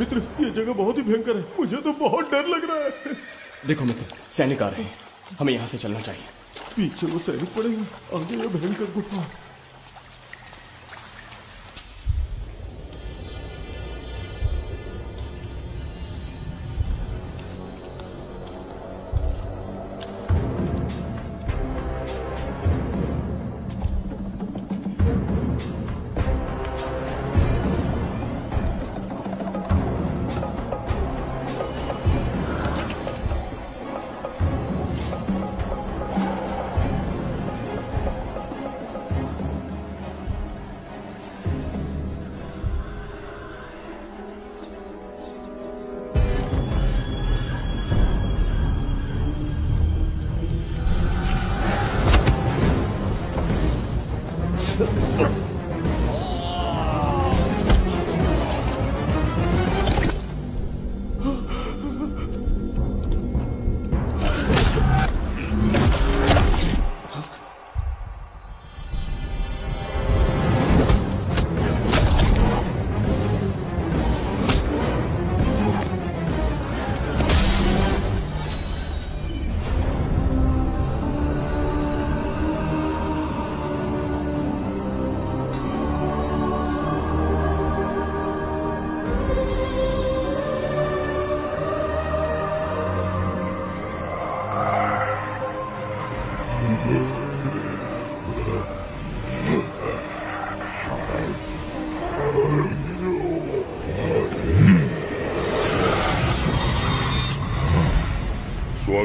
मित्र ये जगह बहुत ही भयंकर है। मुझे तो बहुत डर लग रहा है। देखो मित्र सैनिक आ रहे हैं। हमें यहाँ से चलना चाहिए। पीछे वो सैनिक पड़े हैं। आगे ये भयंकर गुफा।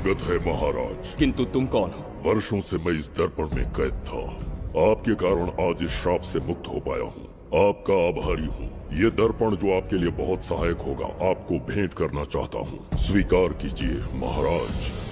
स्वागत है महाराज। किंतु तुम कौन हो? वर्षों से मैं इस दर्पण में कैद था। आपके कारण आज इस श्राप से मुक्त हो पाया हूँ। आपका आभारी हूँ। ये दर्पण जो आपके लिए बहुत सहायक होगा आपको भेंट करना चाहता हूँ। स्वीकार कीजिए महाराज।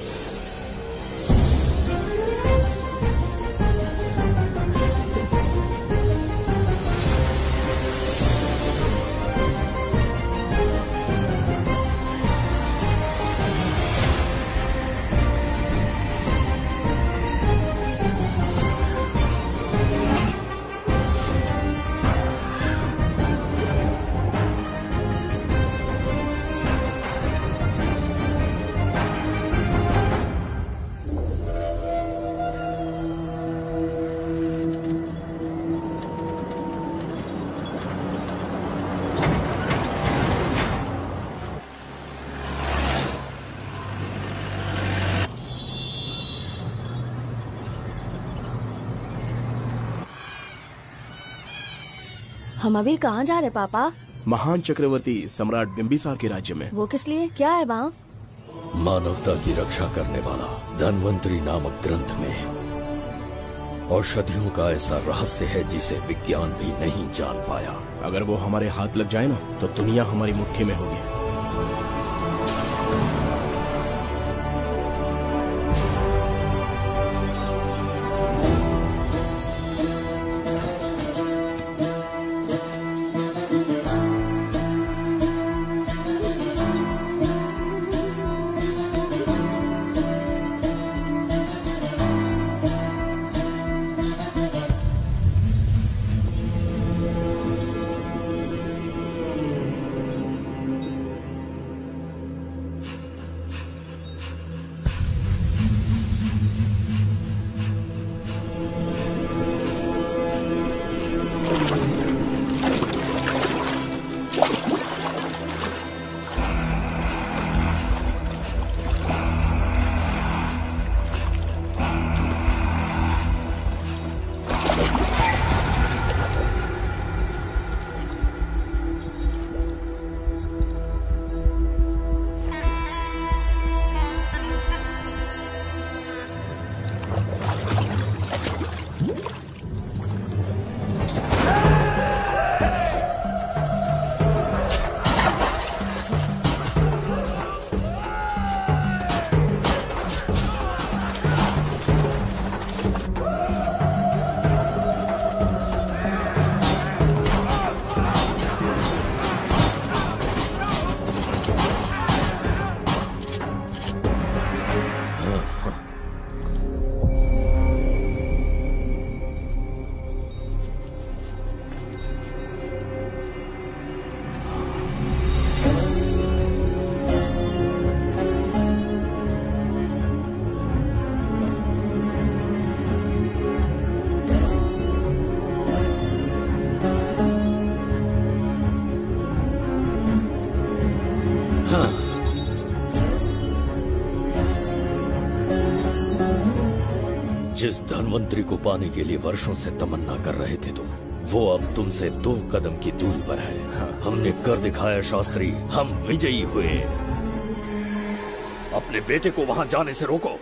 हम अभी कहाँ जा रहे पापा? महान चक्रवर्ती सम्राट बिम्बिसार के राज्य में। वो किस लिए? क्या है वहाँ? मानवता की रक्षा करने वाला धनवंतरी नामक ग्रंथ में औषधियों का ऐसा रहस्य है जिसे विज्ञान भी नहीं जान पाया। अगर वो हमारे हाथ लग जाए ना तो दुनिया हमारी मुट्ठी में होगी। जिस धनवंतरी को पाने के लिए वर्षों से तमन्ना कर रहे थे तुम, वो अब तुमसे दो कदम की दूरी पर है। हमने कर दिखाया, शास्त्री। हम विजयी हुए। अपने बेटे को वहाँ जाने से रोको।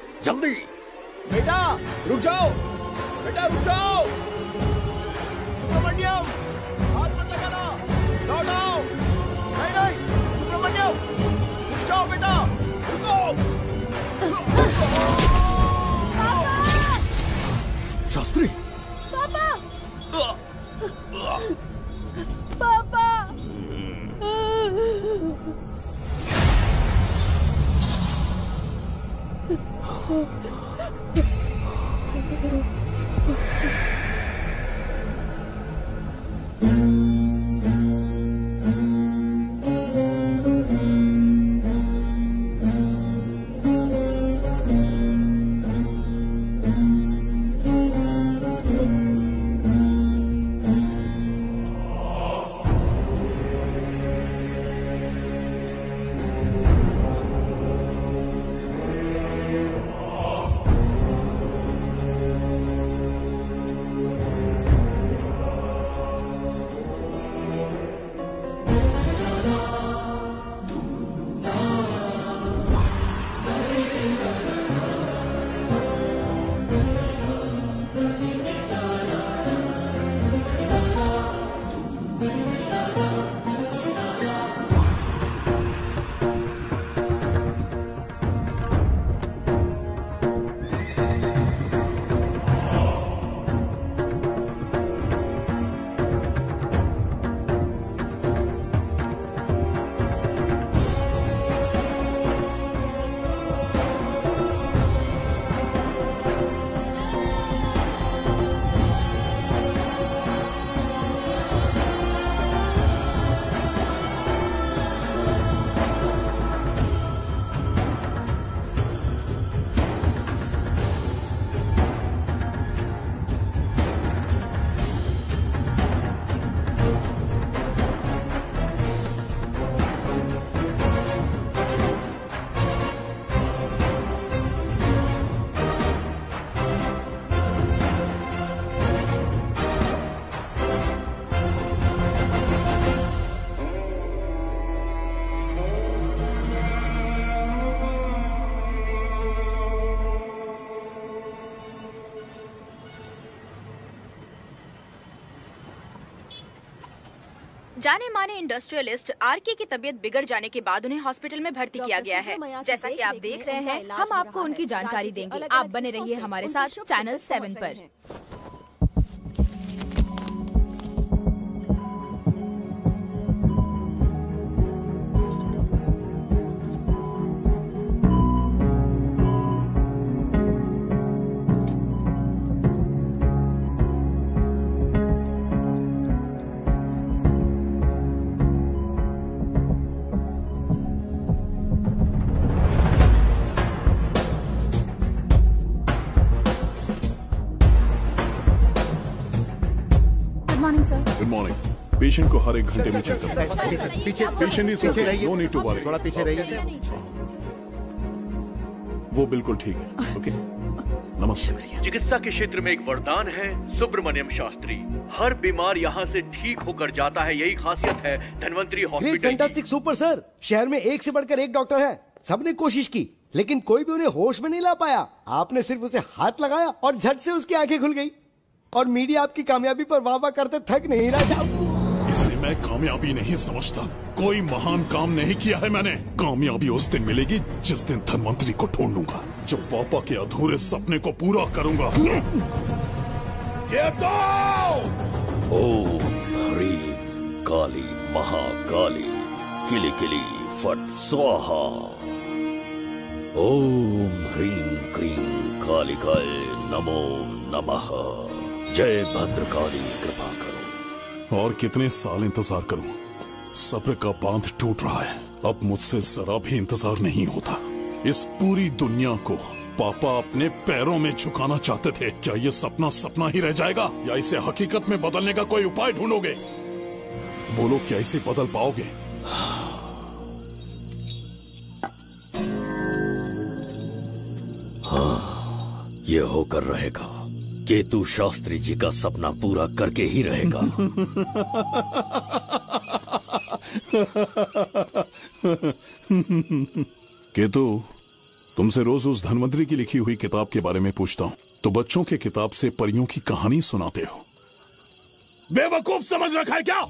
इंडस्ट्रियलिस्ट आरके की तबीयत बिगड़ जाने के बाद उन्हें हॉस्पिटल में भर्ती किया गया है। जैसा कि आप देख रहे हैं हम आपको उनकी जानकारी देंगे। आप बने रहिए हमारे साथ चैनल सेवन पर। Morning sir good morning patient को हर एक घंटे में चेक करते पीछे पेशेंट इज़ पीछे रहिए नो नीड टू वरी थोड़ा पीछे रहिए। वो बिल्कुल ठीक है ओके नमस्ते। चिकित्सा के क्षेत्र में एक वरदान है सुब्रमण्यम शास्त्री। हर बीमार यहाँ से ठीक होकर जाता है यही खासियत है Dhanvantari hospital fantastic super sir शहर में एक से बढ़कर एक डॉक्टर है। सबने कोशिश की लेकिन कोई भी उन्हें होश में नहीं ला पाया। आपने सिर्फ़ उसे हाथ लगाया और झट से उसकी आँखें खुल गई। और मीडिया आपकी कामयाबी पर वाह वाह करते थक नहीं रहा। इसे मैं कामयाबी नहीं समझता। कोई महान काम नहीं किया है मैंने। कामयाबी उस दिन मिलेगी जिस दिन धनवंतरी को ढूंढूँगा। जो पापा के अधूरे सपने को पूरा करूँगा। ये दो ओम ह्रीम काली महाकाली। किली किली फट स्वाहा। ओम ह्रीम क्रीम कालिकाय नमो नमः। जय भद्रकारी कृपा करो। और कितने साल इंतज़ार करूँ? सब्र का बाँध टूट रहा है। अब मुझसे जरा भी इंतज़ार नहीं होता। इस पूरी दुनिया को पापा अपने पैरों में झुकाना चाहते थे। क्या ये सपना सपना ही रह जाएगा? या इसे हकीकत में बदलने का कोई उपाय ढूंढोगे? बोलो क्या इसे बदल पाओगे? हाँ ये होकर रहेगा। केतु शास्त्री जी का सपना पूरा करके ही रहेगा। केतु तुमसे रोज उस धनवंतरी की लिखी हुई किताब के बारे में पूछता हूँ। तो बच्चों के किताब से परियों की कहानी सुनाते हो। बेवकूफ़ समझ रखा है क्या?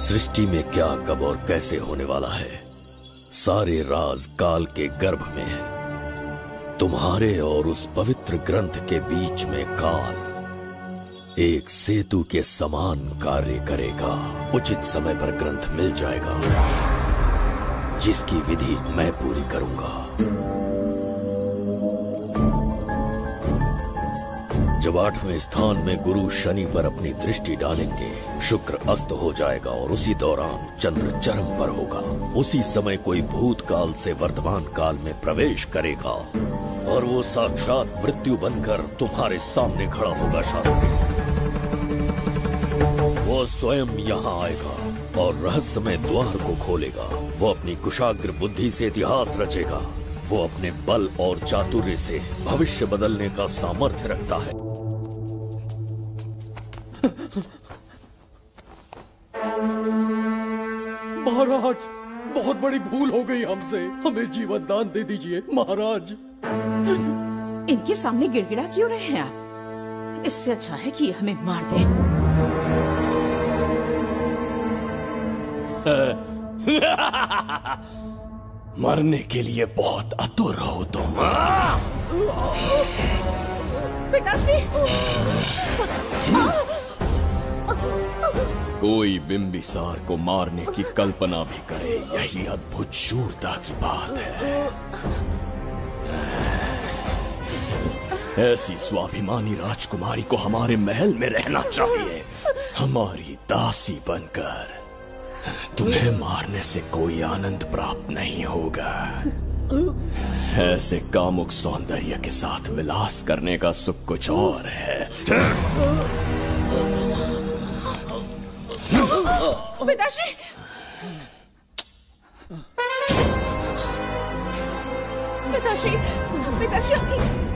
सृष्टि में क्या कब और कैसे होने वाला है? सारे राज काल के गर्भ में है। तुम्हारे और उस पवित्र ग्रंथ के बीच में काल एक सेतु के समान कार्य करेगा। उचित समय पर ग्रंथ मिल जाएगा, जिसकी विधि मैं पूरी करूँगा। जब आठवें स्थान में गुरु शनि पर अपनी दृष्टि डालेंगे, शुक्र अस्त हो जाएगा और उसी दौरान चंद्र चरम पर होगा। उसी समय कोई भूतकाल से वर्तमान काल में प्रवेश करेगा और वो साक्षात मृत्यु बनकर तुम्हारे सामने खड़ा होगा, शास्त्री। वो स्वयं यहाँ आएगा और रहस्यमय द्वार को खोलेगा। वो अपनी कुशाग्र बुद्धि से इतिहास रचेगा। वो अपने बल और चातुर्य से भविष्य बदलने का सामर्थ्य रखता है। महाराज बहुत बड़ी भूल हो गई हमसे। हमें जीवन दान दे दीजिए महाराज। इनके सामने गिड़गिड़ा क्यों रहे हैं आप? इससे अच्छा है कि हमें मार दें। मरने के लिए बहुत अतुर हो तुम। पिताश्री! कोई बिंबिसार को मारने की कल्पना भी करे, यही अद्भुत शूरता की बात है। ऐसी स्वाभिमानी राजकुमारी को हमारे महल में रहना चाहिए। हमारी दासी बनकर। तुम्हें मारने से कोई आनंद प्राप्त नहीं होगा। ऐसे कामुक सौंदर्य के साथ विलास करने का सुख कुछ और है। पिताश्री। पिताश्री पिताश्री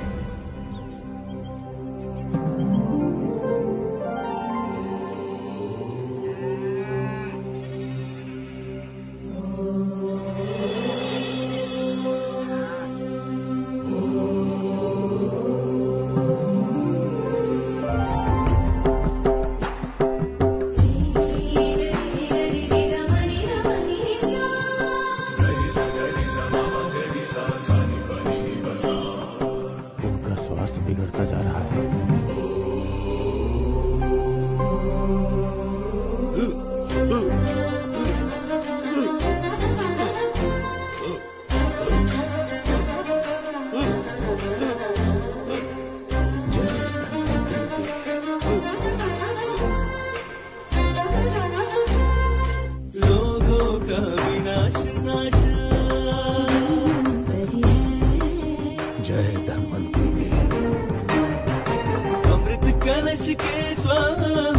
जय धनवंतरी देवी अमृत कलश के स्वामी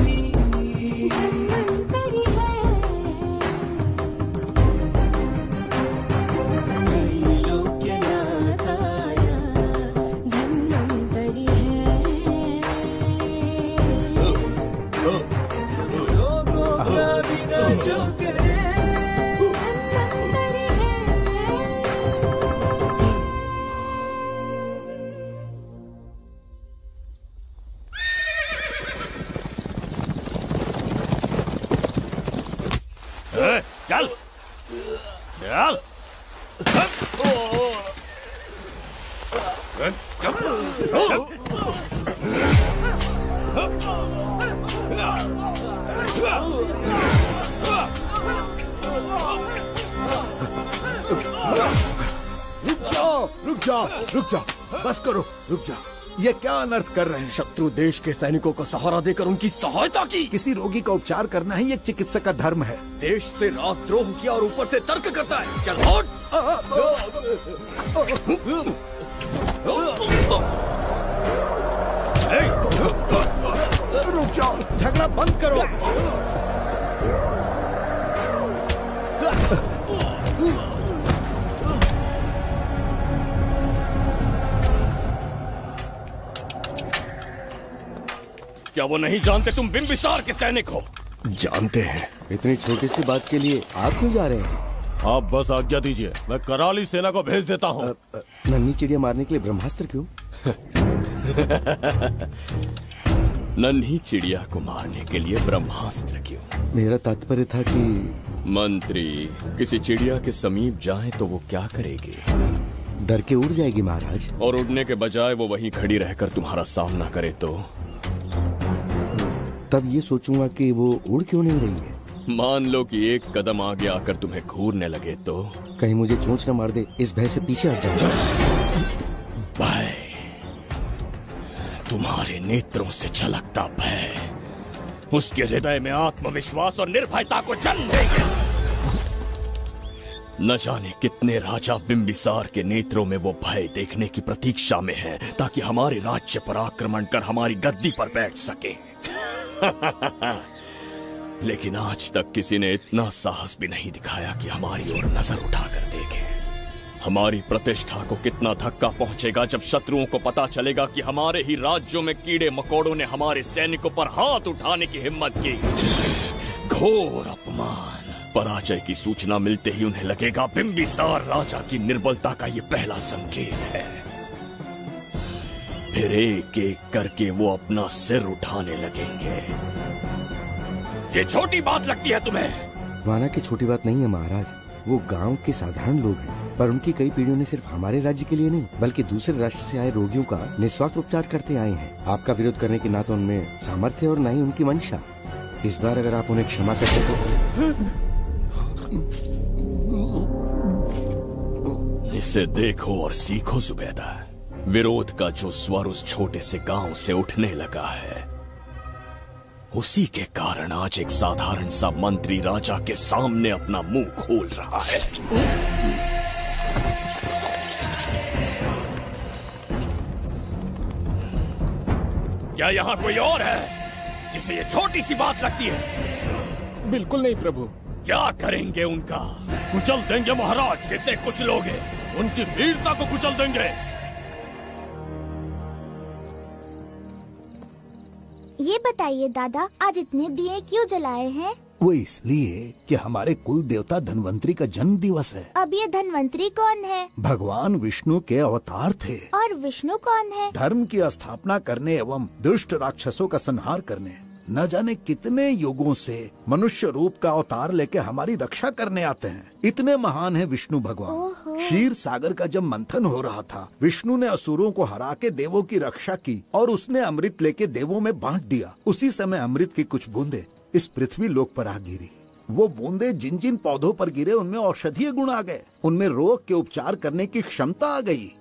अनर्थ कर रहे हैं। शत्रु देश के सैनिकों को सहारा देकर उनकी सहायता की। किसी रोगी का उपचार करना ही एक चिकित्सक का धर्म है। देश से राजद्रोह किया और ऊपर से तर्क करता है। चल रुक जाओ। झगड़ा बंद करो। क्या वो नहीं जानते तुम बिम्बिसार के सैनिक हो? जानते हैं। इतनी छोटी सी बात के लिए आप क्यों जा रहे हैं? आप बस आज्ञा दीजिए। मैं कराली सेना को भेज देता हूँ। नन्ही चिड़िया मारने के लिए ब्रह्मास्त्र क्यों? नन्ही चिड़िया को मारने के लिए ब्रह्मास्त्र क्यों? मेरा तात्पर्य था कि मंत्री किसी चिड़िया के समीप जाए तो वो क्या करेगी? डर के उड़ जाएगी महाराज। और उड़ने के बजाय वो वहीं खड़ी रहकर तुम्हारा सामना करे तो? तब ये सोचूँगा कि वो उड़ क्यों नहीं रही है? मान लो कि एक कदम आगे आकर तुम्हें घूरने लगे तो? कहीं मुझे चोंच न मार दे इस भय से पीछे हट जाऊँगा भय। तुम्हारे नेत्रों से झलकता भय। उसके हृदय में आत्मविश्वास और निर्भयता को जन्म देंगे। न जाने कितने राजा बिंबिसार के नेत्रों में वो भय देखने की प्रतीक्षा में है ताकि हमारे राज्य पर आक्रमण कर हमारी गद्दी पर बैठ सके। लेकिन आज तक किसी ने इतना साहस भी नहीं दिखाया कि हमारी ओर नज़र उठाकर देखे। हमारी प्रतिष्ठा को कितना धक्का पहुंचेगा जब शत्रुओं को पता चलेगा कि हमारे ही राज्यों में कीड़े मकोड़ों ने हमारे सैनिकों पर हाथ उठाने की हिम्मत की। घोर अपमान। पराजय की सूचना मिलते ही उन्हें लगेगा, बिंबिसार राजा की निर्बलता का ये पहला संकेत है। फिर एक एक करके वो अपना सिर उठाने लगेंगे। ये छोटी बात लगती है तुम्हें। माना की छोटी बात नहीं है महाराज। वो गाँव के साधारण लोग हैं पर उनकी कई पीढ़ियों ने सिर्फ़ हमारे राज्य के लिए नहीं बल्कि दूसरे राष्ट्र से आए रोगियों का निस्वार्थ उपचार करते आए हैं। आपका विरोध करने की ना तो उनमें सामर्थ्य और न ही उनकी मंशा। इस बार अगर आप उन्हें क्षमा कर तो इसे देखो और सीखो जुबैदा विरोध का जो स्वर उस छोटे से गाँव से उठने लगा है उसी के कारण आज एक साधारण सा मंत्री राजा के सामने अपना मुँह खोल रहा है। क्या यहाँ कोई और है जिसे ये छोटी सी बात लगती है? बिल्कुल नहीं प्रभु। क्या करेंगे उनका? कुचल देंगे महाराज जैसे कुछ लोग उनकी वीरता को कुचल देंगे। ये बताइए दादा आज इतने दिए क्यों जलाए हैं? वो इसलिए कि हमारे कुल देवता धनवंतरी का जन्म दिवस है। अब ये धनवंतरी कौन है? भगवान विष्णु के अवतार थे। और विष्णु कौन है? धर्म की स्थापना करने एवं दुष्ट राक्षसों का संहार करने। न जाने कितने युगों से मनुष्य रूप का अवतार लेके हमारी रक्षा करने आते हैं। इतने महान है विष्णु भगवान। क्षीर सागर का जब मंथन हो रहा था विष्णु ने असुरों को हरा के देवों की रक्षा की और उसने अमृत लेके देवों में बांट दिया। उसी समय अमृत की कुछ बूंदे इस पृथ्वी लोक पर आ गिरी। वो बूंदे जिन जिन पौधों पर गिरे उनमें औषधीय गुण आ गए। उनमें रोग के उपचार करने की क्षमता आ गई।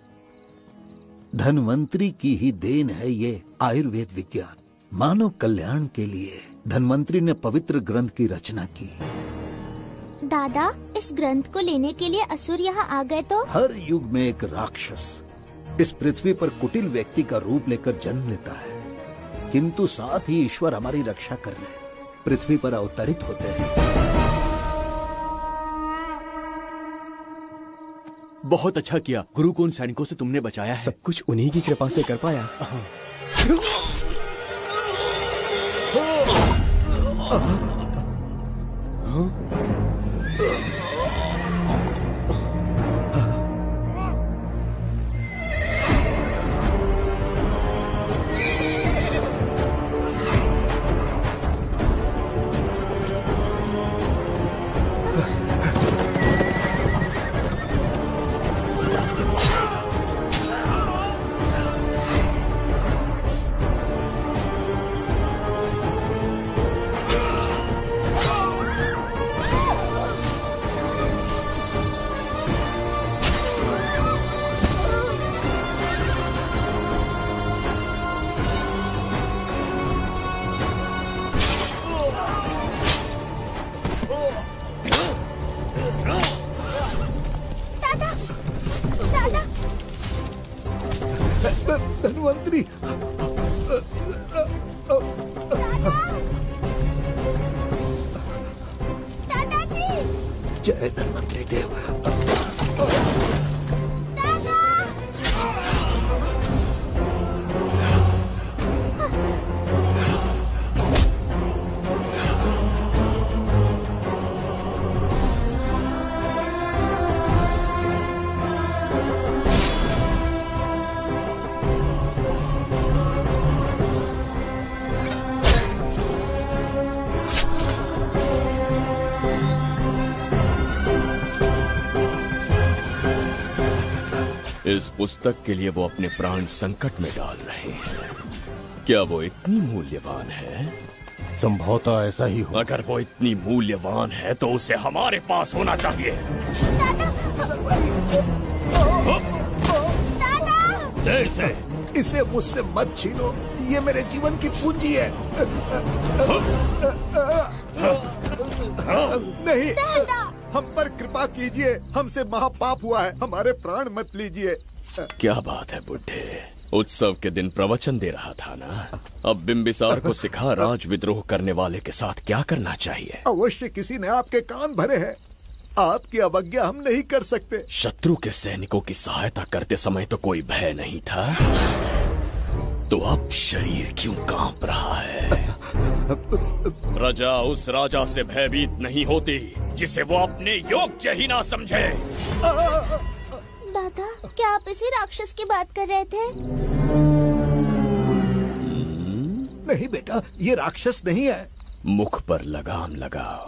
धनवंतरी की ही देन है ये आयुर्वेद विज्ञान। मानव कल्याण के लिए धनवंतरी ने पवित्र ग्रंथ की रचना की। दादा इस ग्रंथ को लेने के लिए असुर यहाँ आ गए तो? हर युग में एक राक्षस इस पृथ्वी पर कुटिल व्यक्ति का रूप लेकर जन्म लेता है। किंतु साथ ही ईश्वर हमारी रक्षा करने पृथ्वी पर अवतरित होते हैं। बहुत अच्छा किया। गुरु को उन सैनिकों से तुमने बचाया है? सब कुछ उन्हीं की कृपा से कर पाया। दादा पुस्तक के लिए वो अपने प्राण संकट में डाल रहे हैं। क्या वो इतनी मूल्यवान है? संभवतः ऐसा ही हो। अगर वो इतनी मूल्यवान है तो उसे हमारे पास होना चाहिए। इसे मुझसे मत छीनो। ये मेरे जीवन की पूंजी है। नहीं। हम पर कृपा कीजिए। हमसे महापाप हुआ है। हमारे प्राण मत लीजिए। क्या बात है बुढ़े? उत्सव के दिन प्रवचन दे रहा था ना? अब बिम्बिसार को सिखा राज विद्रोह करने वाले के साथ क्या करना चाहिए? अवश्य किसी ने आपके कान भरे हैं। आपकी अवज्ञा हम नहीं कर सकते। शत्रु के सैनिकों की सहायता करते समय तो कोई भय नहीं था। तो अब शरीर क्यों काँप रहा है? प्रजा उस राजा से भयभीत नहीं होती जिसे वो अपने योग्य ही ना समझे। दादा क्या आप इसी राक्षस की बात कर रहे थे? नहीं बेटा ये राक्षस नहीं है। मुख पर लगाम लगाओ।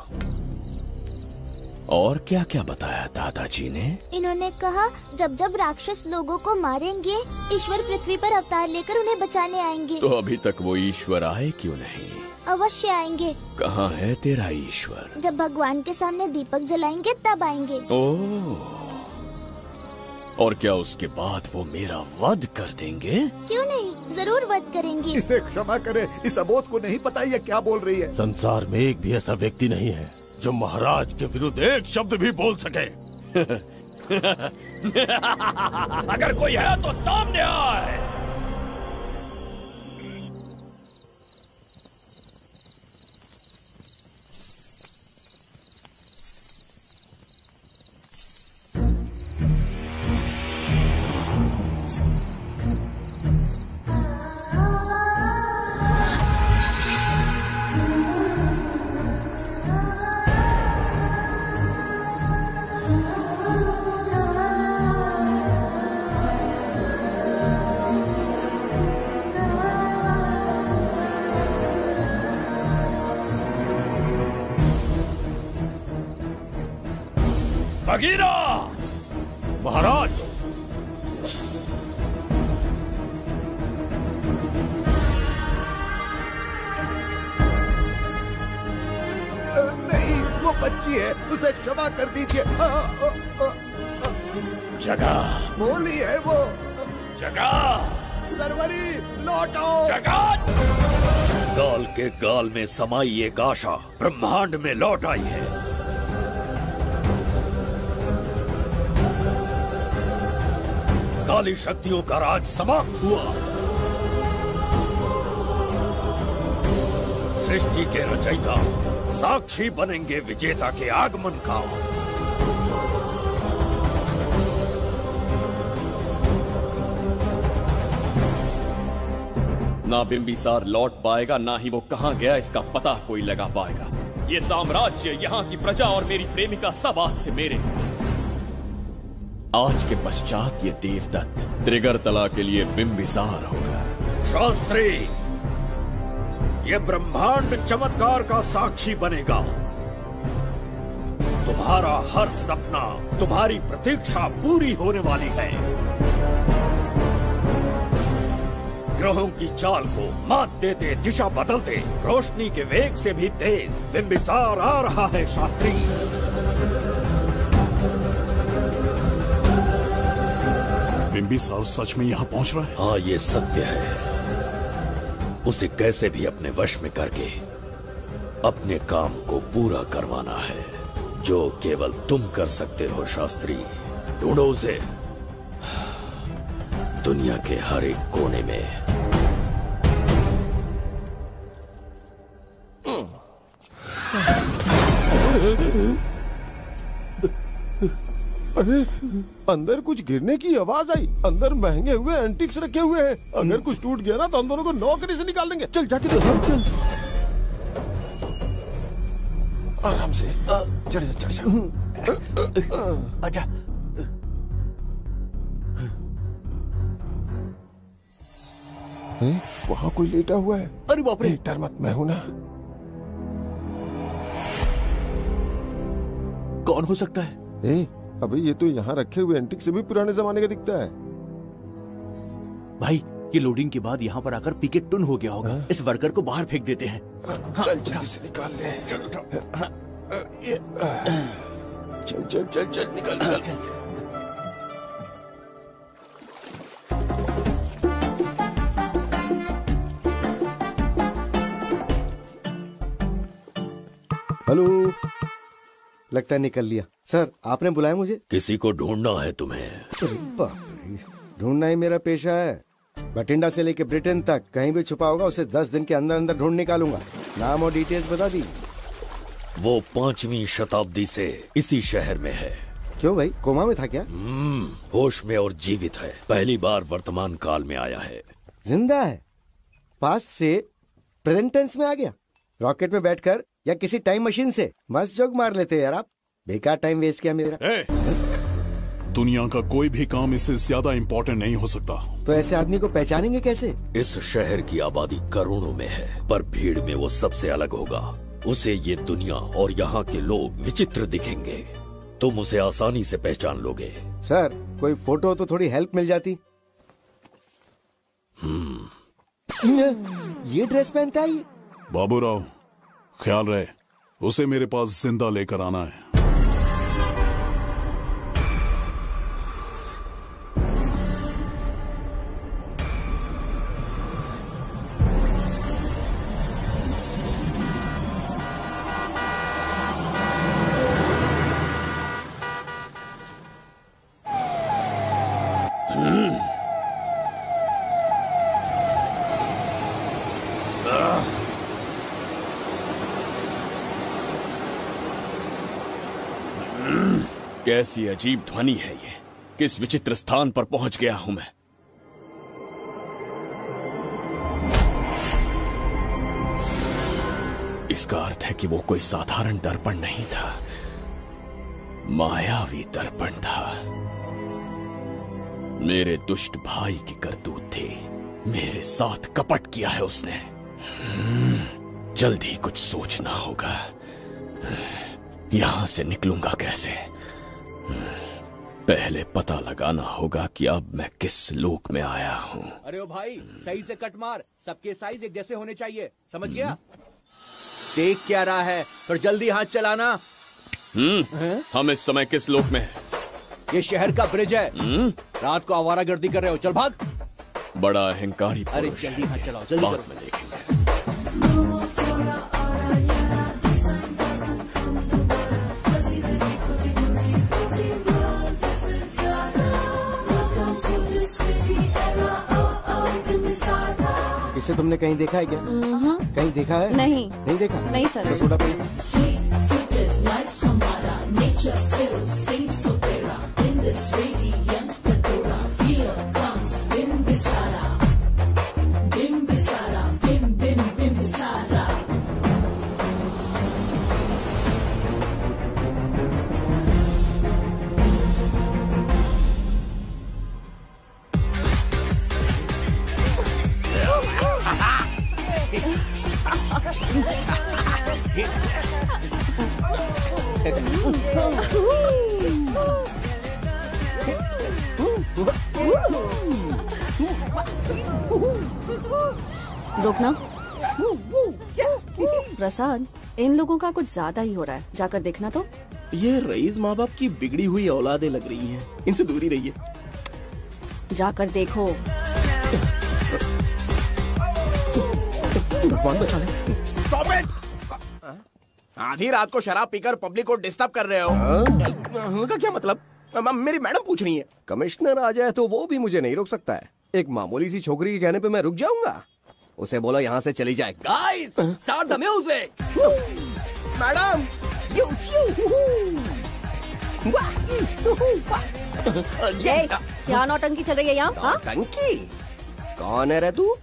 और क्या क्या बताया दादाजी ने? इन्होंने कहा जब जब राक्षस लोगों को मारेंगे ईश्वर पृथ्वी पर अवतार लेकर उन्हें बचाने आएँगे। तो अभी तक वो ईश्वर आए क्यों नहीं? अवश्य आएँगे। कहाँ है तेरा ईश्वर? जब भगवान के सामने दीपक जलाएँगे तब आएँगे। ओ और क्या उसके बाद वो मेरा वध कर देंगे? क्यों नहीं? ज़रूर वध करेंगे। इसे क्षमा करे। इस अबोध को नहीं पता ये क्या बोल रही है। संसार में एक भी ऐसा व्यक्ति नहीं है जो महाराज के विरुद्ध एक शब्द भी बोल सके। अगर कोई है तो सामने आए। बगीरा महाराज नहीं वो बच्ची है उसे क्षमा कर दीजिए। जगह बोली है वो। जगह सरवरी लौट आओ गाल के गाल में समाई एक आशा ब्रह्मांड में लौट आई है। काली शक्तियों का राज समाप्त हुआ। सृष्टि के रचयिता, साक्षी बनेंगे विजेता के आगमन का। ना बिंबिसार लौट पाएगा, ना ही वो कहाँ गया, इसका पता कोई लगा पाएगा। ये साम्राज्य यहाँ की प्रजा और मेरी प्रेमिका सब आज से मेरे। आज के पश्चात ये देवदत्त त्रिगरतला के लिए बिंबिसार होगा। शास्त्री, ये ब्रह्मांड चमत्कार का साक्षी बनेगा। तुम्हारा हर सपना, तुम्हारी प्रतीक्षा पूरी होने वाली है। ग्रहों की चाल को मात देते, दिशा बदलते, रोशनी के वेग से भी तेज बिंबिसार आ रहा है, शास्त्री। बिंबिसार सच में यहाँ पहुँच रहा है? हाँ ये सत्य है। उसे कैसे भी अपने वश में करके अपने काम को पूरा करवाना है, जो केवल तुम कर सकते हो, शास्त्री। ढूंढो उसे। दुनिया के हर एक कोने में अरे अंदर कुछ गिरने की आवाज़ आई। अंदर महँगे हुए एंटिक्स रखे हुए हैं। अगर कुछ टूट गया ना तो हम दोनों को नौकरी से निकाल देंगे। चल जाके तो चल आराम से। चढ़ जा चढ़ जा। आजा। वहाँ कोई लेटा हुआ है? अरे बाप रे। डर मत मैं हूँ ना। कौन हो सकता है? ए, अबे ये तो यहाँ रखे हुए एंटिक से भी पुराने जमाने का दिखता है। भाई ये लोडिंग के बाद यहाँ पर आकर पीके टुन हो गया होगा। इस वर्कर को बाहर फेंक देते हैं। चल जल्दी से निकाल ले। चल चल चल चल निकल निकल। हेलो लगता है निकल लिया। सर आपने बुलाया मुझे? किसी को ढूंढना है तुम्हें। ढूंढना ही मेरा पेशा है। बठिंडा से लेके ब्रिटेन तक कहीं भी छुपा होगा उसे दस दिन के अंदर अंदर ढूंढ निकालूँगा। नाम और डिटेल्स बता दी। वो पांचवी शताब्दी से इसी शहर में है। क्यों भाई कोमा में था क्या? हम्म, होश में और जीवित है। पहली बार वर्तमान काल में आया है। ज़िंदा है? पास से प्रेजेंट टेंस में आ गया। रॉकेट में बैठकर या किसी टाइम मशीन से? मस्त जोक मार लेते हैं यार आप। बेकार टाइम वेस्ट किया मेरा। दुनिया का कोई भी काम इससे ज़्यादा इम्पोर्टेंट नहीं हो सकता। तो ऐसे आदमी को पहचानेंगे कैसे? इस शहर की आबादी करोड़ों में है पर भीड़ में वो सबसे अलग होगा। उसे ये दुनिया और यहाँ के लोग विचित्र दिखेंगे। तुम उसे आसानी से पहचान लोगे। सर कोई फ़ोटो तो थोड़ी हेल्प मिल जाती। ये ड्रेस पहनता है ये? बाबूराव ख्याल रहे उसे मेरे पास ज़िंदा लेकर आना है। कैसी अजीब ध्वनि है ये। किस विचित्र स्थान पर पहुँच गया हूँ मैं? इसका अर्थ है कि वो कोई साधारण दर्पण नहीं था। मायावी दर्पण था। मेरे दुष्ट भाई की करतूत थी। मेरे साथ कपट किया है उसने। जल्द ही कुछ सोचना होगा। यहाँ से निकलूँगा कैसे? पहले पता लगाना होगा कि अब मैं किस लोक में आया हूँ। अरे ओ भाई सही से कट मार। सबके साइज़ एक जैसे होने चाहिए। समझ गया? देख क्या रहा है पर जल्दी हाथ चलाना। हम्म। हम इस समय किस लोक में है? ये शहर का ब्रिज है। हम्म। रात को आवारा गर्दी कर रहे हो। चल भाग। बड़ा अहंकारी अरे जल्दी हाथ चलाओ जल्दी बाद में देखेंगे। इसे तुमने कहीं देखा है क्या कहीं देखा है नहीं। नहीं देखा नहीं, सर। तो सोडा पियो। प्रसाद इन लोगों का कुछ ज़्यादा ही हो रहा है। जाकर देखना तो। ये रईस माँ बाप की बिगड़ी हुई औलादे लग रही हैं। इनसे दूरी रहिए। जाकर देखो। भगवान बचा ले। स्टॉप इट आधी रात को शराब पीकर पब्लिक को डिस्टर्ब कर रहे हो। हाँ, का क्या मतलब? मेरी मैडम पूछ रही है। कमिश्नर आ जाए तो वो भी मुझे नहीं रोक सकता है। एक मामूली सी छोकरी के कहने पे मैं रुक जाऊँगा। उसे बोलो यहाँ से चली जाए। Guys start the music madam ये क्या नौटंकी चल रही है यहाँ हाँ? टंकी कौन है रे तू?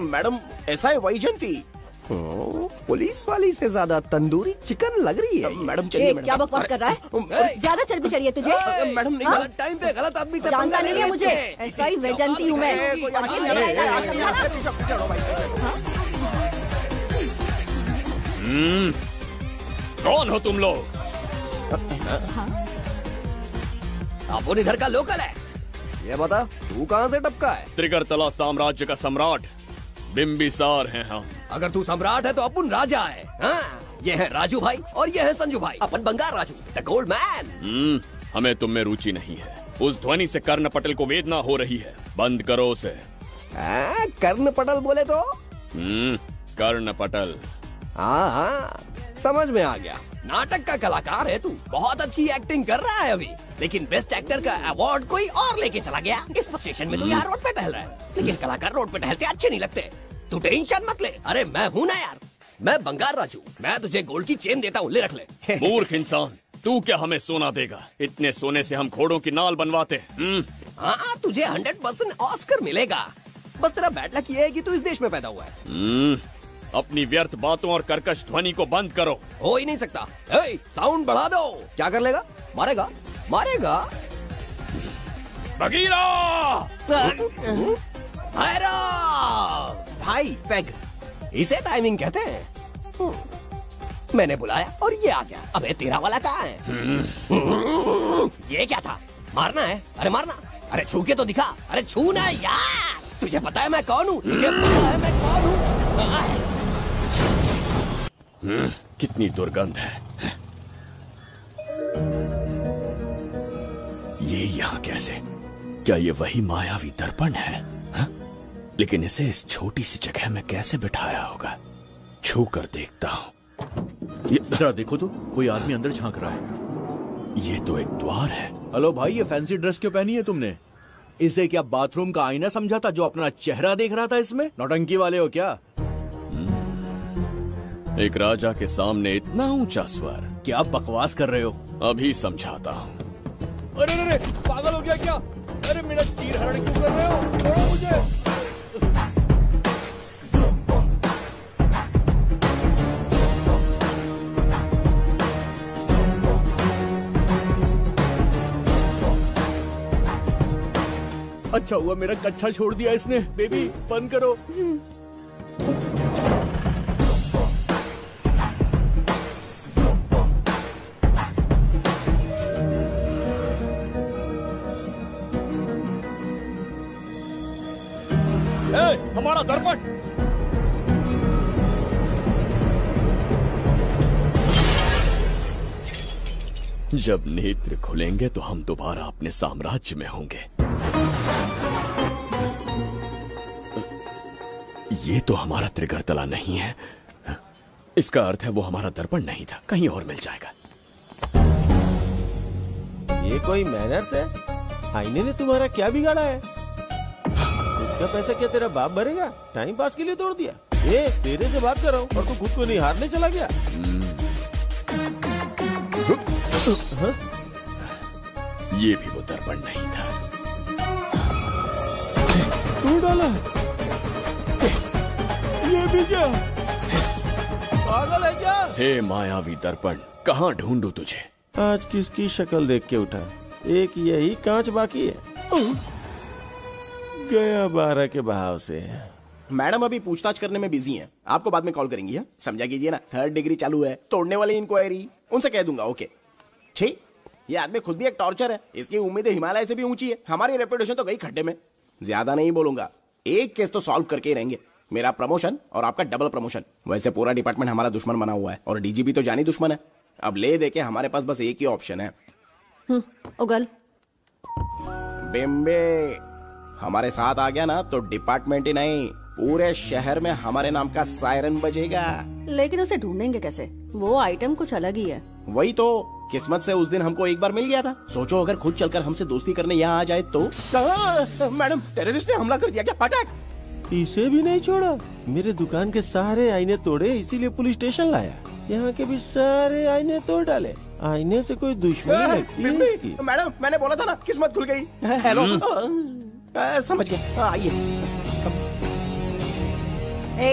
मैडम ऐसा है वही हम्म, पुलिस वाली से ज़्यादा तंदूरी चिकन लग रही है। मैडम चलिए क्या बकवास कर रहा है? ज़्यादा चर्बी चढ़ी है तुझे? मैडम नहीं हाँ? गलत टाइम पे गलत आदमी से जानता नहीं है मुझे। ऐसा ही वेजंती हूँ मैं। ना? हम्म। कौन हो तुम लोग? अपन इधर का लोकल है। ये बता तू कहाँ से टपका है? त्रिगर्तला साम्राज्य का सम्राट। बिम्बिसार हैं हम। अगर तू सम्राट है तो अपन राजा है हाँ? ये है राजू भाई और ये है संजू भाई। अपन Bengal Raju the gold man हमें तुम में रुचि नहीं है। उस ध्वनि से कर्ण पटेल को वेदना हो रही है। बंद करो उसे। कर्ण पटल बोले तो? हम्म, कर्ण पटल। हाँ हाँ समझ में आ गया। नाटक का कलाकार है तू। बहुत अच्छी एक्टिंग कर रहा है अभी। लेकिन बेस्ट एक्टर का अवार्ड कोई और लेके चला गया। इस स्टेशन में तो यहाँ रोड पे टहल रहा है। लेकिन कलाकार रोड पे टहलते अच्छे नहीं लगते। तू टेंशन मत ले। अरे मैं हूँ ना यार। मैं बंगाल राजू। मैं तुझे गोल्ड की चेन देता हूँ। ले रख ले। मूर्ख इंसान। तू क्या हमें सोना देगा? इतने सोने से हम घोड़ों की नाल बनवाते हैं हम्म, हाँ तुझे हंड्रेड परसेंट ऑस्कर मिलेगा। बस तेरा बैड लक ये है कि तू इस देश में पैदा हुआ है। हम्म, अपनी व्यर्थ बातों और कर्कश ध्वनि को बंद करो। हो ही नहीं सकता। ए, साउंड बढ़ा दो। क्या कर लेगा? मारेगा? मारेगा? बगीरा भाई पैग इसे टाइमिंग कहते हैं? हम्म, मैंने बुलाया और ये आ गया। अबे तेरा वाला कहाँ है? ये क्या था? मारना है? अरे मारना। अरे छू के तो दिखा। अरे छूना यार। तुझे पता है मैं कौन हूँ? तुझे पता है मैं कौन हाँ। हम्म, कितनी दुर्गंध है। ये यहाँ कैसे? क्या ये वही मायावी दर्पण है? हा? लेकिन इसे इस छोटी सी जगह में कैसे बिठाया होगा? छू कर देखता हूँ। जरा देखो तो कोई आदमी अंदर झाँक रहा है। ये तो एक द्वार है। हेलो भाई ये फैंसी ड्रेस क्यों पहनी है तुमने? इसे क्या बाथरूम का आईना समझा था जो अपना चेहरा देख रहा था इसमें? नौटंकी वाले हो क्या? एक राजा के सामने इतना ऊँचा स्वर क्या बकवास कर रहे हो। अभी समझाता हूँ। अरे अरे पागल हो गया क्या? अरे मेरा चीर हरण क्यों कर रहे हो? मुझे। अच्छा हुआ मेरा कच्छा छोड़ दिया इसने। बेबी बंद करो। ए, हमारा दर्पण। जब नेत्र खुलेंगे तो हम दोबारा अपने साम्राज्य में होंगे। ये तो हमारा त्रिगर्तला नहीं है। इसका अर्थ है वो हमारा दर्पण नहीं था। कहीं और मिल जाएगा। ये कोई मैनर्स है? आईने ने तुम्हारा क्या बिगाड़ा है? इसका पैसा क्या तेरा बाप भरेगा? टाइम पास के लिए तोड़ दिया। ये तेरे से बात कर रहा हूँ। और तू खुद को नहीं हारने चला गया। हाँ? ये भी वो दर्पण नहीं था। तू डाला ये भी क्या? पागल है क्या? हे मायावी दर्पण कहाँ ढूंढू तुझे? आज किसकी शक्ल देख के उठा? एक यही कांच बाकी है। गया बारह के बहाव से। मैडम अभी पूछताछ करने में बिज़ी हैं। आपको बाद में कॉल करेंगी हाँ? समझा कीजिए ना थर्ड डिग्री चालू है। तोड़ने वाली इंक्वायरी उनसे कह दूँगा ओके छी ये आदमी खुद भी एक टॉर्चर है। इसकी उम्मीदें हिमालय से भी ऊँची है। हमारी रेपुटेशन तो गई खड्डे में। ज़्यादा नहीं बोलूँगा। एक केस तो सॉल्व करके ही रहेंगे। मेरा प्रमोशन और आपका डबल प्रमोशन वैसे पूरा डिपार्टमेंट हमारा दुश्मन बना हुआ है। और डीजीपी तो जानी दुश्मन है। अब ले दे के हमारे पास बस एक ही ऑप्शन है। उगल। बिम्बे। हमारे साथ आ गया ना तो डिपार्टमेंट ही नहीं पूरे शहर में हमारे नाम का सायरन बजेगा। लेकिन उसे ढूंढेंगे कैसे? वो आइटम कुछ अलग ही है। वही तो किस्मत से उस दिन हमको एक बार मिल गया था। सोचो अगर खुद चलकर हमसे दोस्ती करने यहाँ आ जाए तो? मैडम टेररिस्ट ने हमला कर दिया क्या? पटाक इसे भी नहीं छोड़ा। मेरे दुकान के सारे आईने तोड़े इसीलिए पुलिस स्टेशन लाया। यहाँ के भी सारे आईने तोड़ डाले। आईने से कोई दुश्मनी है मैडम मैंने बोला था ना किस्मत खुल गई। हेलो आ, समझ गए आइए। ए।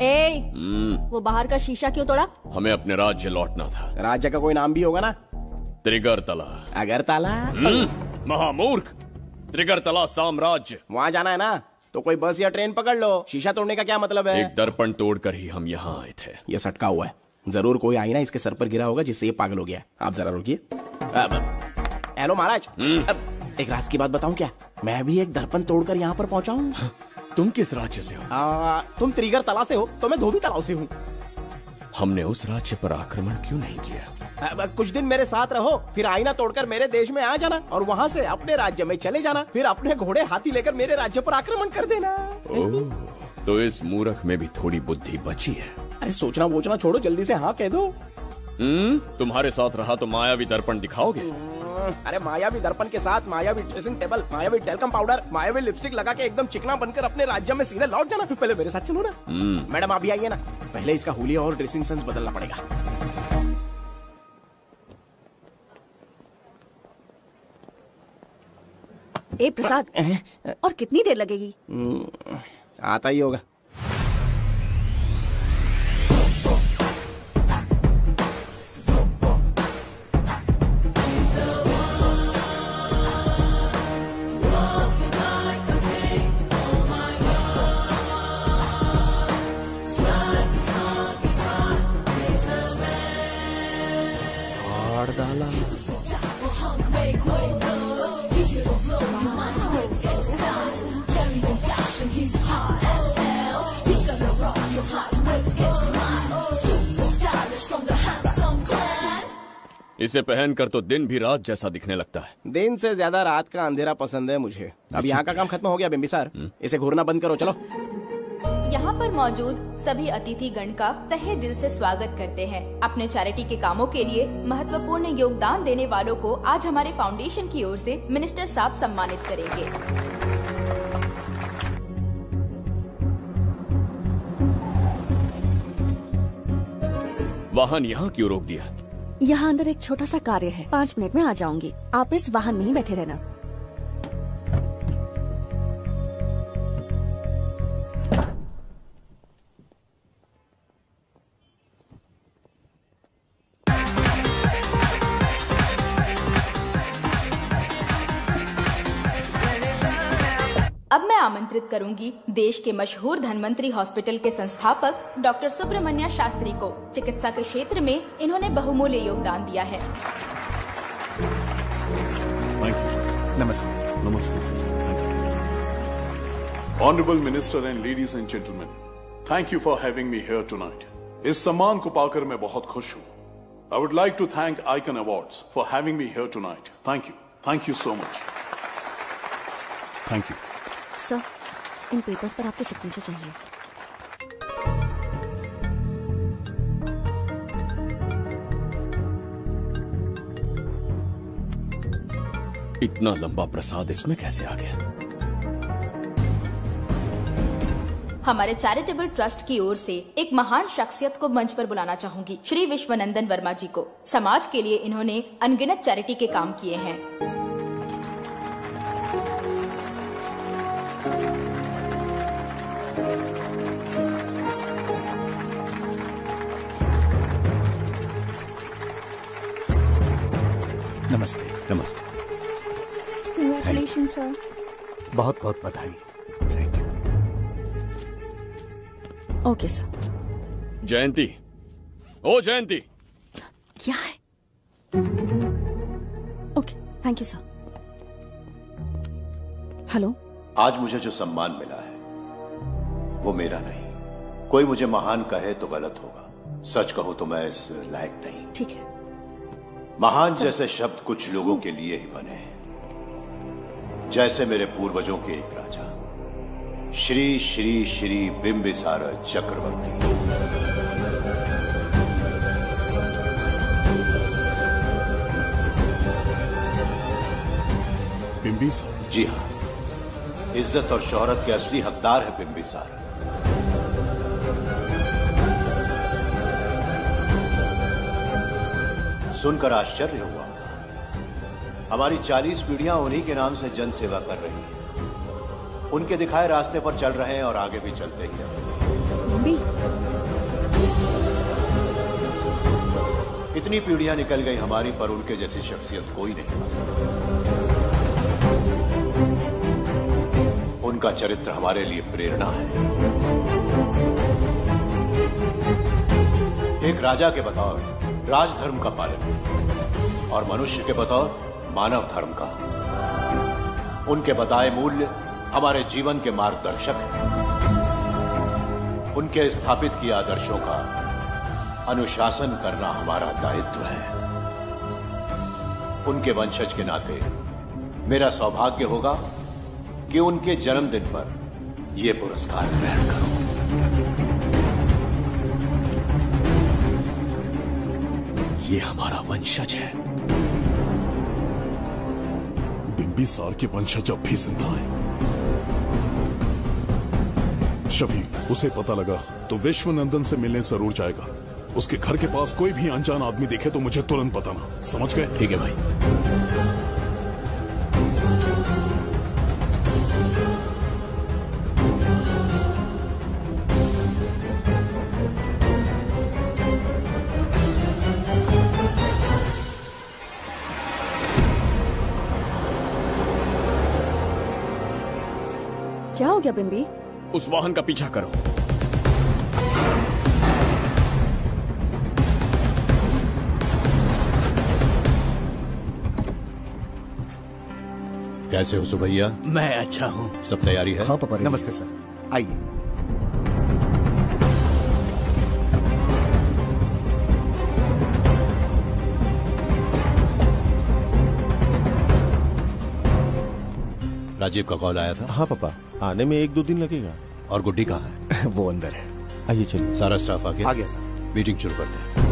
ए। हम्म, वो बाहर का शीशा क्यों तोड़ा? हमें अपने राज्य लौटना था। राज्य का कोई नाम भी होगा ना? त्रिगर्तला। अगरतला? हम्म, महामूर्ख। त्रिगर्तला साम्राज्य। वहाँ जाना है ना? तो कोई बस या ट्रेन पकड़ लो। शीशा तोड़ने का क्या मतलब है? एक दर्पण तोड़कर ही हम यहाँ आए थे। ये सटका हुआ है। ज़रूर कोई आईना इसके सर पर गिरा होगा जिससे ये पागल हो गया आप जरा रुकिए। हेलो महाराज। अब, एक राज की बात बताऊँ क्या? मैं भी एक दर्पण तोड़कर यहाँ पर पहुँचा हूँ तुम किस राज्य से हो? आ, तुम त्रिगर तला से हो तो मैं धोबी तलाव से हूँ। हमने उस राज्य पर आक्रमण क्यों नहीं किया? अब कुछ दिन मेरे साथ रहो फिर आईना तोड़कर मेरे देश में आ जाना और वहाँ से अपने राज्य में चले जाना फिर अपने घोड़े हाथी लेकर मेरे राज्य पर आक्रमण कर देना। ओह, तो इस मूर्ख में भी थोड़ी बुद्धि बची है। अरे सोचना वोचना छोड़ो जल्दी से हाँ कह दो। हम्म तुम्हारे साथ रहा तो मायावी दर्पण दिखाओगे? अरे मायावी दर्पण के साथ मायावी ड्रेसिंग टेबल मायावी टेलकम पाउडर मायावी लिपस्टिक लगा के एकदम चिकना बनकर अपने राज्य में सीधे लौट जाना। पहले मेरे साथ चलो ना। हम्म। मैडम आप भी आइए ना। पहले इसका हुलिया और ड्रेसिंग सेंस बदलना पड़ेगा। ए प्रसाद और कितनी देर लगेगी? हम्म, आता ही होगा। इसे पहनकर तो दिन भी रात जैसा दिखने लगता है। दिन से ज़्यादा रात का अंधेरा पसंद है मुझे। अब यहाँ का काम खत्म हो गया बिम्बिसार इसे घूरना बंद करो चलो। यहाँ पर मौजूद सभी अतिथि गण का तहे दिल से स्वागत करते हैं। अपने चैरिटी के कामों के लिए महत्वपूर्ण योगदान देने वालों को आज हमारे फाउंडेशन की ओर से मिनिस्टर साहब सम्मानित करेंगे। वाहन यहाँ क्यों रोक दिया? यहाँ अंदर एक छोटा सा कार्य है। पाँच मिनट में आ जाऊँगी। आप इस वाहन में ही बैठे रहना। अब मैं आमंत्रित करूँगी देश के मशहूर धनवंतरी हॉस्पिटल के संस्थापक डॉक्टर सुब्रमण्या शास्त्री को। चिकित्सा के क्षेत्र में इन्होंने बहुमूल्य योगदान दिया है। नमस्ते नमस्ते sir honourable minister and ladies and gentleman thank you for having me here tonight इस सम्मान को पाकर मैं बहुत खुश हूँ। I would like to thank icon awards for having me here tonight thank you thank you so much thank you in papers पर आपके सिग्नेचर चाहिए। इतना लंबा प्रसाद इसमें कैसे आ गया? हमारे चैरिटेबल ट्रस्ट की ओर से एक महान शख्सियत को मंच पर बुलाना चाहूँगी श्री विश्वनंदन वर्मा जी को। समाज के लिए इन्होंने अनगिनत चैरिटी के काम किए हैं। बहुत बहुत बधाई। Thank you okay sir Jayanti. ओ जयंती। क्या है? Okay thank you sir hello आज मुझे जो सम्मान मिला है वो मेरा नहीं। कोई मुझे महान कहे तो गलत होगा। सच कहूँ तो मैं इस लायक नहीं। ठीक है। महान जैसे शब्द कुछ लोगों के लिए ही बने हैं। जैसे मेरे पूर्वजों के एक राजा। श्री श्री श्री बिंबिसार चक्रवर्ती। बिंबिसार? जी हाँ। इज़्ज़त और शोहरत के असली हकदार है बिंबिसार। सुनकर आश्चर्य हुआ। हमारी चालीस पीढ़ियाँ उन्हीं के नाम से जन सेवा कर रही हैं। उनके दिखाए रास्ते पर चल रहे हैं और आगे भी चलते ही रहेंगे इतनी पीढ़ियाँ निकल गई हमारी पर उनके जैसी शख्सियत कोई नहीं आ सकती। उनका चरित्र हमारे लिए प्रेरणा है। एक राजा के बतौर राजधर्म का पालन और मनुष्य के बतौर मानव धर्म का। उनके बताए मूल्य हमारे जीवन के मार्गदर्शक हैं। उनके स्थापित किए आदर्शों का अनुशासन करना हमारा दायित्व है। उनके वंशज के नाते मेरा सौभाग्य होगा कि उनके जन्मदिन पर यह पुरस्कार ग्रहण करूँ। ये हमारा वंशज है। बिंबिसार के वंशज अब भी ज़िंदा है। शफी, उसे पता लगा तो विश्वनंदन से मिलने ज़रूर जाएगा। उसके घर के पास कोई भी अनजान आदमी देखे तो मुझे तुरंत पता ना समझ गए? ठीक है भाई। हो गया बिम्बी उस वाहन का पीछा करो। कैसे हो सुबैया मैं अच्छा हूँ। सब तैयारी है? हाँ पापा नमस्ते सर। आइए। राजीव का कॉल आया था। हाँ पापा। आने में एक दो दिन लगेगा। और गुड्डी कहाँ है? वो अंदर है। आइए चलिए। सारा स्टाफ आ गया आ गया सर मीटिंग शुरू करते हैं।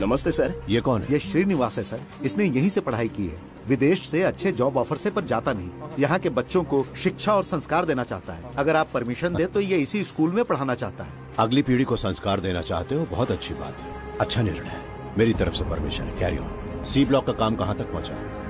नमस्ते सर ये कौन है? ये श्रीनिवास है सर इसने यहीं से पढ़ाई की है। विदेश से अच्छे जॉब ऑफ़र से पर जाता नहीं। यहाँ के बच्चों को शिक्षा और संस्कार देना चाहता है। अगर आप परमिशन दे तो ये इसी स्कूल में पढ़ाना चाहता है। अगली पीढ़ी को संस्कार देना चाहते हो बहुत अच्छी बात है। अच्छा निर्णय है। मेरी तरफ़ से परमिशन है। कैरी ऑन सी ब्लॉक का काम कहाँ तक पहुँचा?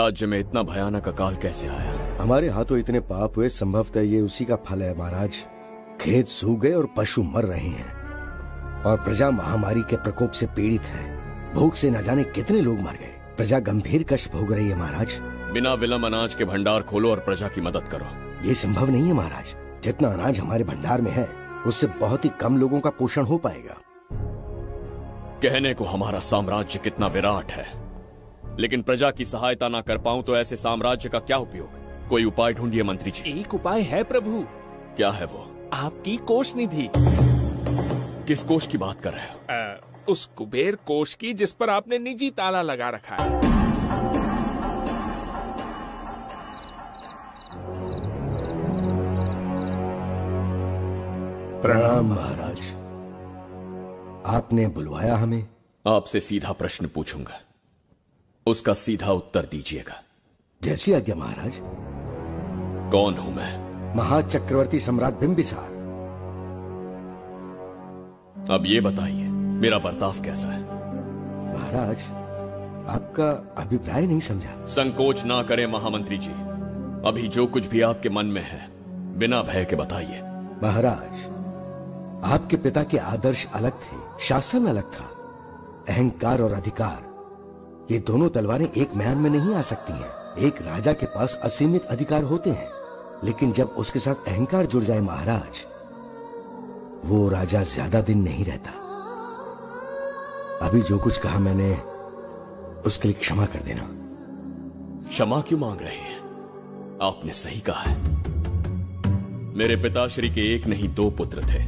राज्य में इतना भयानक अकाल कैसे आया? हमारे हाथों इतने पाप हुए संभवतः ये उसी का फल है महाराज। खेत सूख गए और पशु मर रहे हैं। और प्रजा महामारी के प्रकोप से पीड़ित है। भूख से न जाने कितने लोग मर गए। प्रजा गंभीर कष्ट भोग रही है महाराज। बिना विलंब अनाज के भंडार खोलो और प्रजा की मदद करो। ये संभव नहीं है महाराज। जितना अनाज हमारे भंडार में है उससे बहुत ही कम लोगों का पोषण हो पाएगा। कहने को हमारा साम्राज्य कितना विराट है। लेकिन प्रजा की सहायता ना कर पाऊँ तो ऐसे साम्राज्य का क्या उपयोग? कोई उपाय ढूंढिए मंत्री जी। एक उपाय है प्रभु। क्या है वो? आपकी कोष निधि। किस कोष की बात कर रहे हो? उस कुबेर कोष की जिस पर आपने निजी ताला लगा रखा है। प्रणाम महाराज। आपने बुलवाया हमें? आपसे सीधा प्रश्न पूछूँगा। उसका सीधा उत्तर दीजिएगा। जैसी आज्ञा महाराज। कौन हूँ मैं? महाचक्रवर्ती सम्राट बिंबिसार। अब ये बताइए मेरा बर्ताव कैसा है? महाराज आपका अभिप्राय नहीं समझा। संकोच ना करें महामंत्री जी। अभी जो कुछ भी आपके मन में है बिना भय के बताइए। महाराज आपके पिता के आदर्श अलग थे शासन अलग था अहंकार और अधिकार ये दोनों तलवारें एक म्यान में नहीं आ सकती हैं। एक राजा के पास असीमित अधिकार होते हैं। लेकिन जब उसके साथ अहंकार जुड़ जाए महाराज, वो राजा ज़्यादा दिन नहीं रहता। अभी जो कुछ कहा मैंने, उसके लिए क्षमा कर देना। क्षमा क्यों मांग रहे हैं? आपने सही कहा है। मेरे पिताश्री के एक नहीं, दो पुत्र थे।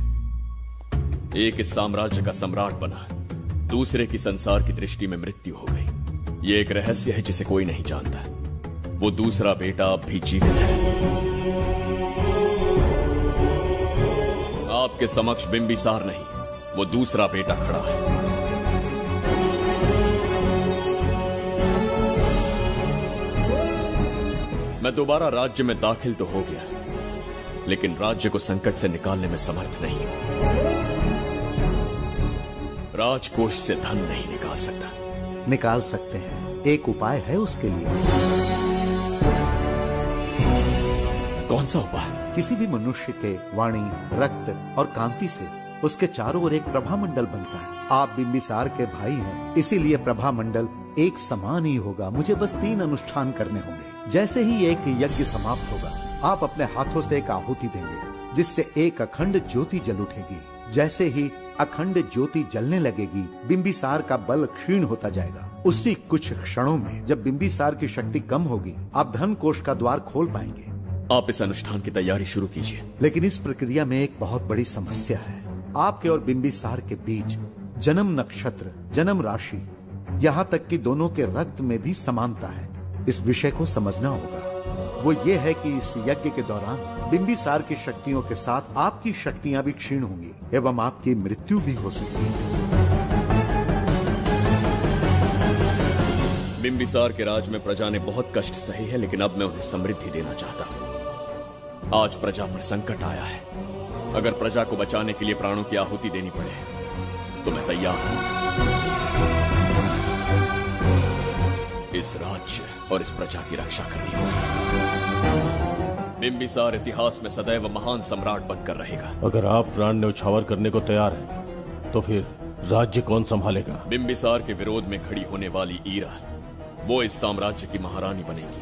एक इस साम्राज्य का सम्राट बना। दूसरे की संसार की दृष्टि में मृत्यु हो गई। ये एक रहस्य है जिसे कोई नहीं जानता। वो दूसरा बेटा अब भी जीवित है। आपके समक्ष बिंबिसार नहीं, वो दूसरा बेटा खड़ा है। मैं दोबारा राज्य में दाखिल तो हो गया, लेकिन राज्य को संकट से निकालने में समर्थ नहीं। राजकोष से धन नहीं निकाल सकता। निकाल सकते हैं। एक उपाय है उसके लिए। कौन सा उपाय? किसी भी मनुष्य के वाणी रक्त और कांति से उसके चारों ओर एक प्रभा मंडल बनता है। आप बिंबिसार के भाई हैं इसीलिए प्रभा मंडल एक समान ही होगा। मुझे बस तीन अनुष्ठान करने होंगे। जैसे ही एक यज्ञ समाप्त होगा आप अपने हाथों से एक आहुति देंगे जिससे एक अखंड ज्योति जल उठेगी। जैसे ही अखंड ज्योति जलने लगेगी बिंबिसार का बल क्षीण होता जाएगा। उसी कुछ क्षणों में जब बिंबिसार की शक्ति कम होगी आप धन कोष का द्वार खोल पाएँगे। आप इस अनुष्ठान की तैयारी शुरू कीजिए। लेकिन इस प्रक्रिया में एक बहुत बड़ी समस्या है। आपके और बिंबिसार के बीच जन्म नक्षत्र जन्म राशि यहाँ तक कि दोनों के रक्त में भी समानता है। इस विषय को समझना होगा। वो ये है कि इस यज्ञ के दौरान बिंबिसार की शक्तियों के साथ आपकी शक्तियाँ भी क्षीण होंगी, एवं आपकी मृत्यु भी हो सकती है। बिंबिसार के राज में प्रजा ने बहुत कष्ट सही है, लेकिन अब मैं उन्हें समृद्धि देना चाहता हूँ। आज प्रजा पर संकट आया है। अगर प्रजा को बचाने के लिए प्राणों की आहुति देनी पड़े तो मैं तैयार हूँ। इस राज्य और इस प्रजा की रक्षा करनी होगी। बिंबिसार इतिहास में सदैव महान सम्राट बनकर रहेगा। अगर आप प्राण न्यौछावर करने को तैयार हैं तो फिर राज्य कौन संभालेगा? बिम्बिसार के विरोध में खड़ी होने वाली ईरा वो इस साम्राज्य की महारानी बनेगी।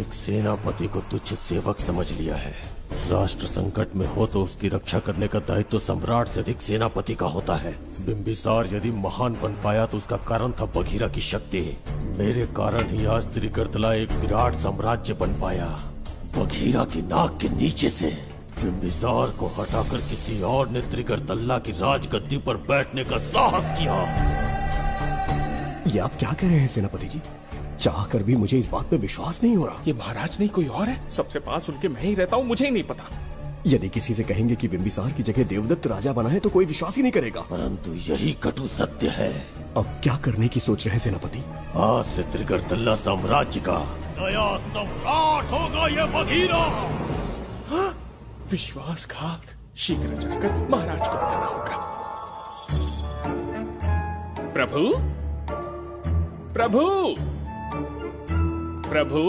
एक सेनापति को तुच्छ सेवक समझ लिया है। राष्ट्र संकट में हो तो उसकी रक्षा करने का दायित्व तो सम्राट से अधिक सेनापति का होता है। बिंबिसार यदि महान बन पाया तो उसका कारण था बघीरा की शक्ति। मेरे कारण ही आज त्रिगर्तला एक विराट साम्राज्य बन पाया। बघीरा की नाक के नीचे से बिंबिसार को हटाकर किसी और ने त्रिगर्तल्ला की राजगद्दी पर बैठने का साहस किया। ये आप क्या कह रहे हैं, सेनापति जी? चाह कर भी मुझे इस बात पे विश्वास नहीं हो रहा। ये महाराज नहीं कोई और है? सबसे पास उनके मैं ही रहता हूँ मुझे ही नहीं पता। यदि किसी से कहेंगे कि बिंबिसार की जगह देवदत्त राजा बना है तो कोई विश्वास ही नहीं करेगा। परंतु यही कटु सत्य है। अब क्या करने की सोच रहे सेनापति? आज से त्रिगर्तल्ला साम्राज्य का। नया सम्राट होगा ये बघीरा विश्वासघात। शीघ्र जाकर महाराज को बताना होगा। प्रभु? प्रभु? प्रभु।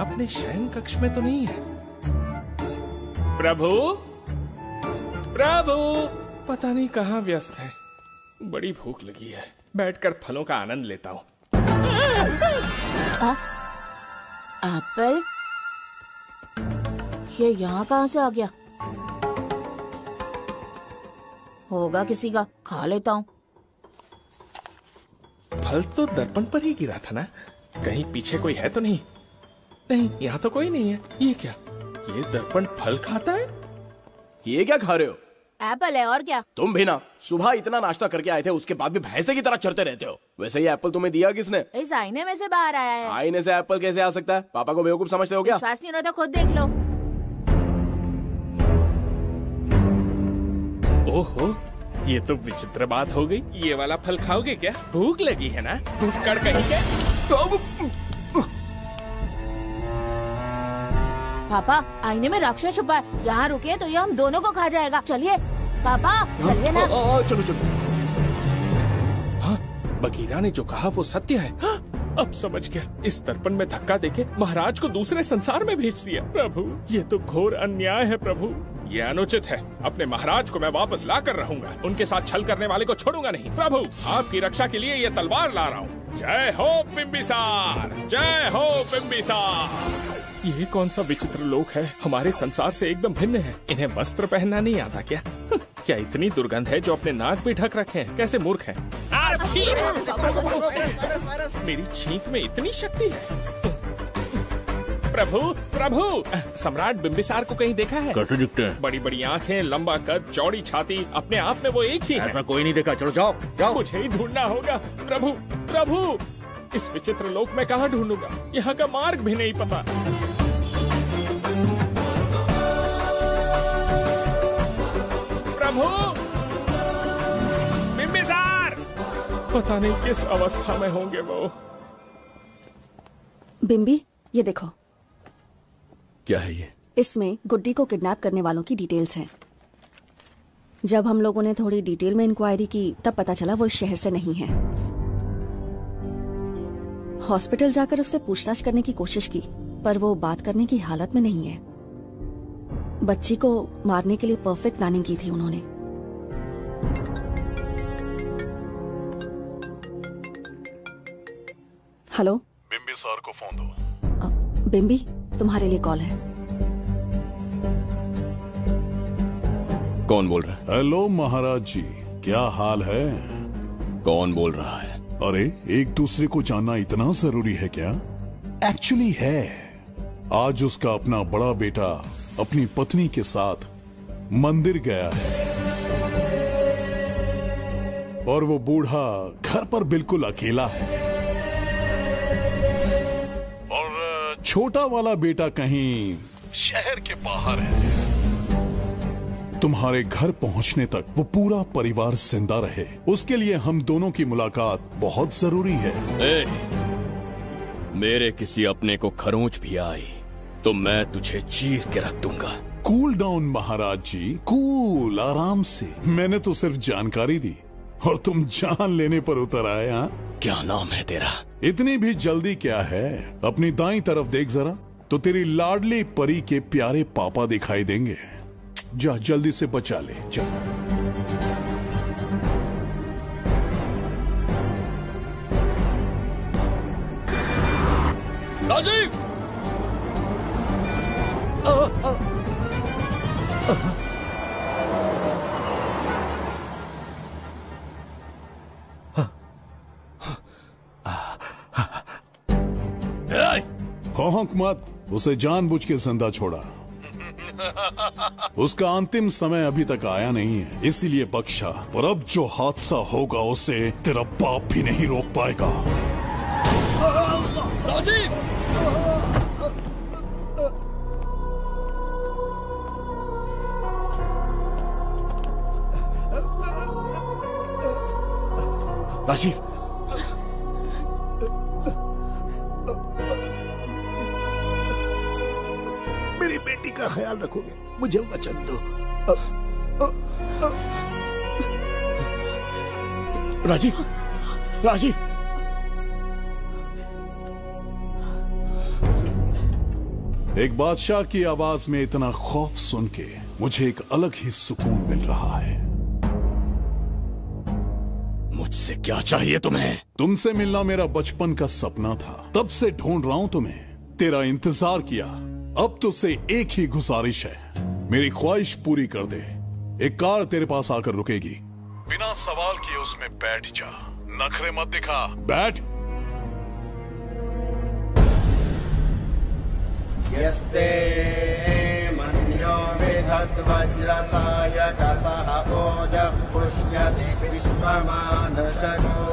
अपने शयन कक्ष में तो नहीं है। प्रभु। प्रभु। पता नहीं कहाँ व्यस्त है। बड़ी भूख लगी है। बैठकर फलों का आनंद लेता हूँ। एप्पल? ये यहाँ कहाँ से आ गया? होगा किसी का। खा लेता हूँ। फल तो दर्पण पर ही गिरा था ना? कहीं पीछे कोई है तो नहीं? नहीं यहाँ तो कोई नहीं है। ये क्या? ये दर्पण फल खाता है? ये क्या खा रहे हो? एप्पल है और क्या? तुम भी ना सुबह इतना नाश्ता करके आए थे उसके बाद भी भैंसे की तरह चढ़ते रहते हो। वैसे ये एप्पल तुम्हें दिया किसने? इस आईने में से बाहर आया है। आईने से एप्पल कैसे आ सकता है? पापा को बेवकूफ़ समझते हो क्या? विश्वास नहीं हो तो खुद देख लो। ओहो ये तो विचित्र बात हो गई। ये वाला फल खाओगे क्या? भूख लगी है ना? भूख कहीं के पापा आईने में राक्षस छुपा है। यहाँ रुके तो ये हम दोनों को खा जाएगा। चलिए। पापा चलिए ना। चलो चलो। बगीरा ने जो कहा वो सत्य है। हाँ, अब समझ गया। इस दर्पण में धक्का देके महाराज को दूसरे संसार में भेज दिया। प्रभु ये तो घोर अन्याय है प्रभु। ये अनुचित है। अपने महाराज को मैं वापस ला कर रहूँगा। उनके साथ छल करने वाले को छोड़ूँगा नहीं। प्रभु आपकी रक्षा के लिए ये तलवार ला रहा हूँ। जय हो बिम्बिसार जय हो बिम्बिसार ये कौन सा विचित्र लोक है? हमारे संसार से एकदम भिन्न है। इन्हें वस्त्र पहनना नहीं आता क्या? क्या इतनी दुर्गंध है जो अपने नाक भी ढक रखे हैं? कैसे मूर्ख हैं। मेरी छींक में इतनी शक्ति है। प्रभु प्रभु। सम्राट बिम्बिसार को कहीं देखा है? कैसे दिखते हैं? बड़ी बड़ी आँखें लंबा कद चौड़ी छाती अपने आप में वो एक ही है। ऐसा कोई नहीं देखा। चलो जाओ जाओ। मुझे ही ढूंढना होगा। प्रभु प्रभु। इस विचित्र लोक में कहाँ ढूंढूँगा? यहाँ का मार्ग भी नहीं पता। प्रभु! बिम्बिसार पता नहीं किस अवस्था में होंगे वो। बिम्बी ये देखो। क्या है ये? इसमें गुड्डी को किडनैप करने वालों की डिटेल्स हैं। जब हम लोगों ने थोड़ी डिटेल में इंक्वायरी की तब पता चला वो इस शहर से नहीं है। हॉस्पिटल जाकर उससे पूछताछ करने की कोशिश की पर वो बात करने की हालत में नहीं है। बच्ची को मारने के लिए परफेक्ट प्लानिंग की थी उन्होंने। हेलो बिम्बिसार को फ़ोन दो। बिम्बी तुम्हारे लिए कॉल है। कौन बोल रहा है? हेलो महाराज जी क्या हाल है? कौन बोल रहा है? अरे एक दूसरे को जानना इतना ज़रूरी है क्या? एक्चुअली है। आज उसका अपना बड़ा बेटा अपनी पत्नी के साथ मंदिर गया है। और वो बूढ़ा घर पर बिल्कुल अकेला है। छोटा वाला बेटा कहीं शहर के बाहर है। तुम्हारे घर पहुँचने तक वो पूरा परिवार ज़िंदा रहे। उसके लिए हम दोनों की मुलाकात बहुत ज़रूरी है। ए, मेरे किसी अपने को खरोच भी आई तो मैं तुझे चीर के रख दूँगा। कूल डाउन महाराज जी कूल आराम से। मैंने तो सिर्फ़ जानकारी दी। और तुम जान लेने पर उतर आए हाँ? क्या नाम है तेरा? इतनी भी जल्दी क्या है? अपनी दाई तरफ़ देख जरा तो तेरी लाडली परी के प्यारे पापा दिखाई देंगे। जा जल्दी से बचा ले जा। राजीव! भौंक मत उसे जानबूझ के ज़िंदा छोड़ा। उसका अंतिम समय अभी तक आया नहीं है इसीलिए बख्शा। पर अब जो हादसा होगा उसे तेरा बाप भी नहीं रोक पाएगा। राजीव राजीव का ख्याल रखोगे? मुझे वचन दो। राजीव राजीव। एक बादशाह की आवाज़ में इतना खौफ सुन के मुझे एक अलग ही सुकून मिल रहा है। मुझसे क्या चाहिए तुम्हें? तुमसे मिलना मेरा बचपन का सपना था। तब से ढूंढ रहा हूँ तुम्हें। तेरा इंतज़ार किया। अब तुझसे एक ही गुजारिश है। मेरी ख्वाहिश पूरी कर दे। एक कार तेरे पास आकर रुकेगी। बिना सवाल किए उसमें बैठ जा। नखरे मत दिखा। बैठ। यस्ते मन्यो विधद्वज्रसायकसः ओजः पुष्यति विश्वमानुषगो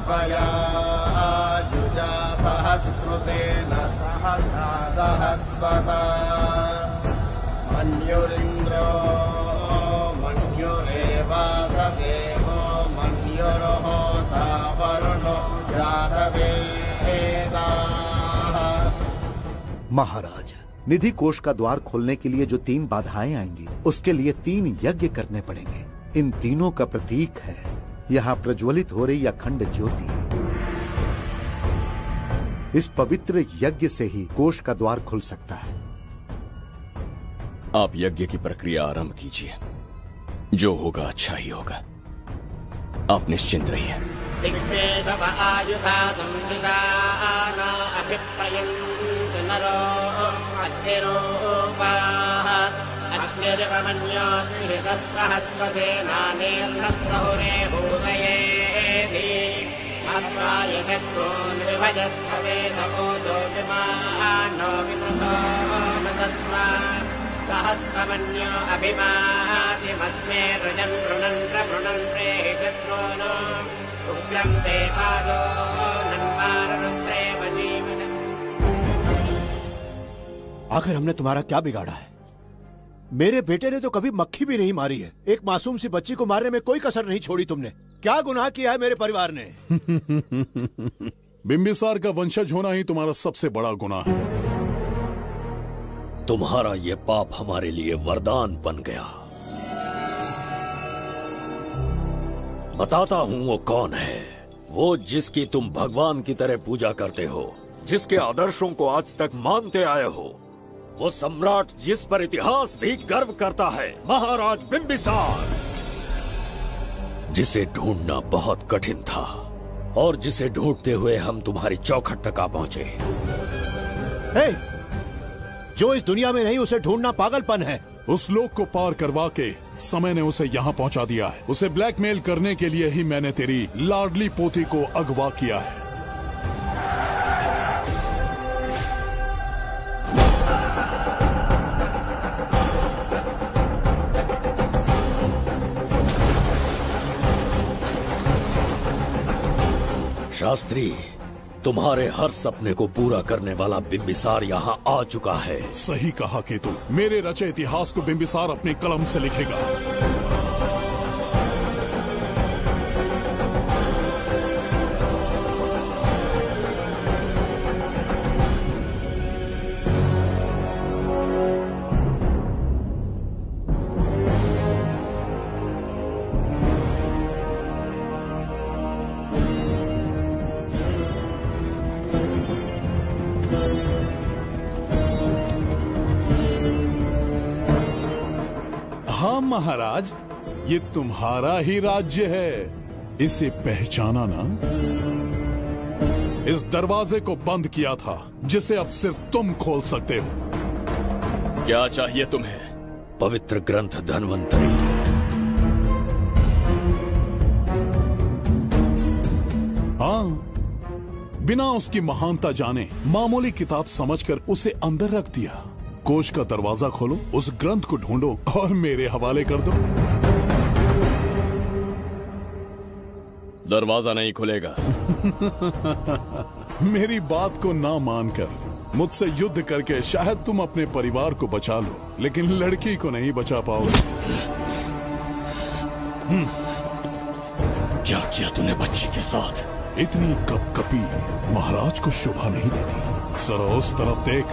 युजा सहसा सहस्वता मन्युरिन्द्रो मन्युर्होता वरुणो महाराज, निधि कोष का द्वार खोलने के लिए जो तीन बाधाएँ आएँगी, उसके लिए तीन यज्ञ करने पड़ेंगे। इन तीनों का प्रतीक है, यहाँ प्रज्वलित हो रही अखंड ज्योति। इस पवित्र यज्ञ से ही कोष का द्वार खुल सकता है। आप यज्ञ की प्रक्रिया आरंभ कीजिए। जो होगा अच्छा ही होगा। आप निश्चिंत रहिए। नरो सहस्रसेनानेर्नः सहुरे भूतयेति हत्वाय शत्रून् विभजस्त्ववेदमोदो विमानो विमृतो सहस्रमन्यो अभिमातिमस्मे रुजन् पृणन् प्रपृणन् प्रेषत्रोनो। उग्रं ते पादो नन्वारुद्रे आखिर हमने तुम्हारा क्या बिगाड़ा है? मेरे बेटे ने तो कभी मक्खी भी नहीं मारी है। एक मासूम सी बच्ची को मारने में कोई कसर नहीं छोड़ी तुमने। क्या गुनाह किया है मेरे परिवार ने? बिम्बिसार का वंशज होना ही तुम्हारा सबसे बड़ा गुनाह है। तुम्हारा ये पाप हमारे लिए वरदान बन गया। बताता हूँ वो कौन है। वो जिसकी तुम भगवान की तरह पूजा करते हो जिसके आदर्शों को आज तक मानते आए हो वो सम्राट जिस पर इतिहास भी गर्व करता है महाराज बिंबिसार। जिसे ढूंढना बहुत कठिन था और जिसे ढूंढते हुए हम तुम्हारी चौखट तक आ पहुँचे। hey! जो इस दुनिया में नहीं उसे ढूंढना पागलपन है। उस लोक को पार करवा के समय ने उसे यहाँ पहुँचा दिया है। उसे ब्लैकमेल करने के लिए ही मैंने तेरी लाडली पोती को अगवा किया है। शास्त्री, तुम्हारे हर सपने को पूरा करने वाला बिंबिसार यहाँ आ चुका है। सही कहा केतु। मेरे रचे इतिहास को बिंबिसार अपने कलम से लिखेगा। महाराज ये तुम्हारा ही राज्य है। इसे पहचाना ना। इस दरवाजे को बंद किया था जिसे अब सिर्फ़ तुम खोल सकते हो। क्या चाहिए तुम्हें? पवित्र ग्रंथ धनवंतरी। हाँ। बिना उसकी महानता जाने मामूली किताब समझकर उसे अंदर रख दिया। कोष का दरवाज़ा खोलो उस ग्रंथ को ढूंढो और मेरे हवाले कर दो। दरवाज़ा नहीं खुलेगा। मेरी बात को ना मानकर मुझसे युद्ध करके शायद तुम अपने परिवार को बचा लो लेकिन लड़की को नहीं बचा पाओगे। क्या किया तूने बच्ची के साथ? इतनी कप कपी महाराज को शोभा नहीं देती। जरा उस तरफ़ देख।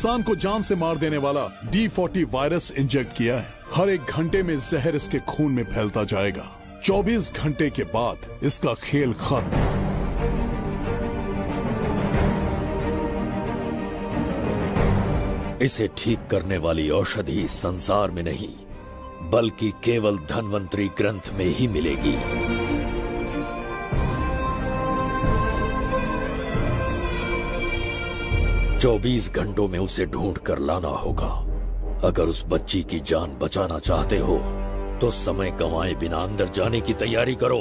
इंसान को जान से मार देने वाला डी फोर्टी वायरस इंजेक्ट किया है। हर एक घंटे में जहर इसके खून में फैलता जाएगा। 24 घंटे के बाद इसका खेल खत्म। इसे ठीक करने वाली औषधि संसार में नहीं, बल्कि केवल धनवंतरी ग्रंथ में ही मिलेगी। चौबीस घंटों में उसे ढूंढ कर लाना होगा। अगर उस बच्ची की जान बचाना चाहते हो तो समय गंवाए बिना अंदर जाने की तैयारी करो।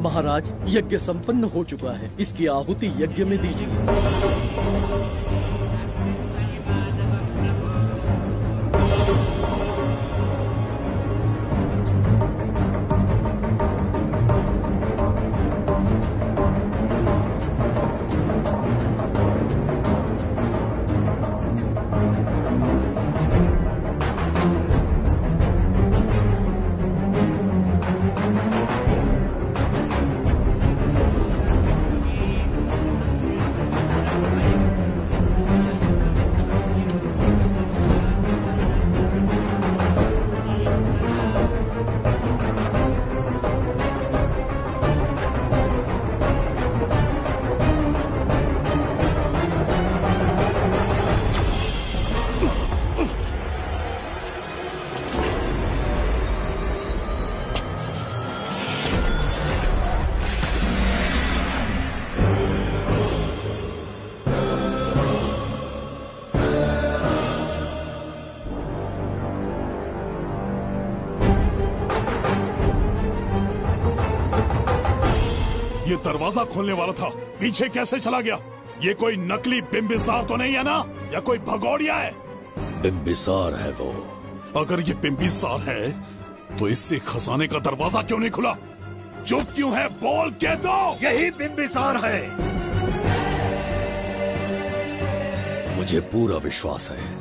महाराज, यज्ञ संपन्न हो चुका है। इसकी आहुति यज्ञ में दीजिए। दरवाज़ा खोलने वाला था। पीछे कैसे चला गया? ये कोई नकली बिम्बिसार तो नहीं है ना? या कोई भगोड़िया है? बिम्बिसार है वो। अगर ये बिम्बिसार है तो इससे खजाने का दरवाज़ा क्यों नहीं खुला? चुप क्यों है? बोल के दो! यही बिम्बिसार है। मुझे पूरा विश्वास है।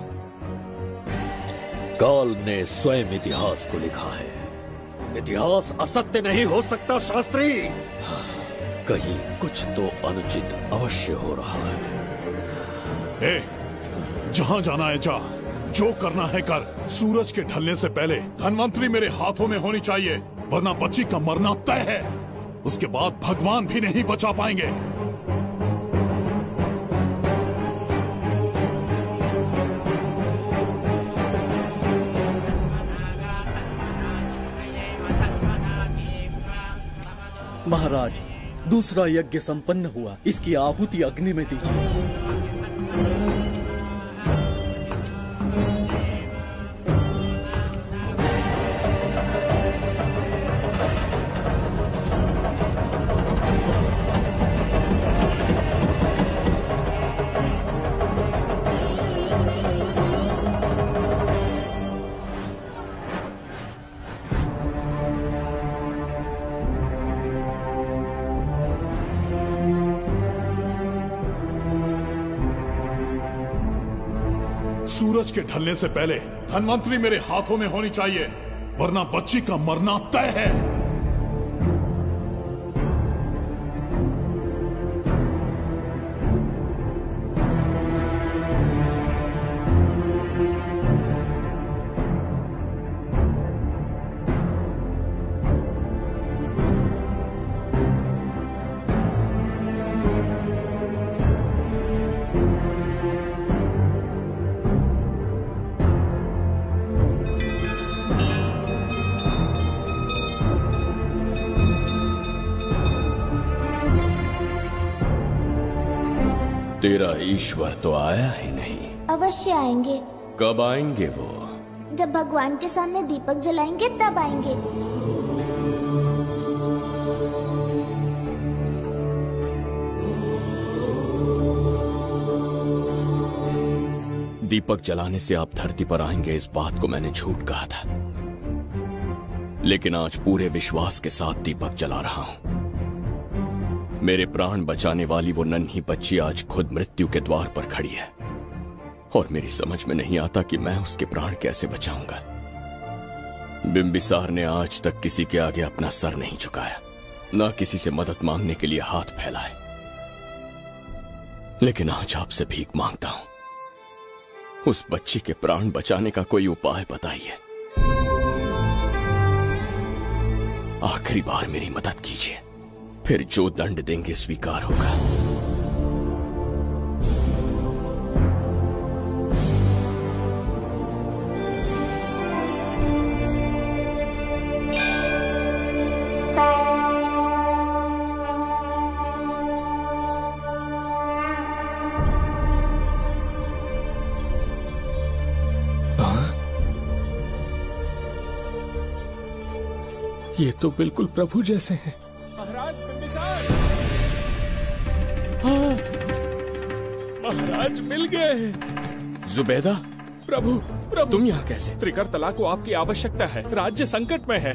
काल ने स्वयं इतिहास को लिखा है। इतिहास असत्य नहीं हो सकता शास्त्री। कहीं कुछ तो अनुचित अवश्य हो रहा है। ए, जहाँ जाना है जा। जो करना है कर। सूरज के ढलने से पहले धनवंतरी मेरे हाथों में होनी चाहिए वरना बच्ची का मरना तय है। उसके बाद भगवान भी नहीं बचा पाएँगे। महाराज दूसरा यज्ञ संपन्न हुआ। इसकी आहुति अग्नि में दीजिए ढलने से पहले धनवंतरी मेरे हाथों में होनी चाहिए, वरना बच्ची का मरना तय है। तेरा ईश्वर तो आया ही नहीं। अवश्य आएँगे। कब आएँगे वो? जब भगवान के सामने दीपक जलाएँगे तब आएँगे। दीपक जलाने से आप धरती पर आएँगे इस बात को मैंने झूठ कहा था। लेकिन आज पूरे विश्वास के साथ दीपक जला रहा हूँ। मेरे प्राण बचाने वाली वो नन्ही बच्ची आज खुद मृत्यु के द्वार पर खड़ी है। और मेरी समझ में नहीं आता कि मैं उसके प्राण कैसे बचाऊँगा। बिंबिसार ने आज तक किसी के आगे अपना सर नहीं झुकाया, ना किसी से मदद मांगने के लिए हाथ फैलाए। लेकिन आज आपसे भीख माँगता हूँ। उस बच्ची के प्राण बचाने का कोई उपाय बताइए। आखिरी बार मेरी मदद कीजिए। फिर जो दंड देंगे स्वीकार होगा। ये तो बिल्कुल प्रभु जैसे हैं। महाराज मिल गए जुबैदा? प्रभु प्रभु। तुम यहाँ कैसे? त्रिकर तला को आपकी आवश्यकता है। राज्य संकट में है।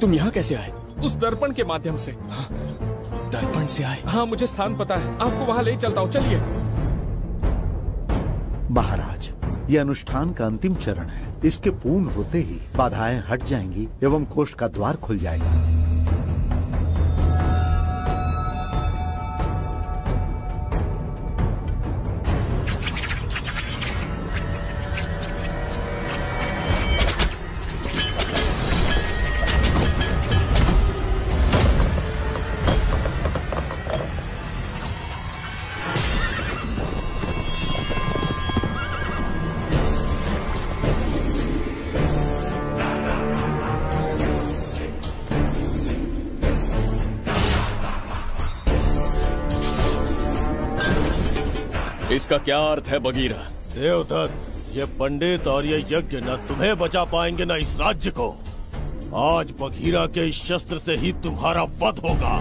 तुम यहाँ कैसे आए? उस दर्पण के माध्यम से। दर्पण से आए? हाँ मुझे स्थान पता है। आपको वहाँ ले चलता हूँ। चलिए। महाराज ये अनुष्ठान का अंतिम चरण है। इसके पूर्ण होते ही बाधाएँ हट जाएँगी एवं कोष्ठ का द्वार खुल जाएगा। इसका क्या अर्थ है बगीरा? देवदत्त ये पंडित और ये यज्ञ न तुम्हें बचा पाएँगे न इस राज्य को। आज बघीरा के इस शस्त्र से ही तुम्हारा वध होगा।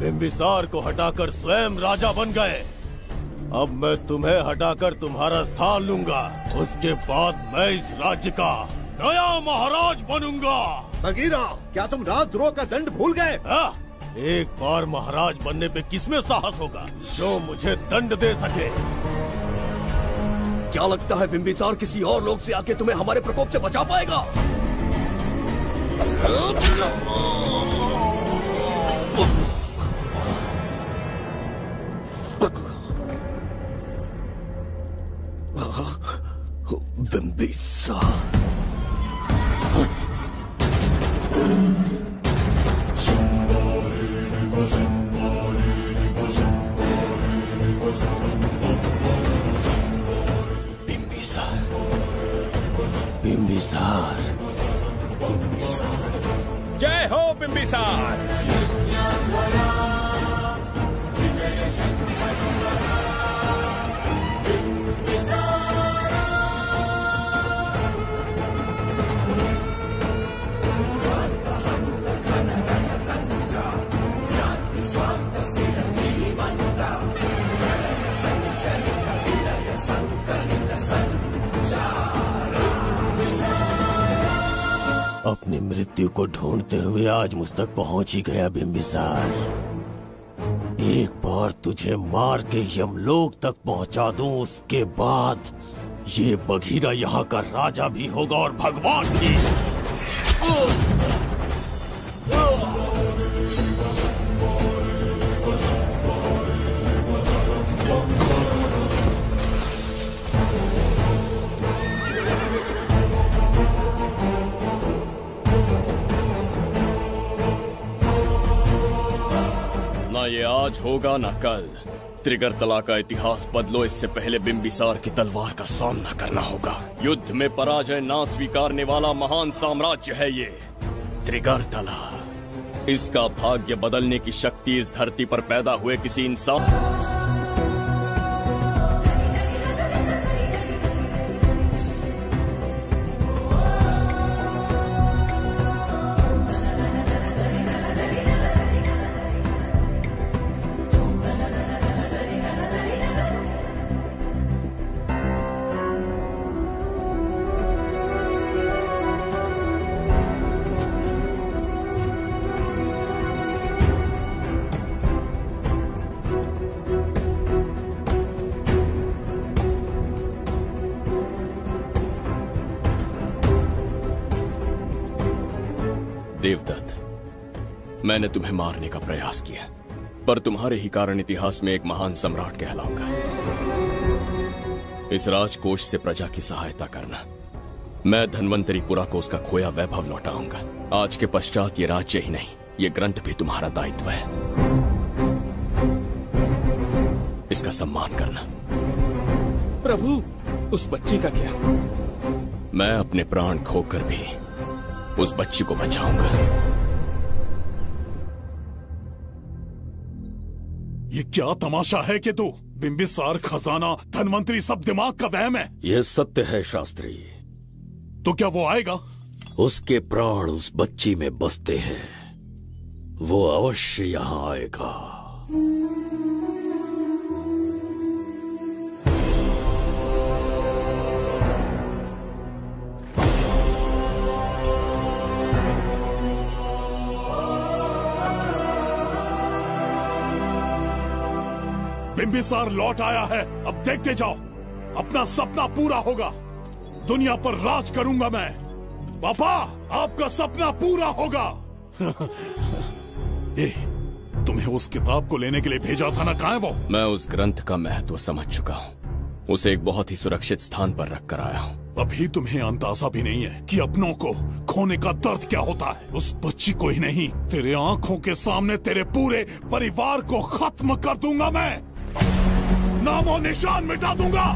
बिंबिसार को हटाकर स्वयं राजा बन गए। अब मैं तुम्हें हटाकर तुम्हारा स्थान लूँगा। उसके बाद मैं इस राज्य का नया महाराज बनूँगा। बगीरा क्या तुम राजद्रोह का दंड भूल गए? हाँ, एक बार महाराज बनने पे किसमें साहस होगा? जो मुझे दंड दे सके। क्या लगता है बिंबिसार किसी और लोग से आके तुम्हें हमारे प्रकोप से बचा पाएगा? बिंबिसार बिंबिसार बिंबिसार जय हो बिंबिसार। मृत्यु को ढूंढते हुए आज मुझ तक पहुँच ही गया, बिंबिसार। एक बार तुझे मार के यमलोक तक पहुँचा दूँ, उसके बाद ये बघीरा यहाँ का राजा भी होगा और भगवान भी। आज होगा ना कल। त्रिगर तला का इतिहास बदलो, इससे पहले बिंबिसार की तलवार का सामना करना होगा। युद्ध में पराजय ना स्वीकारने वाला महान साम्राज्य है ये। त्रिगर तला इसका भाग्य बदलने की शक्ति इस धरती पर पैदा हुए किसी इंसान मैंने तुम्हें मारने का प्रयास किया पर तुम्हारे ही कारण इतिहास में एक महान सम्राट कहलाऊँगा। इस राजकोष से प्रजा की सहायता करना मैं धनवंतरीपुरा को उसका खोया वैभव लौटाऊँगा। आज के पश्चात ये राज्य ही नहीं ये ग्रंथ भी तुम्हारा दायित्व है। इसका सम्मान करना। प्रभु उस बच्ची का क्या? मैं अपने प्राण खोकर भी उस बच्ची को बचाऊँगा। ये क्या तमाशा है कि तू बिंबिसार खजाना धनवंतरी सब दिमाग का वहम है? यह सत्य है शास्त्री। तो क्या वो आएगा? उसके प्राण उस बच्ची में बसते हैं। वो अवश्य यहाँ आएगा। बिंबिसार लौट आया है। अब देखते जाओ। अपना सपना पूरा होगा। दुनिया पर राज करूँगा मैं। पापा आपका सपना पूरा होगा। ए, तुम्हें उस किताब को लेने के लिए भेजा था ना? कहा वो? मैं उस ग्रंथ का महत्व समझ चुका हूँ। उसे एक बहुत ही सुरक्षित स्थान पर रख कर आया हूँ। अभी तुम्हें अंदाज़ा भी नहीं है कि अपनों को खोने का दर्द क्या होता है। उस बच्ची को ही नहीं तेरे आँखों के सामने तेरे पूरे परिवार को खत्म कर दूँगा मैं। नामो निशान मिटा दूँगा।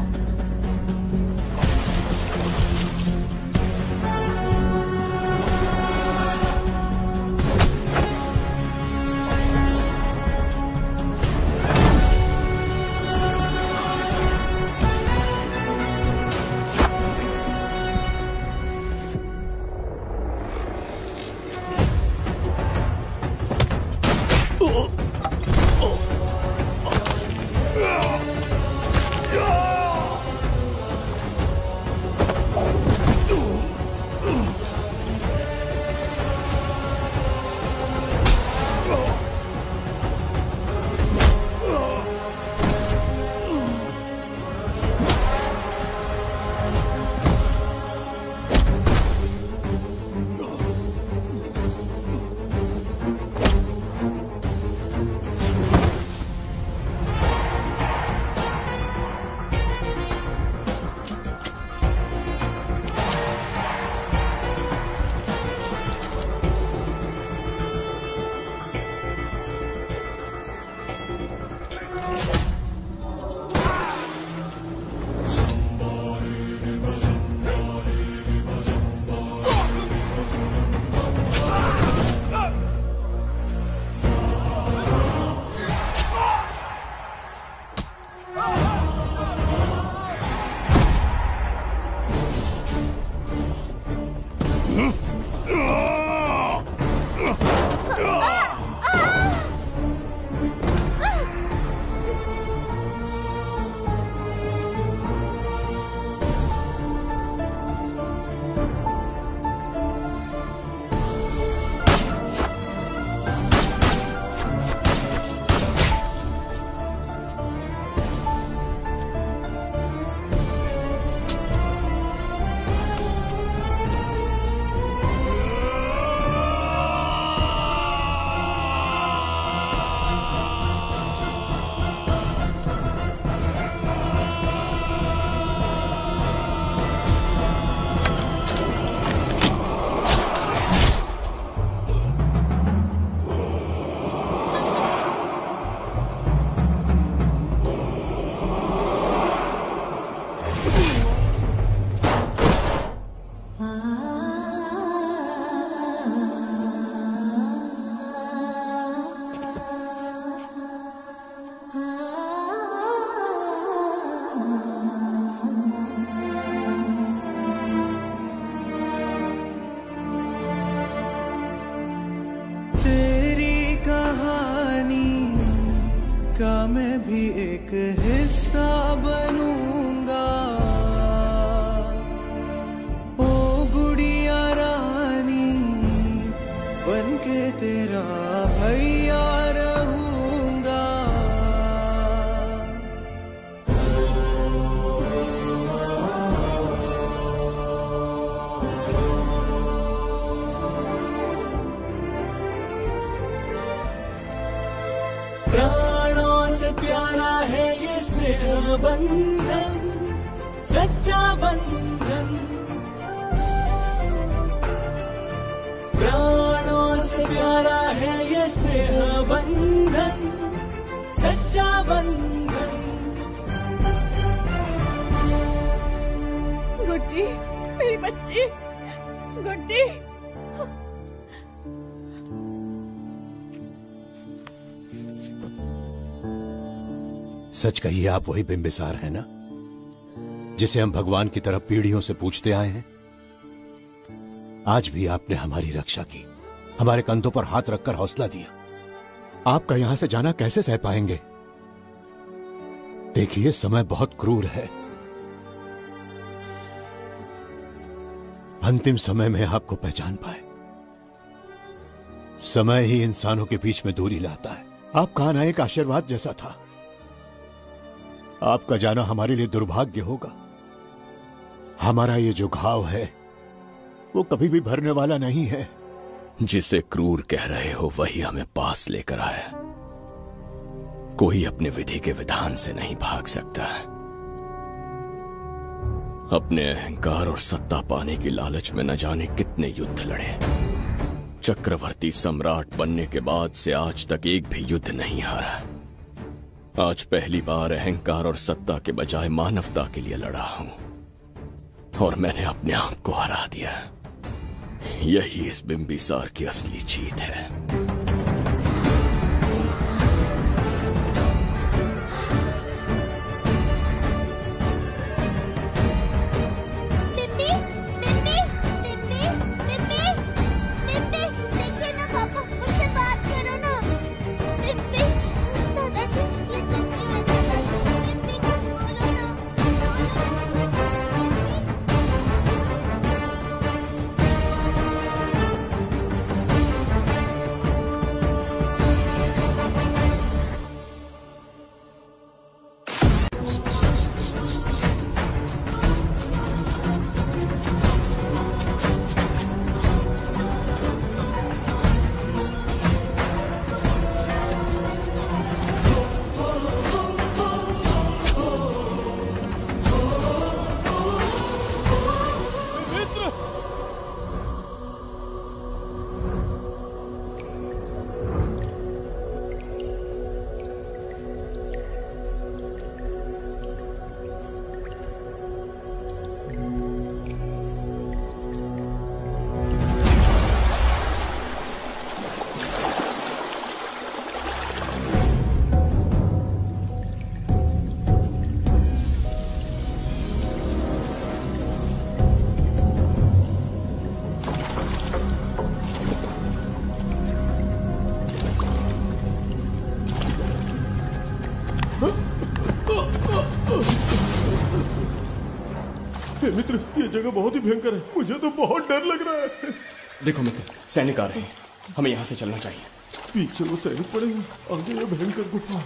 सच कहिए, आप वही बिंबिसार है ना? जिसे हम भगवान की तरफ़ पीढ़ियों से पूछते आए हैं? आज भी आपने हमारी रक्षा की। हमारे कंधों पर हाथ रखकर हौसला दिया। आपका यहाँ से जाना कैसे सह पाएँगे? देखिए, समय बहुत क्रूर है। अंतिम समय में आपको पहचान पाए। समय ही इंसानों के बीच में दूरी लाता है। आपका आना एक आशीर्वाद जैसा था। आपका जाना हमारे लिए दुर्भाग्य होगा। हमारा ये जो घाव है, वो कभी भी भरने वाला नहीं है। जिसे क्रूर कह रहे हो, वही हमें पास लेकर आया। कोई अपने विधि के विधान से नहीं भाग सकता। अपने अहंकार और सत्ता पाने की लालच में न जाने कितने युद्ध लड़े। चक्रवर्ती सम्राट बनने के बाद से आज तक एक भी युद्ध नहीं हारा। आज पहली बार अहंकार और सत्ता के बजाय मानवता के लिए लड़ा हूँ। और मैंने अपने आप को हरा दिया। यही इस बिंबिसार की असली जीत है। जगह बहुत ही भयंकर है। मुझे तो बहुत डर लग रहा है। देखो मित्र सैनिक आ रहे हैं। हमें यहाँ से चलना चाहिए। पीछे वो सैनिक पड़े हैं। आगे ये भयंकर गुफा।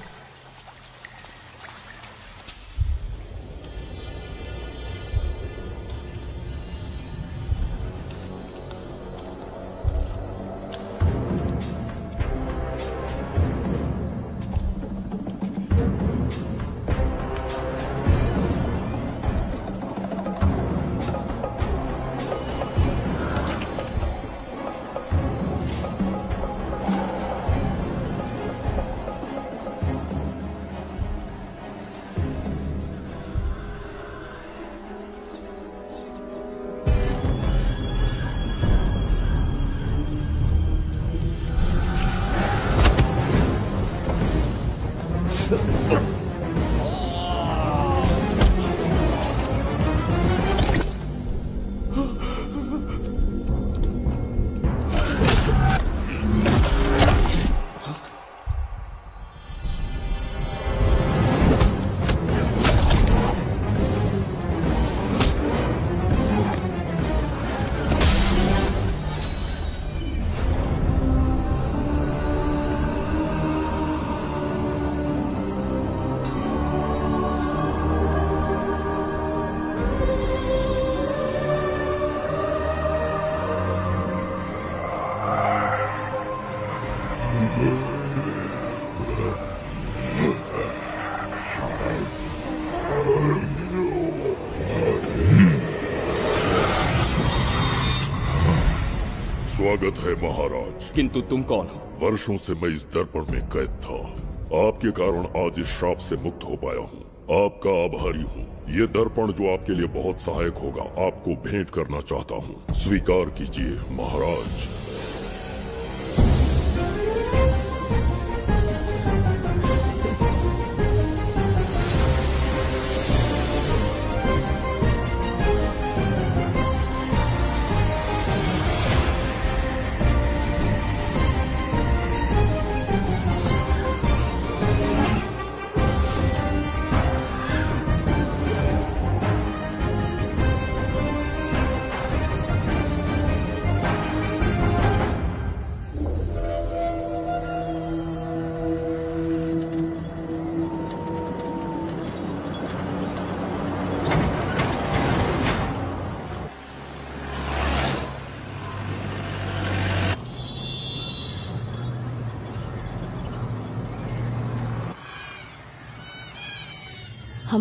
किंतु तुम कौन हो? वर्षों से मैं इस दर्पण में कैद था। आपके कारण आज इस श्राप से मुक्त हो पाया हूँ। आपका आभारी हूँ। ये दर्पण जो आपके लिए बहुत सहायक होगा, आपको भेंट करना चाहता हूँ। स्वीकार कीजिए, महाराज।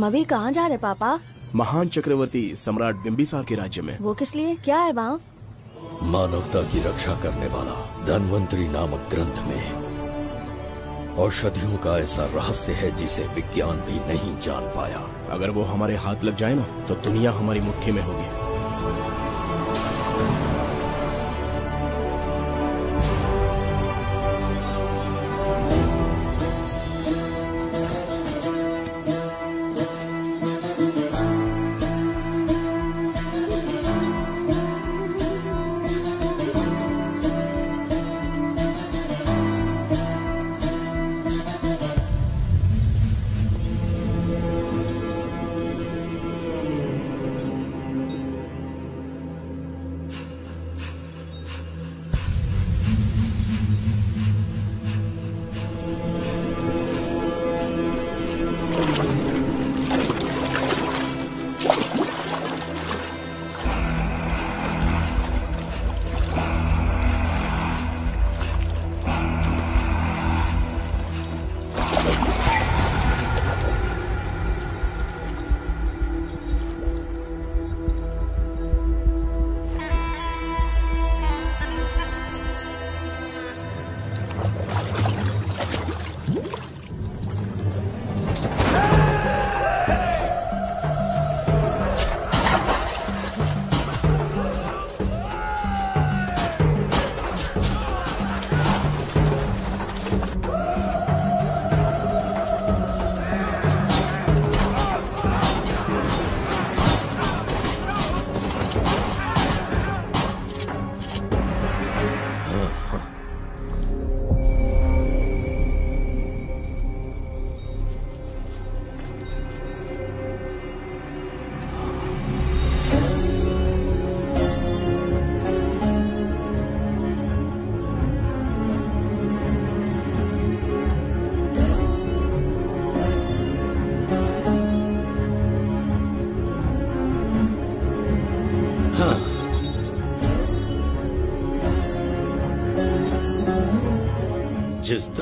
हम अभी कहाँ जा रहे पापा? महान चक्रवर्ती सम्राट बिम्बिसार के राज्य में। वो किस लिए? क्या है वहाँ? मानवता की रक्षा करने वाला धनवंतरी नामक ग्रंथ में। औषधियों का ऐसा रहस्य है जिसे विज्ञान भी नहीं जान पाया। अगर वो हमारे हाथ लग जाए ना तो दुनिया हमारी मुट्ठी में होगी।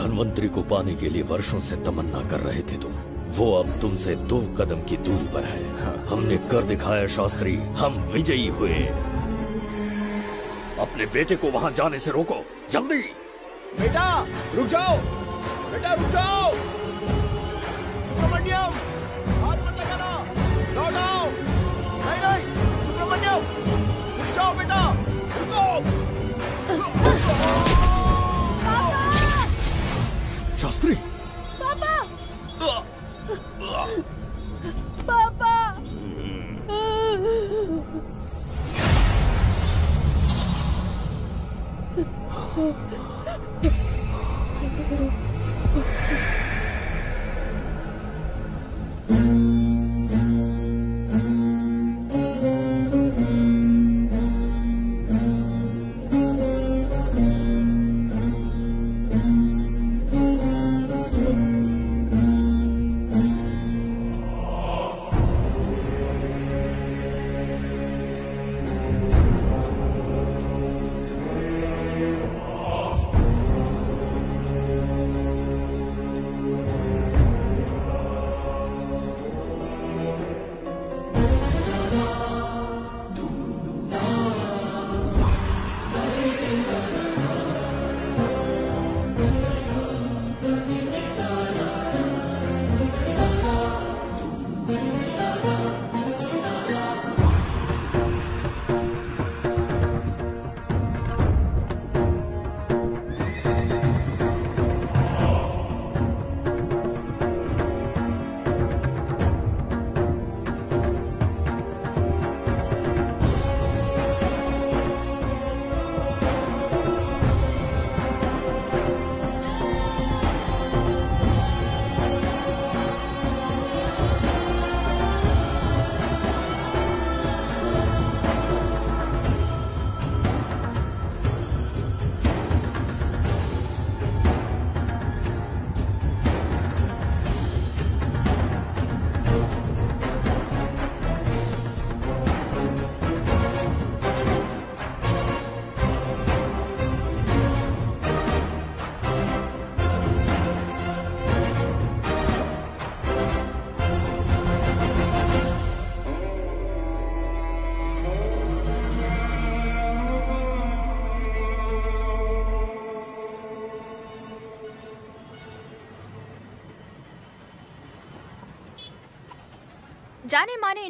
जिस धनवंतरी को पाने के लिए वर्षों से तमन्ना कर रहे थे तुम। वो अब तुमसे दो कदम की दूरी पर है। हमने कर दिखाया शास्त्री। हम विजयी हुए। अपने बेटे को वहाँ जाने से रोको। जल्दी! बेटा रुक जाओ! बेटा रुक जाओ!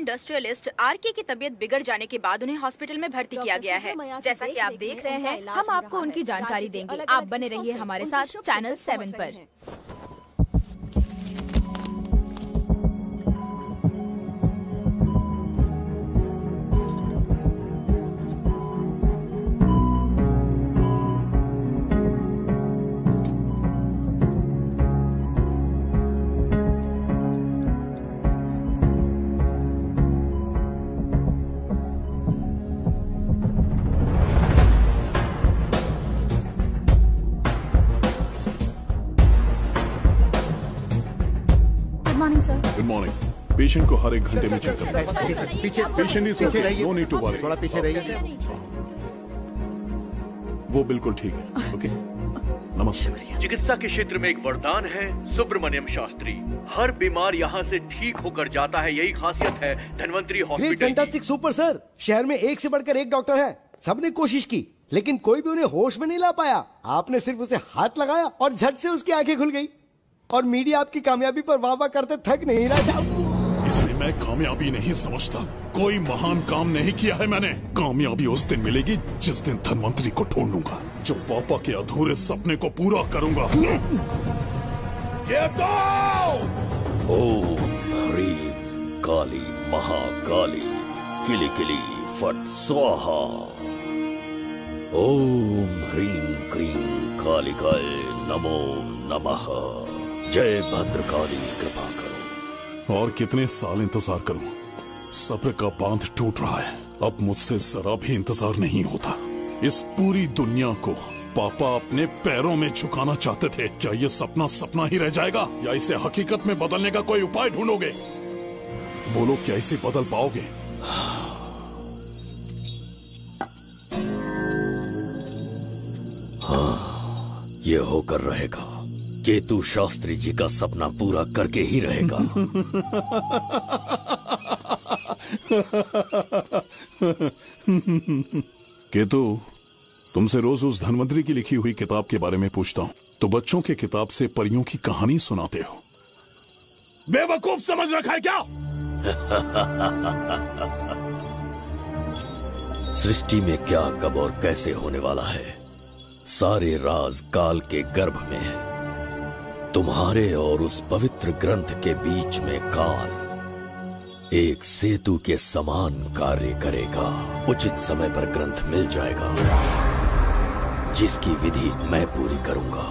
इंडस्ट्रियलिस्ट आर के की तबीयत बिगड़ जाने के बाद उन्हें हॉस्पिटल में भर्ती किया गया है। जैसा कि आप देख रहे हैं हम आपको उनकी जानकारी देंगे। आप बने रहिए हमारे साथ चैनल सेवन पर। घंटे में चेक करना पीछे पेशेंट इज़ पीछे रहिए नो नीड टू वरी थोड़ा पीछे रहिए। वो बिल्कुल ठीक है। ओके नमस्ते। चिकित्सा के क्षेत्र में एक वरदान है सुब्रमण्यम शास्त्री। हर बीमार यहाँ से ठीक होकर जाता है यही खासियत है Dhanvantari hospital. Fantastic super sir शहर में एक से बढ़कर एक डॉक्टर है। सबने कोशिश की लेकिन कोई भी उन्हें होश में नहीं ला पाया। आपने सिर्फ़ उसे हाथ लगाया और झट से उसकी आँखें खुल गई। और मीडिया आपकी कामयाबी पर वाह वाह करते थक नहीं रहा। मैं कामयाबी नहीं समझता। कोई महान काम नहीं किया है मैंने। कामयाबी उस दिन मिलेगी जिस दिन धनवंतरी को ढूंढूँगा। जो पापा के अधूरे सपने को पूरा करूँगा। ये तो ओम ह्रीं काली महाकाली किली किली फट स्वाहा। ओम ह्रीं क्रीं कालिकाय नमो नमः। जय भद्रकाली कृपा। और कितने साल इंतज़ार करूँ? सब्र का बाँध टूट रहा है। अब मुझसे जरा भी इंतज़ार नहीं होता। इस पूरी दुनिया को पापा अपने पैरों में झुकाना चाहते थे। क्या ये सपना सपना ही रह जाएगा? या इसे हकीकत में बदलने का कोई उपाय ढूंढोगे? बोलो, क्या इसे बदल पाओगे? हाँ ये होकर रहेगा। केतु शास्त्री जी का सपना पूरा करके ही रहेगा। केतु तुमसे रोज उस धनवंतरी की लिखी हुई किताब के बारे में पूछता हूँ। तो बच्चों के किताब से परियों की कहानी सुनाते हो। बेवकूफ़ समझ रखा है क्या? सृष्टि में क्या कब और कैसे होने वाला है? सारे राज काल के गर्भ में है। तुम्हारे और उस पवित्र ग्रंथ के बीच में काल एक सेतु के समान कार्य करेगा। उचित समय पर ग्रंथ मिल जाएगा, जिसकी विधि मैं पूरी करूँगा।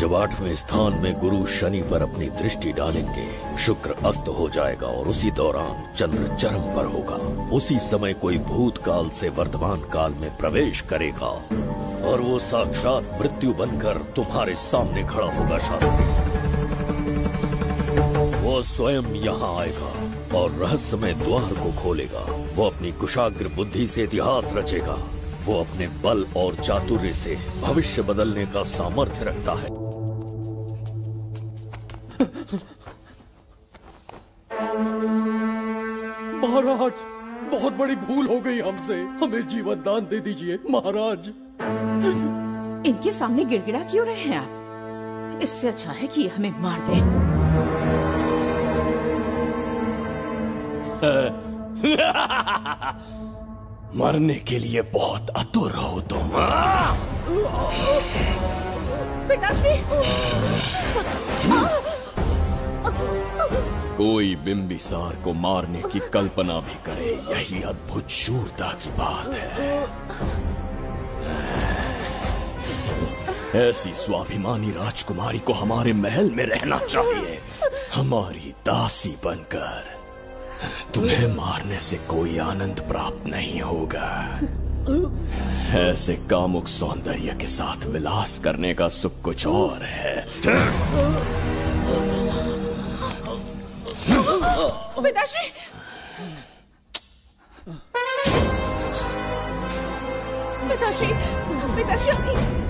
जब आठवें स्थान में गुरु शनि पर अपनी दृष्टि डालेंगे, शुक्र अस्त हो जाएगा और उसी दौरान चंद्र चरम पर होगा। उसी समय कोई भूतकाल से वर्तमान काल में प्रवेश करेगा और वो साक्षात मृत्यु बनकर तुम्हारे सामने खड़ा होगा, शास्त्री। वो स्वयं यहाँ आएगा और रहस्यमय द्वार को खोलेगा। वो अपनी कुशाग्र बुद्धि से इतिहास रचेगा। वो अपने बल और चातुर्य से भविष्य बदलने का सामर्थ्य रखता है। महाराज बहुत बड़ी भूल हो गई हमसे। हमें जीवन दान दे दीजिए महाराज। इनके सामने गिड़गिड़ा क्यों रहे हैं आप? इससे अच्छा है कि हमें मार दें। मरने के लिए बहुत अतुर हो तुम। पिताश्री! कोई बिंबिसार को मारने की कल्पना भी करे, यही अद्भुत शूरता की बात है। ऐसी स्वाभिमानी राजकुमारी को हमारे महल में रहना चाहिए। हमारी दासी बनकर तुम्हें मारने से कोई आनंद प्राप्त नहीं होगा। ऐसे कामुक सौंदर्य के साथ विलास करने का सुख कुछ और है। पिताश्री पिताश्री पिताश्री उठिए। ब्रज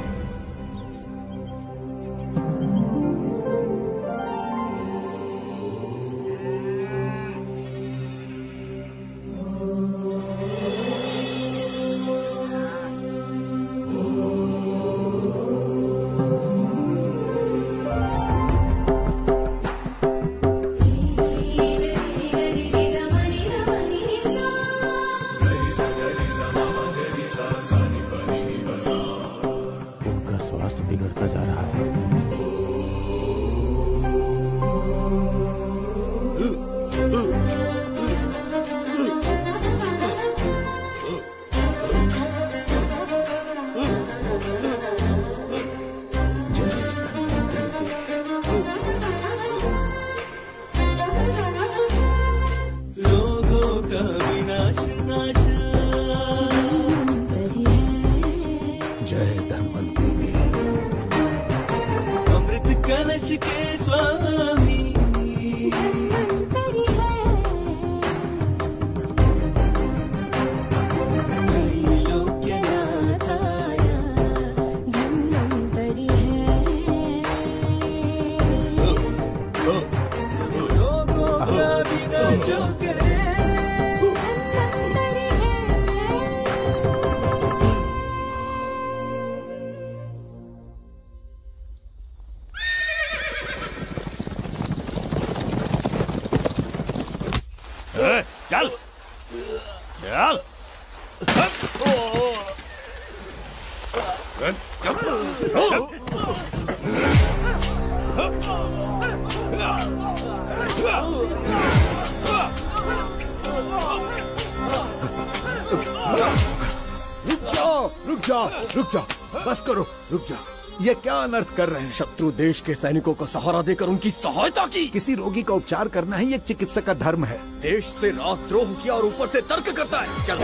अनर्थ कर रहे हैं। शत्रु देश के सैनिकों को सहारा देकर उनकी सहायता की। किसी रोगी का उपचार करना ही एक चिकित्सक का धर्म है। देश से राजद्रोह किया और ऊपर से तर्क करता है। चल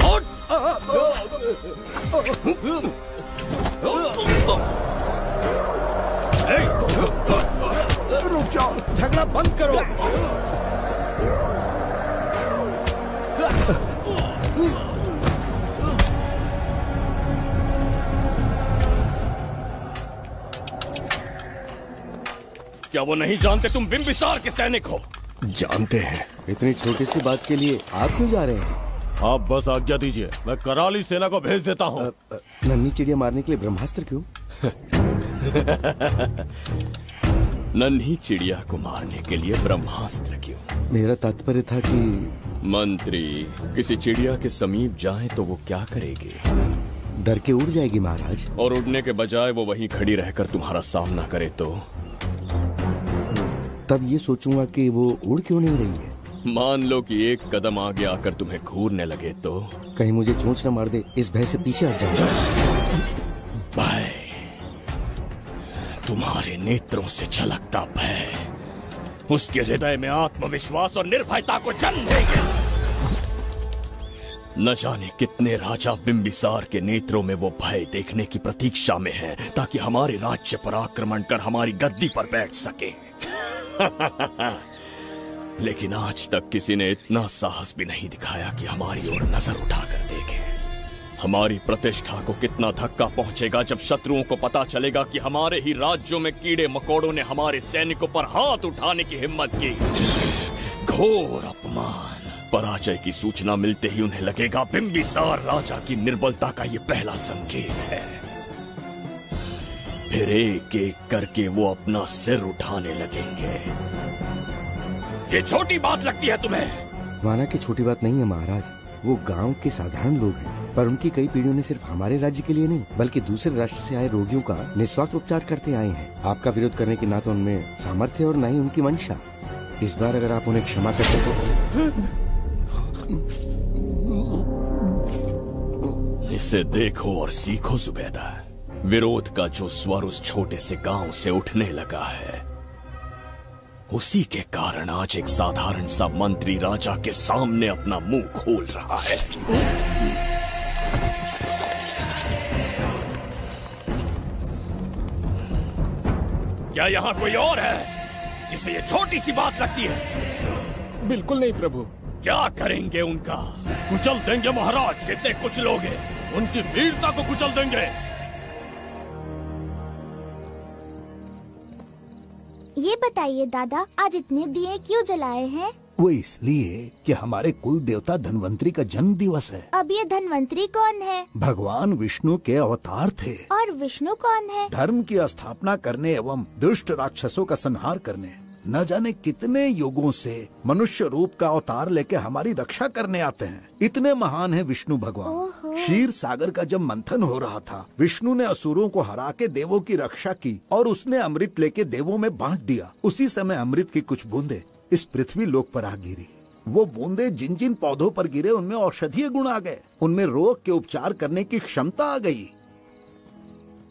रुक जाओ झगड़ा बंद करो। क्या वो नहीं जानते तुम बिंबिसार के सैनिक हो? जानते हैं। इतनी छोटी सी बात के लिए आप क्यों जा रहे हैं? आप बस आज्ञा दीजिए। मैं कराली सेना को भेज देता हूँ। नन्ही चिड़िया मारने के लिए ब्रह्मास्त्र क्यों? नन्ही चिड़िया को मारने के लिए ब्रह्मास्त्र क्यों? मेरा तात्पर्य था कि मंत्री किसी चिड़िया के समीप जाए तो वो क्या करेगी? डर के उड़ जाएगी महाराज। और उड़ने के बजाय वो वहीं खड़ी रहकर तुम्हारा सामना करे तो? तब ये सोचूँगा कि वो उड़ क्यों नहीं रही है? मान लो कि एक कदम आगे आकर तुम्हें घूरने लगे तो? कहीं मुझे चोंच न मार दे इस भय से पीछे हट जाऊँगा भय। तुम्हारे नेत्रों से झलकता भय। उसके हृदय में आत्मविश्वास और निर्भयता को जन्म देंगे। न जाने कितने राजा बिंबिसार के नेत्रों में वो भय देखने की प्रतीक्षा में है ताकि हमारे राज्य पर आक्रमण कर हमारी गद्दी पर बैठ सके। लेकिन आज तक किसी ने इतना साहस भी नहीं दिखाया कि हमारी ओर नज़र उठाकर देखे। हमारी प्रतिष्ठा को कितना धक्का पहुंचेगा जब शत्रुओं को पता चलेगा कि हमारे ही राज्यों में कीड़े मकोड़ों ने हमारे सैनिकों पर हाथ उठाने की हिम्मत की। घोर अपमान। पराजय की सूचना मिलते ही उन्हें लगेगा, बिंबिसार राजा की निर्बलता का ये पहला संकेत है। फिर एक एक करके वो अपना सिर उठाने लगेंगे। ये छोटी बात लगती है तुम्हें। माना कि छोटी बात नहीं है महाराज। वो गाँव के साधारण लोग हैं पर उनकी कई पीढ़ियों ने सिर्फ़ हमारे राज्य के लिए नहीं बल्कि दूसरे राष्ट्र से आए रोगियों का निस्वार्थ उपचार करते आए हैं। आपका विरोध करने की ना तो उनमें सामर्थ्य और न ही उनकी मंशा। इस बार अगर आप उन्हें क्षमा कर सको। इसे देखो और सीखो जुबैदा विरोध का जो स्वर उस छोटे से गाँव से उठने लगा है उसी के कारण आज एक साधारण सा मंत्री राजा के सामने अपना मुँह खोल रहा है। क्या यहाँ कोई और है जिसे ये छोटी सी बात लगती है? बिल्कुल नहीं प्रभु। क्या करेंगे उनका? कुचल देंगे महाराज किसे कुछ लोग उनकी वीरता को कुचल देंगे। ये बताइए दादा आज इतने दिए क्यों जलाए हैं? वो इसलिए कि हमारे कुल देवता धनवंतरी का जन्म दिवस है। अब ये धनवंतरी कौन है? भगवान विष्णु के अवतार थे। और विष्णु कौन है? धर्म की स्थापना करने एवं दुष्ट राक्षसों का संहार करने। न जाने कितने युगों से मनुष्य रूप का अवतार लेके हमारी रक्षा करने आते हैं। इतने महान है विष्णु भगवान। क्षीर सागर का जब मंथन हो रहा था विष्णु ने असुरों को हरा के देवों की रक्षा की और उसने अमृत लेके देवों में बांट दिया। उसी समय अमृत की कुछ बूंदे इस पृथ्वी लोक पर आ गिरी। वो बूंदे जिन जिन पौधों पर गिरे उनमें औषधीय गुण आ गए। उनमें रोग के उपचार करने की क्षमता आ गई।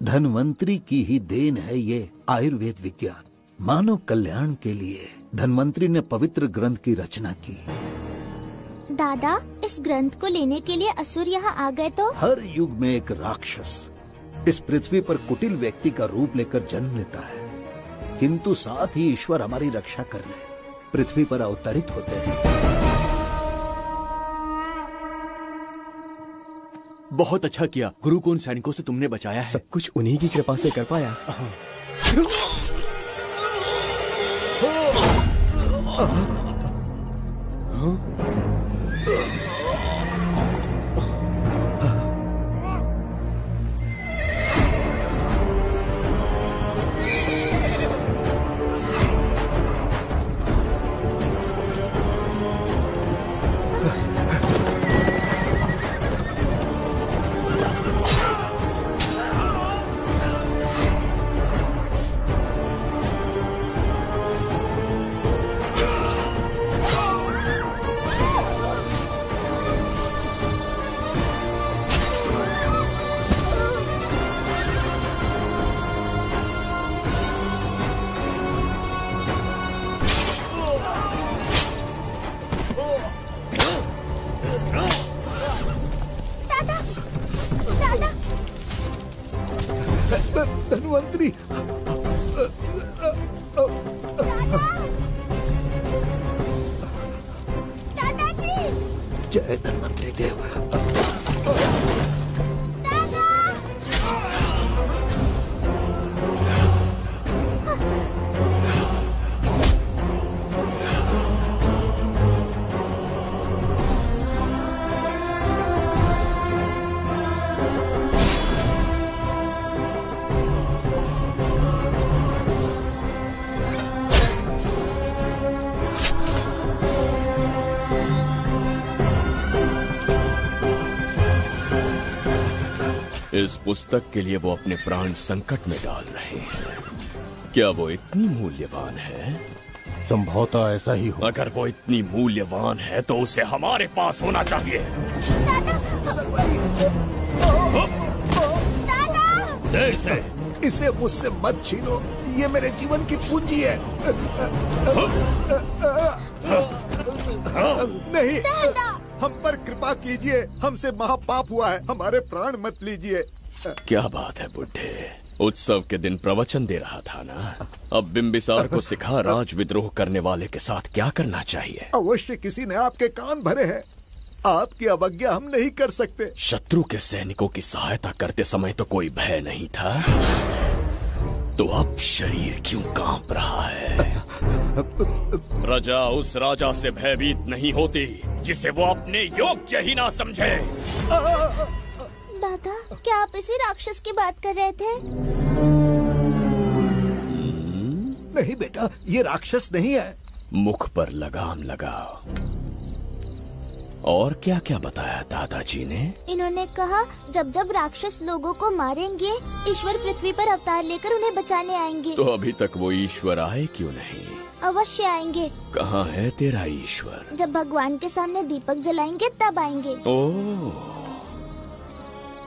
धनवंतरी की ही देन है ये आयुर्वेद विज्ञान। मानव कल्याण के लिए धनवंतरी ने पवित्र ग्रंथ की रचना की। दादा इस ग्रंथ को लेने के लिए असुर यहाँ आ गए तो? हर युग में एक राक्षस इस पृथ्वी पर कुटिल व्यक्ति का रूप लेकर जन्म लेता है। किंतु साथ ही ईश्वर हमारी रक्षा कर करने पृथ्वी पर अवतरित होते हैं। बहुत अच्छा किया। गुरु को उन सैनिकों से तुमने बचाया है? सब कुछ उन्हीं की कृपा से कर पाया। दादा पुस्तक के लिए वो अपने प्राण संकट में डाल रहे हैं। क्या वो इतनी मूल्यवान है? संभवतः ऐसा ही हो। अगर वो इतनी मूल्यवान है तो उसे हमारे पास होना चाहिए। दे इसे इसे मुझसे मत छीनो। ये मेरे जीवन की पूंजी है। नहीं हम पर कृपा कीजिए। हमसे महापाप हुआ है। हमारे प्राण मत लीजिए। क्या बात है बुढ़े? उत्सव के दिन प्रवचन दे रहा था ना? अब बिम्बिसार को सिखा राज विद्रोह करने वाले के साथ क्या करना चाहिए? अवश्य किसी ने आपके कान भरे हैं। आपकी अवज्ञा हम नहीं कर सकते। शत्रु के सैनिकों की सहायता करते समय तो कोई भय नहीं था। तो अब शरीर क्यों काँप रहा है? प्रजा उस राजा से भयभीत नहीं होती जिसे वो अपने योग्य ही ना समझे। दादा क्या आप इसी राक्षस की बात कर रहे थे? नहीं बेटा ये राक्षस नहीं है। मुख पर लगाम लगाओ। और क्या क्या बताया दादाजी ने? इन्होंने कहा जब जब राक्षस लोगों को मारेंगे ईश्वर पृथ्वी पर अवतार लेकर उन्हें बचाने आएँगे। तो अभी तक वो ईश्वर आए क्यों नहीं? अवश्य आएँगे। कहाँ है तेरा ईश्वर? जब भगवान के सामने दीपक जलाएँगे तब आएँगे। ओ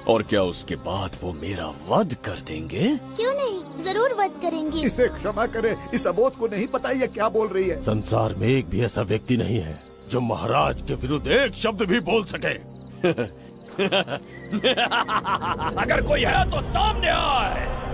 और क्या उसके बाद वो मेरा वध कर देंगे? क्यों नहीं? ज़रूर वध करेंगे। इसे क्षमा करे। इस अबोध को नहीं पता ये क्या बोल रही है। संसार में एक भी ऐसा व्यक्ति नहीं है जो महाराज के विरुद्ध एक शब्द भी बोल सके। अगर कोई है तो सामने आए।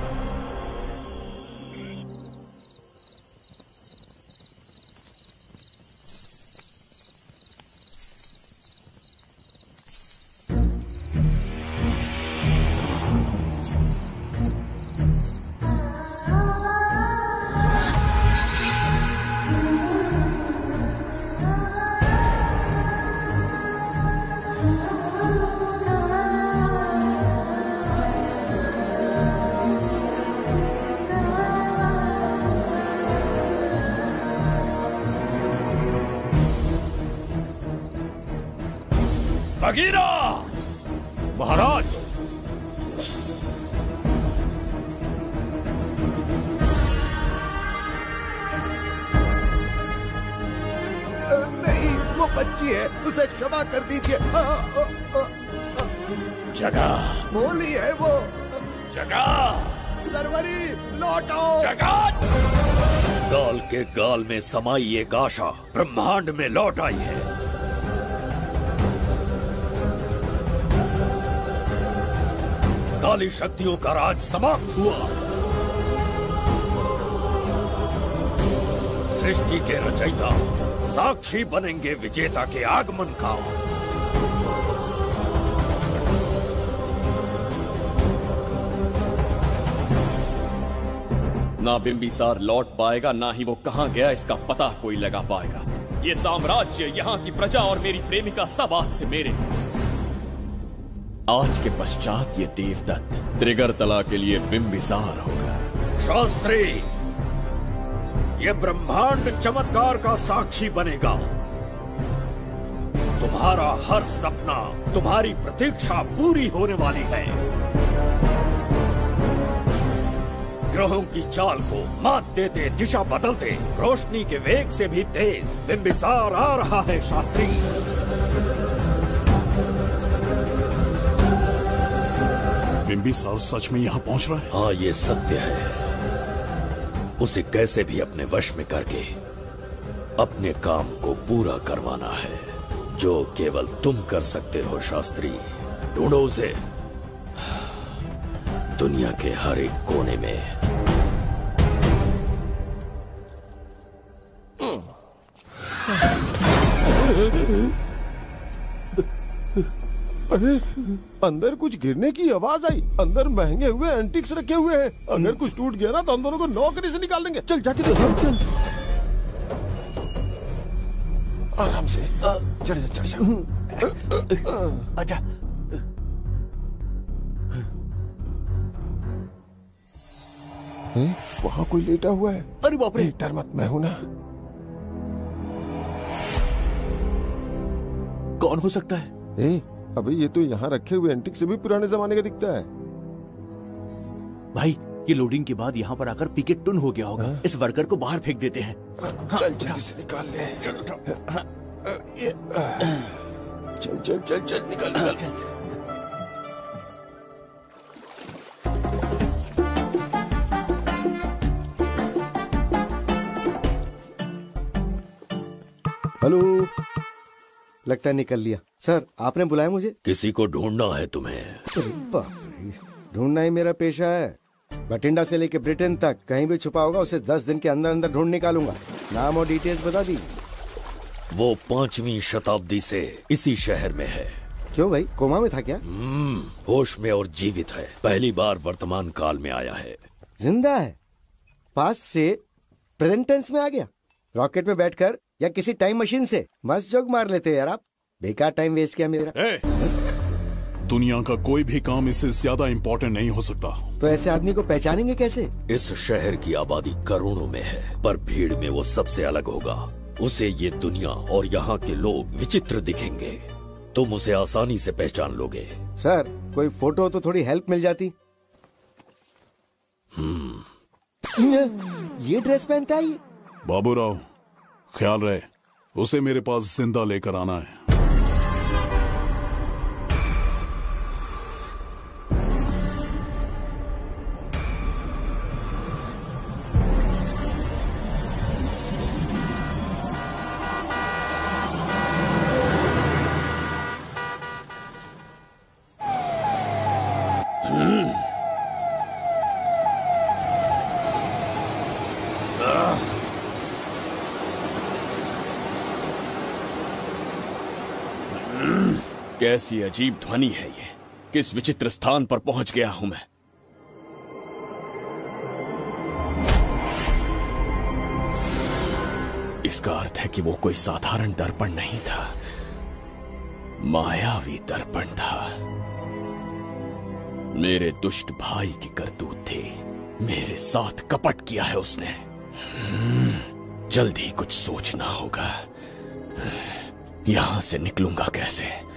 बगीरा महाराज नहीं वो बच्ची है उसे क्षमा कर दीजिए। जगह भोली है वो। जगह सरवरी लौट आओ गाल के गाल में समाई एक आशा ब्रह्मांड में लौट आई है। काली शक्तियों का राज समाप्त हुआ। सृष्टि के रचयिता, साक्षी बनेंगे विजेता के आगमन का। ना बिंबिसार लौट पाएगा, ना ही वो कहाँ गया, इसका पता कोई लगा पाएगा। ये साम्राज्य यहाँ की प्रजा और मेरी प्रेमिका सब आज से मेरे आज के पश्चात ये देवदत्त त्रिगरतला के लिए बिंबिसार होगा। शास्त्री, ये ब्रह्मांड चमत्कार का साक्षी बनेगा। तुम्हारा हर सपना, तुम्हारी प्रतीक्षा पूरी होने वाली है। ग्रहों की चाल को मात देते, दिशा बदलते, रोशनी के वेग से भी तेज बिंबिसार आ रहा है, शास्त्री। बिंबिसार सच में यहाँ पहुँच रहा है? हाँ ये सत्य है। उसे कैसे भी अपने वश में करके अपने काम को पूरा करवाना है, जो केवल तुम कर सकते हो, शास्त्री। ढूंढो उसे। दुनिया के हर एक कोने में अरे अंदर कुछ गिरने की आवाज़ आई। अंदर महँगे हुए एंटिक्स रखे हुए हैं। अगर कुछ टूट गया ना तो हम दोनों को नौकरी से निकाल देंगे। चल जाके देख। चल। आराम से। चढ़ जा चढ़ जा। अच्छा वहाँ कोई लेटा हुआ है? अरे बाप रे। डर मत मैं हूँ ना। कौन हो सकता है? ए, अबे ये तो यहाँ रखे हुए एंटिक से भी पुराने जमाने का दिखता है। भाई ये लोडिंग के बाद यहाँ पर आकर पिकेट टुन हो गया होगा। इस वर्कर को बाहर फेंक देते हैं। चल जल्दी से निकाल ले। चल चल चल चल निकाल निकाल। हेलो? लगता है निकल लिया। सर आपने बुलाया मुझे? किसी को ढूंढना है तुम्हें। ढूंढना ही मेरा पेशा है। बठिंडा से लेके ब्रिटेन तक कहीं भी छुपा होगा उसे दस दिन के अंदर अंदर ढूंढ निकालूँगा। नाम और डिटेल्स बता दीजिए। वो पांचवी शताब्दी से इसी शहर में है। क्यों भाई कोमा में था क्या? हम्म, होश में और जीवित है। पहली बार वर्तमान काल में आया है। ज़िंदा है? पास से प्रेजेंट टेंस में आ गया। रॉकेट में बैठकर या किसी टाइम मशीन से? मस्त जोक मार लेते हैं यार आप। बेकार टाइम वेस्ट किया मेरा। दुनिया का कोई भी काम इससे ज़्यादा इम्पोर्टेंट नहीं हो सकता। तो ऐसे आदमी को पहचानेंगे कैसे? इस शहर की आबादी करोड़ों में है पर भीड़ में वो सबसे अलग होगा। उसे ये दुनिया और यहाँ के लोग विचित्र दिखेंगे। तुम उसे आसानी से पहचान लोगे। सर कोई फ़ोटो तो थोड़ी हेल्प मिल जाती। हम्म। ये ड्रेस पहनता है ये? बाबूराव ख्याल रहे उसे मेरे पास ज़िंदा लेकर आना है। कैसी अजीब ध्वनि है ये। किस विचित्र स्थान पर पहुँच गया हूँ मैं? इसका अर्थ है कि वो कोई साधारण दर्पण नहीं था। मायावी दर्पण था। मेरे दुष्ट भाई की करतूत थी। मेरे साथ कपट किया है उसने। जल्द ही कुछ सोचना होगा। यहाँ से निकलूँगा कैसे?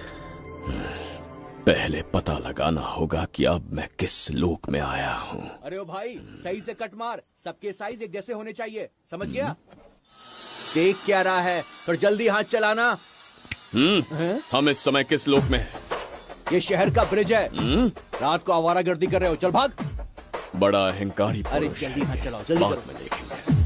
पहले पता लगाना होगा कि अब मैं किस लोक में आया हूँ। अरे ओ भाई सही से कट मार। सबके साइज़ एक जैसे होने चाहिए। समझ गया? देख क्या रहा है पर जल्दी हाथ चलाना। हम्म। हम इस समय किस लोक में हैं? ये शहर का ब्रिज है। हम्म। रात को आवारा गर्दी कर रहे हो। चल भाग। बड़ा अहंकारी अरे जल्दी हाथ चलाओ जल्दी करो। में देखेंगे।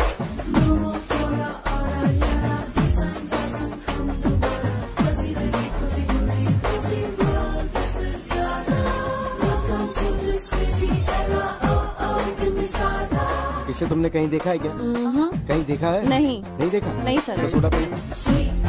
इसे तुमने कहीं देखा है क्या? कहीं देखा है? नहीं। नहीं देखा? नहीं सर। तो सोडा पिए।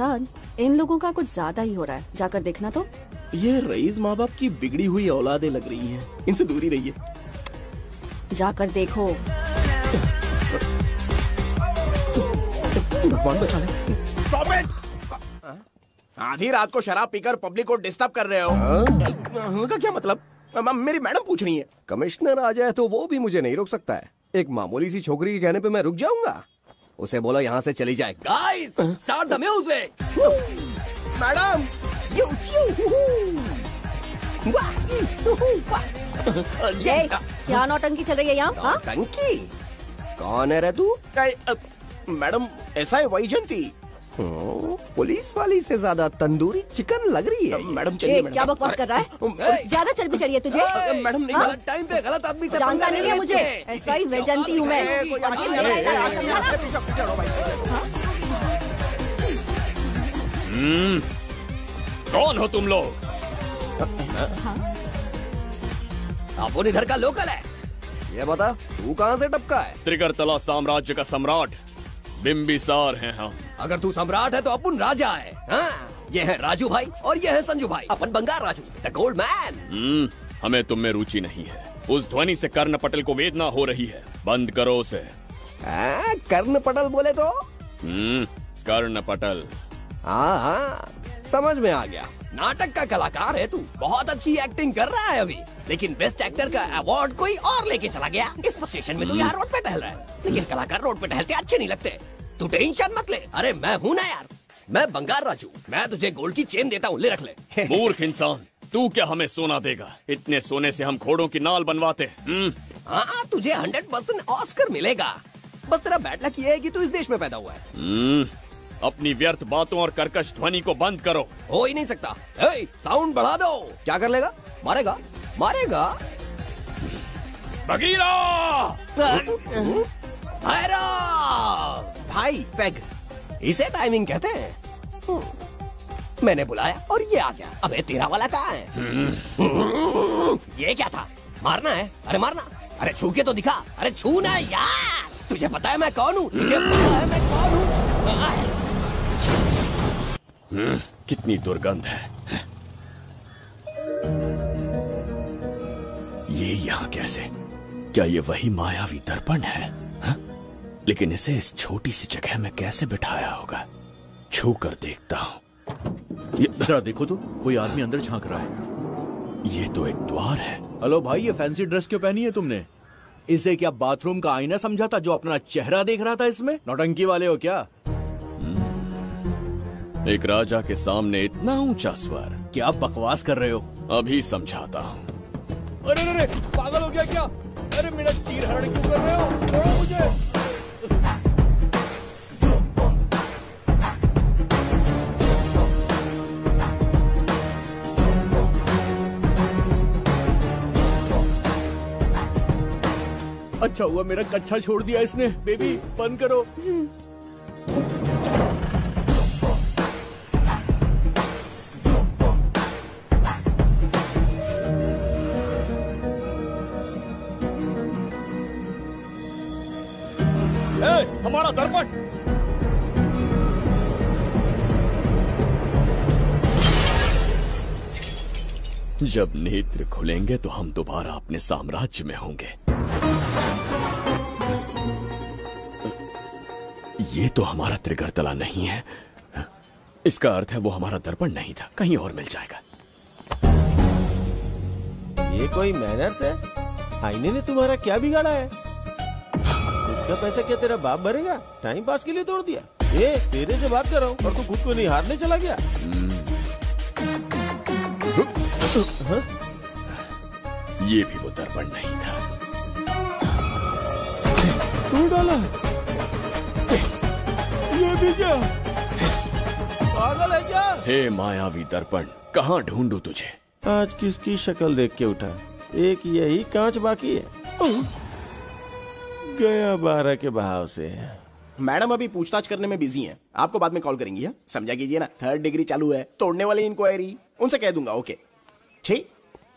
प्रसाद इन लोगों का कुछ ज़्यादा ही हो रहा है। जाकर देखना तो। ये रईस माँ बाप की बिगड़ी हुई औलादे लग रही हैं। इनसे दूरी रहिए। जाकर देखो। भगवान बचा ले। स्टॉप इट आधी रात को शराब पीकर पब्लिक को डिस्टर्ब कर रहे हो। हाँ, का क्या मतलब? मेरी मैडम पूछ रही है। कमिश्नर आ जाए तो वो भी मुझे नहीं रोक सकता है। एक मामूली सी छोकरी के कहने पे मैं रुक जाऊँगा। उसे बोलो यहाँ से चली जाए। Guys start the music madam ये क्या नौटंकी चल रही है यहाँ हाँ? टंकी कौन है रे तू? मैडम ऐसा है वही हम्म, पुलिस वाली से ज़्यादा तंदूरी चिकन लग रही है। मैडम ए, क्या बकवास कर रहा है? ज़्यादा चर्बी चढ़ी है तुझे? मैडम नहीं हाँ? गलत टाइम पे गलत आदमी से जानता नहीं है मुझे। ऐसा ही वेजंती हूँ मैं। ना? हम्म, कौन हो तुम लोग? अपन इधर का लोकल है। ये बता तू कहाँ से टपका है? त्रिगरतला साम्राज्य का सम्राट। बिम्बिसार हैं हम। अगर तू सम्राट है तो अपन राजा है हाँ? ये है राजू भाई और ये है संजू भाई। अपन Bengal Raju the gold man हमें तुम में रुचि नहीं है। उस ध्वनि से कर्ण पटल को वेदना हो रही है। बंद करो उसे। कर्ण पटल बोले तो? हम्म, कर्ण पटल। हाँ हाँ समझ में आ गया। नाटक का कलाकार है तू। बहुत अच्छी एक्टिंग कर रहा है अभी। लेकिन बेस्ट एक्टर का अवार्ड कोई और लेके चला गया। इस फ्रस्ट्रेशन में तू यहाँ रोड पे टहल रहा है। लेकिन कलाकार रोड पे टहलते अच्छे नहीं लगते। तू टेंशन मत ले। अरे मैं हूँ ना यार। मैं बंगार राजू। मैं तुझे गोल्ड की चेन देता हूँ। ले रख ले। मूर्ख इंसान। तू क्या हमें सोना देगा? इतने सोने से हम घोड़ों की नाल बनवाते हैं हम्म, हाँ तुझे हंड्रेड परसेंट ऑस्कर मिलेगा। बस तेरा बैड लक ये है कि तू इस देश में पैदा हुआ है। हम्म, अपनी व्यर्थ बातों और कर्कश ध्वनि को बंद करो। हो ही नहीं सकता। ए, साउंड बढ़ा दो। क्या कर लेगा? मारेगा? मारेगा? बगीरा भाई पैग इसे टाइमिंग कहते हैं? हम्म, मैंने बुलाया और ये आ गया। अबे तेरा वाला कहाँ है? ये क्या था? मारना है? अरे मारना। अरे छू के तो दिखा। अरे छूना यार। तुझे पता है मैं कौन हूँ? तुझे पता है मैं कौन हूँ? हम्म, कितनी दुर्गंध है। ये यहाँ कैसे? क्या ये वही मायावी दर्पण है? हा? लेकिन इसे इस छोटी सी जगह में कैसे बिठाया होगा? छू कर देखता हूँ। जरा देखो तो कोई आदमी अंदर झाँक रहा है। ये तो एक द्वार है। हेलो भाई, ये फैंसी ड्रेस क्यों पहनी है तुमने? इसे क्या बाथरूम का आईना समझा था जो अपना चेहरा देख रहा था इसमें? नौटंकी वाले हो क्या? एक राजा के सामने इतना ऊँचा स्वर। क्या बकवास कर रहे हो? अभी समझाता हूँ। अरे अरे पागल हो गया क्या? अरे मेरा चीर हरण क्यों कर रहे हो? छोड़ो मुझे। अच्छा हुआ मेरा कच्छा छोड़ दिया इसने। बेबी बंद करो। ए, हमारा दर्पण जब नेत्र खुलेंगे तो हम दोबारा अपने साम्राज्य में होंगे। ये तो हमारा त्रिगर्तला नहीं है। इसका अर्थ है वो हमारा दर्पण नहीं था। कहीं और मिल जाएगा। ये कोई मैनर्स है? आईने ने तुम्हारा क्या बिगाड़ा है? इसका पैसा क्या तेरा बाप भरेगा? टाइम पास के लिए तोड़ दिया। ए तेरे से बात कर रहा हूँ और तू खुद को नहीं हारने चला गया। हाँ? ये भी वो दर्पण नहीं था। तू डाला ये भी क्या? पागल है क्या? हे मायावी दर्पण कहाँ ढूंढू तुझे? आज किसकी शक्ल देख के उठा? एक यही कांच बाकी है। गया बारह के बहाव से। मैडम अभी पूछताछ करने में बिज़ी हैं। आपको बाद में कॉल करेंगी हाँ? समझा कीजिए ना थर्ड डिग्री चालू है। तोड़ने वाली इंक्वायरी उनसे कह दूँगा ओके छी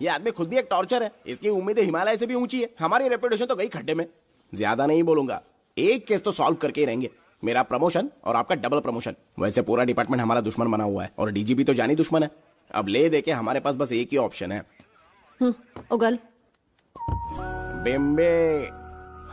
ये आदमी खुद भी एक टॉर्चर है। इसकी उम्मीदें हिमालय से भी ऊँची है। हमारी रेपुटेशन तो गई खड्डे में। ज़्यादा नहीं बोलूँगा। एक केस तो सॉल्व करके ही रहेंगे। मेरा प्रमोशन और आपका डबल प्रमोशन वैसे पूरा डिपार्टमेंट हमारा दुश्मन बना हुआ है। और डीजीपी तो जानी दुश्मन है। अब ले दे के हमारे पास बस एक ही ऑप्शन है। हम्म, उगल। बिम्बे।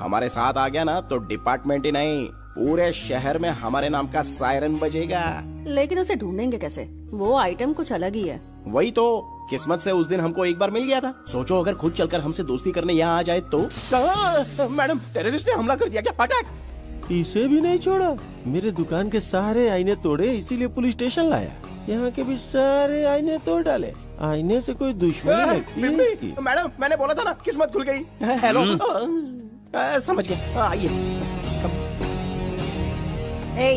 हमारे साथ आ गया ना तो डिपार्टमेंट ही नहीं पूरे शहर में हमारे नाम का सायरन बजेगा। लेकिन उसे ढूंढेंगे कैसे? वो आइटम कुछ अलग ही है। वही तो किस्मत से उस दिन हमको एक बार मिल गया था। सोचो अगर खुद चलकर हमसे दोस्ती करने यहाँ आ जाए तो? मैडम टेररिस्ट ने हमला कर दिया क्या? पटाक इसे भी नहीं छोड़ा। मेरे दुकान के सारे आईने तोड़े इसीलिए पुलिस स्टेशन लाया। यहाँ के भी सारे आईने तोड़ डाले। आईने से कोई दुश्मनी लगती है मैडम मैंने बोला था ना किस्मत खुल गई। हेलो आ, समझ गए आइए। ए।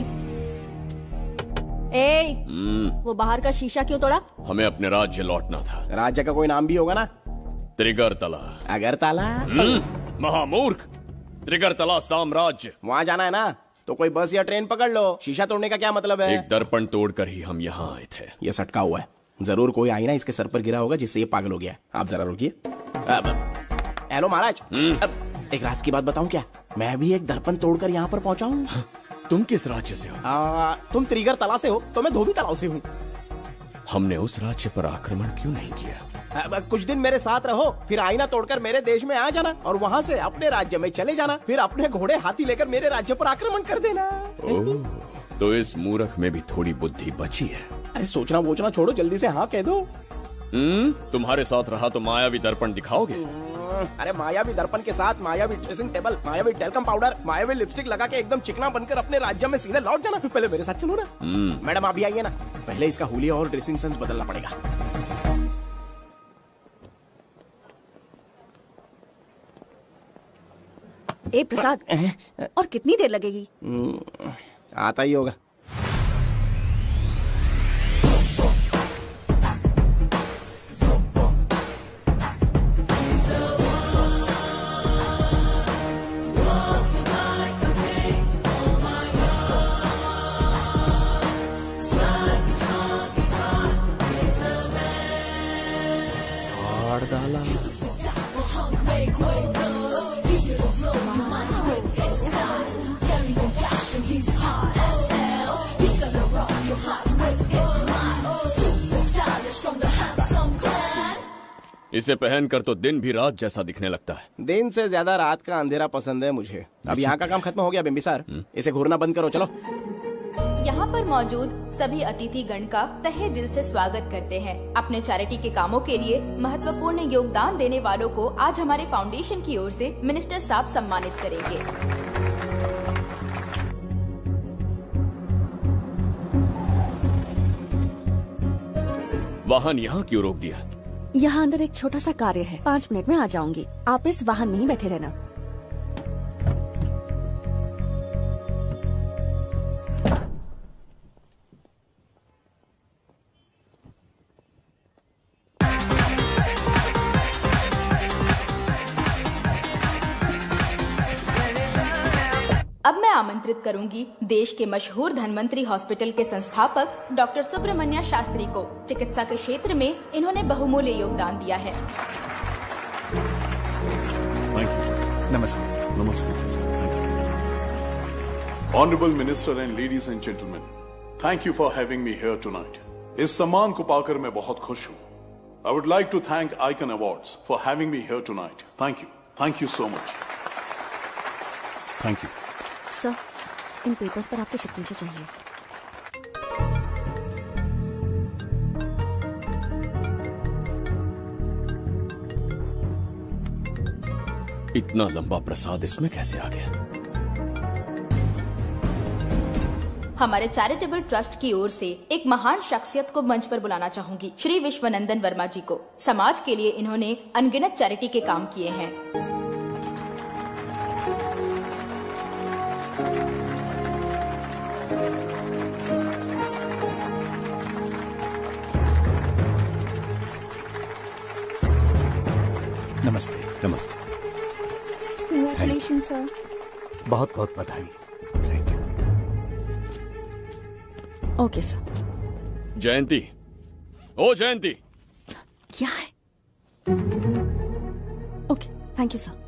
ए। हम्म, वो बाहर का शीशा क्यों तोड़ा? हमें अपने राज्य लौटना था। राज्य का कोई नाम भी होगा ना? त्रिगरतला। अगरतला? हम्म, महामूर्ख। त्रिगरतला साम्राज्य। वहाँ जाना है ना? तो कोई बस या ट्रेन पकड़ लो। शीशा तोड़ने का क्या मतलब है? एक दर्पण तोड़कर ही हम यहाँ आए थे। ये सटका हुआ है। ज़रूर कोई आईना इसके सर पर गिरा होगा जिससे ये पागल हो गया आप जरा रुकिए। हेलो महाराज। अब। एक राज की बात बताऊँ क्या? मैं भी एक दर्पण तोड़कर यहाँ पर पहुँचा हूँ तुम किस राज्य से हो? आ, तुम त्रिगर तला से हो तो मैं धोबी तलाव से हूँ। हमने उस राज्य पर आक्रमण क्यों नहीं किया? अब कुछ दिन मेरे साथ रहो फिर आईना तोड़कर मेरे देश में आ जाना और वहाँ से अपने राज्य में चले जाना फिर अपने घोड़े हाथी लेकर मेरे राज्य पर आक्रमण कर देना। ओह, तो इस मूर्ख में भी थोड़ी बुद्धि बची है। अरे सोचना वोचना छोड़ो जल्दी से हाँ कह दो। हम्म? तुम्हारे साथ रहा तो मायावी दर्पण दिखाओगे? अरे मायावी दर्पण के साथ मायावी ड्रेसिंग टेबल मायावी टेलकम पाउडर मायावी लिपस्टिक लगा के एकदम चिकना बनकर अपने राज्य में सीधे लौट जाना। पहले मेरे साथ चलो ना। हम्म। मैडम आप भी आइए ना। पहले इसका हुलिया और ड्रेसिंग सेंस बदलना पड़ेगा। ए प्रसाद और कितनी देर लगेगी? हम्म, आता ही होगा। इसे पहनकर तो दिन भी रात जैसा दिखने लगता है। दिन से ज़्यादा रात का अंधेरा पसंद है मुझे। अब यहाँ का काम खत्म हो गया बिम्बिसार इसे घूरना बंद करो चलो। यहाँ पर मौजूद सभी अतिथि गण का तहे दिल से स्वागत करते हैं। अपने चैरिटी के कामों के लिए महत्वपूर्ण योगदान देने वालों को आज हमारे फाउंडेशन की ओर से मिनिस्टर साहब सम्मानित करेंगे। वाहन यहाँ क्यों रोक दिया? यहाँ अंदर एक छोटा सा कार्य है। पाँच मिनट में आ जाऊँगी। आप इस वाहन में ही बैठे रहना। आमंत्रित करूँगी देश के मशहूर धनवंतरी हॉस्पिटल के संस्थापक डॉक्टर सुब्रमण्या शास्त्री को। चिकित्सा के क्षेत्र में इन्होंने बहुमूल्य योगदान दिया है। नमस्ते। नमस्ते sir honourable minister and ladies and gentleman thank you for having me here tonight इस सम्मान को पाकर मैं बहुत खुश हूँ। I would like to thank icon awards for having me here tonight thank you thank you so much thank you sir in papers पर आपके सिग्नेचर चाहिए। इतना लंबा प्रसाद इसमें कैसे आ गया? हमारे चैरिटेबल ट्रस्ट की ओर से एक महान शख्सियत को मंच पर बुलाना चाहूँगी श्री विश्वनंदन वर्मा जी को। समाज के लिए इन्होंने अनगिनत चैरिटी के काम किए हैं। सर। बहुत बहुत बधाई। Thank you okay sir Jayanti. ओ जयंती। क्या है? Okay thank you sir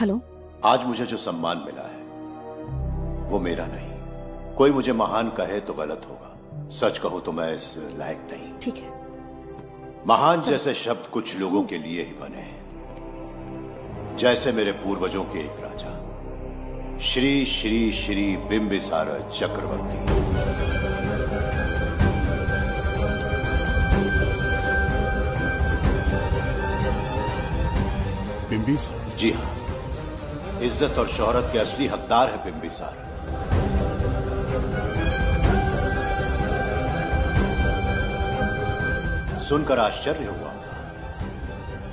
hello आज मुझे जो सम्मान मिला है वो मेरा नहीं। कोई मुझे महान कहे तो गलत होगा। सच कहूँ तो मैं इस लायक नहीं। ठीक है। महान जैसे शब्द कुछ लोगों के लिए ही बने हैं। जैसे मेरे पूर्वजों के एक राजा। श्री श्री श्री बिंबिसार चक्रवर्ती। बिंबिसार? जी हाँ। इज़्ज़त और शोहरत के असली हकदार है बिंबिसार। सुनकर आश्चर्य हुआ।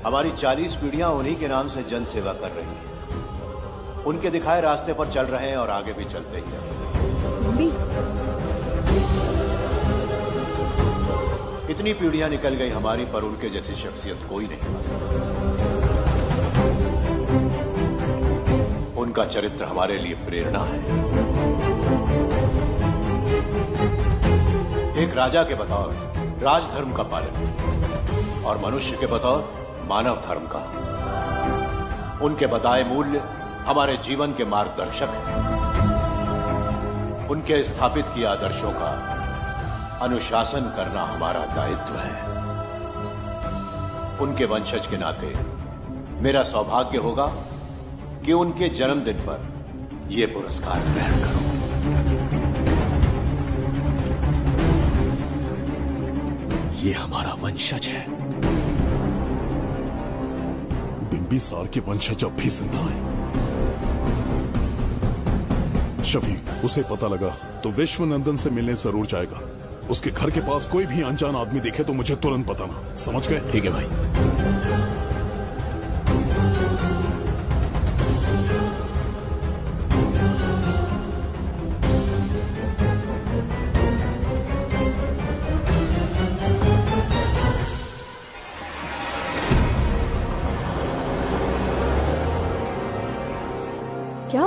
हमारी चालीस पीढ़ियाँ उन्हीं के नाम से जन सेवा कर रही हैं। उनके दिखाए रास्ते पर चल रहे हैं और आगे भी चलते ही इतनी पीढ़ियाँ निकल गई हमारी पर उनके जैसी शख्सियत कोई नहीं सकती। उनका चरित्र हमारे लिए प्रेरणा है। एक राजा के बतौर, राजधर्म का पालन और मनुष्य के बतौर मानव धर्म का। उनके बताए मूल्य हमारे जीवन के मार्गदर्शक हैं। उनके स्थापित किए आदर्शों का अनुशासन करना हमारा दायित्व है। उनके वंशज के नाते मेरा सौभाग्य होगा कि उनके जन्मदिन पर यह पुरस्कार ग्रहण करूँ। ये हमारा वंशज है। बिंबिसार के वंशज अब भी ज़िंदा है शफी उसे पता लगा तो विश्वनंदन से मिलने ज़रूर जाएगा उसके घर के पास कोई भी अनजान आदमी देखे तो मुझे तुरंत बताना समझ गए ठीक है भाई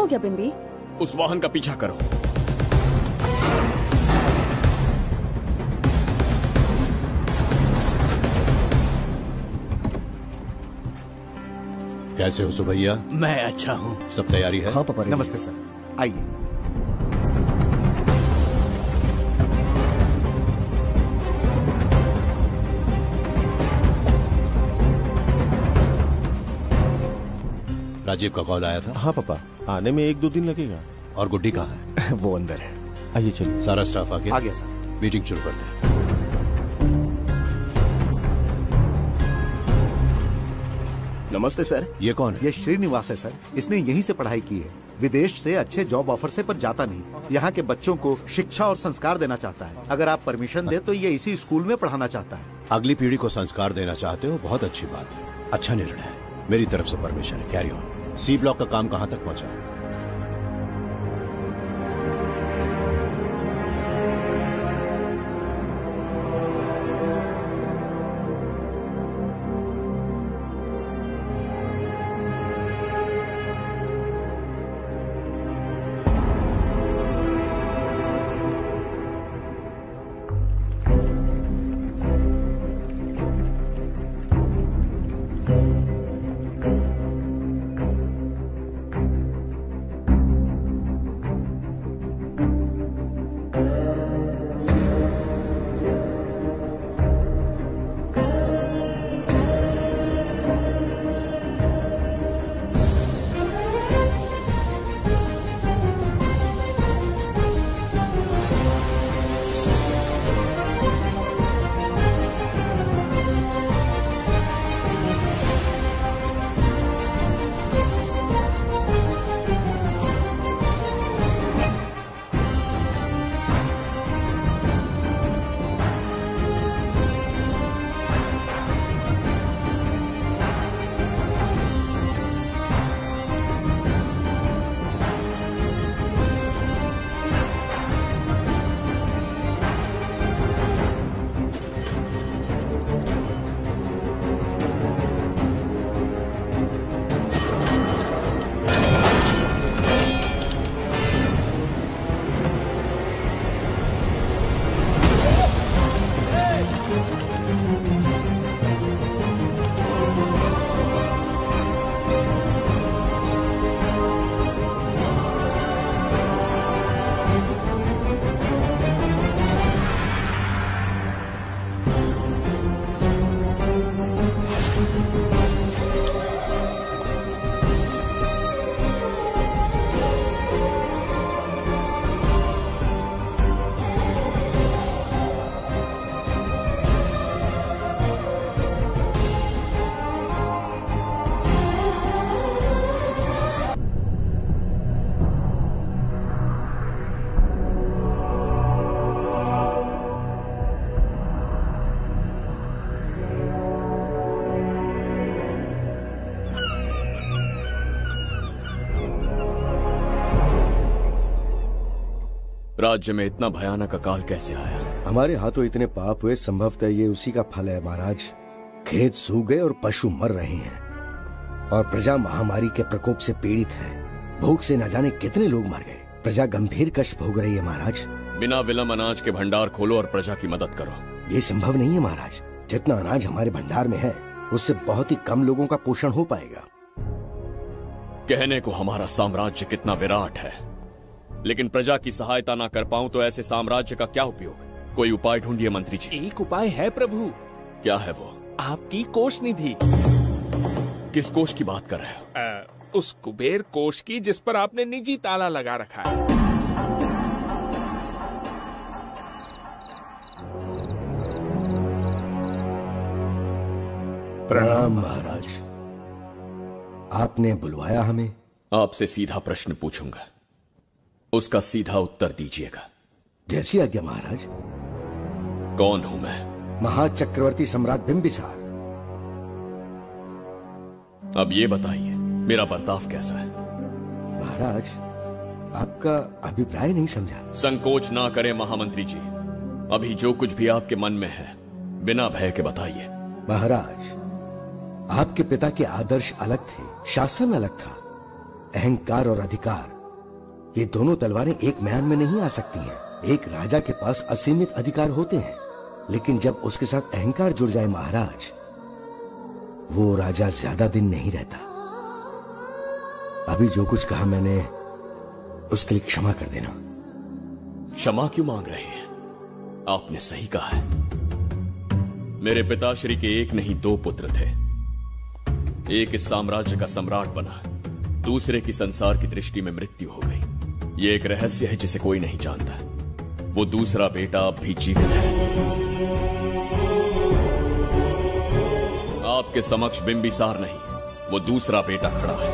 हो गया बिम्बी उस वाहन का पीछा करो। कैसे हो सुबैया मैं अच्छा हूँ। सब तैयारी है? हाँ पापा नमस्ते सर। आइए। राजीव का कॉल आया था। हाँ पापा। आने में एक दो दिन लगेगा। और गुड्डी कहाँ है? वो अंदर है। आइए चलिए। सारा स्टाफ आ गया आ गया सर। मीटिंग शुरू करते हैं। नमस्ते सर। ये कौन है? ये श्रीनिवास है सर। इसने यहीं से पढ़ाई की है। विदेश से अच्छे जॉब ऑफ़र से पर जाता नहीं। यहाँ के बच्चों को शिक्षा और संस्कार देना चाहता है। अगर आप परमिशन दे तो ये इसी स्कूल में पढ़ाना चाहता है। अगली पीढ़ी को संस्कार देना चाहते हो बहुत अच्छी बात है। अच्छा निर्णय है। मेरी तरफ़ से परमिशन है। कैरी ऑन सी ब्लॉक का काम कहाँ तक पहुँचा? राज्य में इतना भयानक अकाल कैसे आया? हमारे हाथों इतने पाप हुए संभवतः ये उसी का फल है महाराज। खेत सूख गए और पशु मर रहे हैं। और प्रजा महामारी के प्रकोप से पीड़ित है। भूख से न जाने कितने लोग मर गए। प्रजा गंभीर कष्ट भोग रही है महाराज। बिना विलंब अनाज के भंडार खोलो और प्रजा की मदद करो। ये संभव नहीं है महाराज। जितना अनाज हमारे भंडार में है उससे बहुत ही कम लोगों का पोषण हो पाएगा। कहने को हमारा साम्राज्य कितना विराट है। लेकिन प्रजा की सहायता ना कर पाऊँ तो ऐसे साम्राज्य का क्या उपयोग? कोई उपाय ढूंढिए मंत्री जी। एक उपाय है प्रभु। क्या है वो? आपकी कोष निधि। किस कोष की बात कर रहे हो? उस कुबेर कोष की जिस पर आपने निजी ताला लगा रखा है। प्रणाम महाराज। आपने बुलवाया हमें? आपसे सीधा प्रश्न पूछूँगा। उसका सीधा उत्तर दीजिएगा। जैसी आज्ञा महाराज? कौन हूँ मैं? महाचक्रवर्ती सम्राट बिंबिसार। अब ये बताइए मेरा बर्ताव कैसा है? महाराज आपका अभिप्राय नहीं समझा। संकोच ना करें महामंत्री जी। अभी जो कुछ भी आपके मन में है बिना भय के बताइए। महाराज आपके पिता के आदर्श अलग थे शासन अलग था। अहंकार और अधिकार ये दोनों तलवारें एक म्यान में नहीं आ सकती हैं। एक राजा के पास असीमित अधिकार होते हैं। लेकिन जब उसके साथ अहंकार जुड़ जाए महाराज, वो राजा ज़्यादा दिन नहीं रहता। अभी जो कुछ कहा मैंने, उसके लिए क्षमा कर देना। क्षमा क्यों मांग रहे हैं? आपने सही कहा है। मेरे पिताश्री के एक नहीं दो पुत्र थे। एक इस साम्राज्य का सम्राट बना। दूसरे की संसार की दृष्टि में मृत्यु हो गई। ये एक रहस्य है जिसे कोई नहीं जानता। वो दूसरा बेटा अब भी जीवित है। आपके समक्ष बिंबिसार नहीं, वो दूसरा बेटा खड़ा है।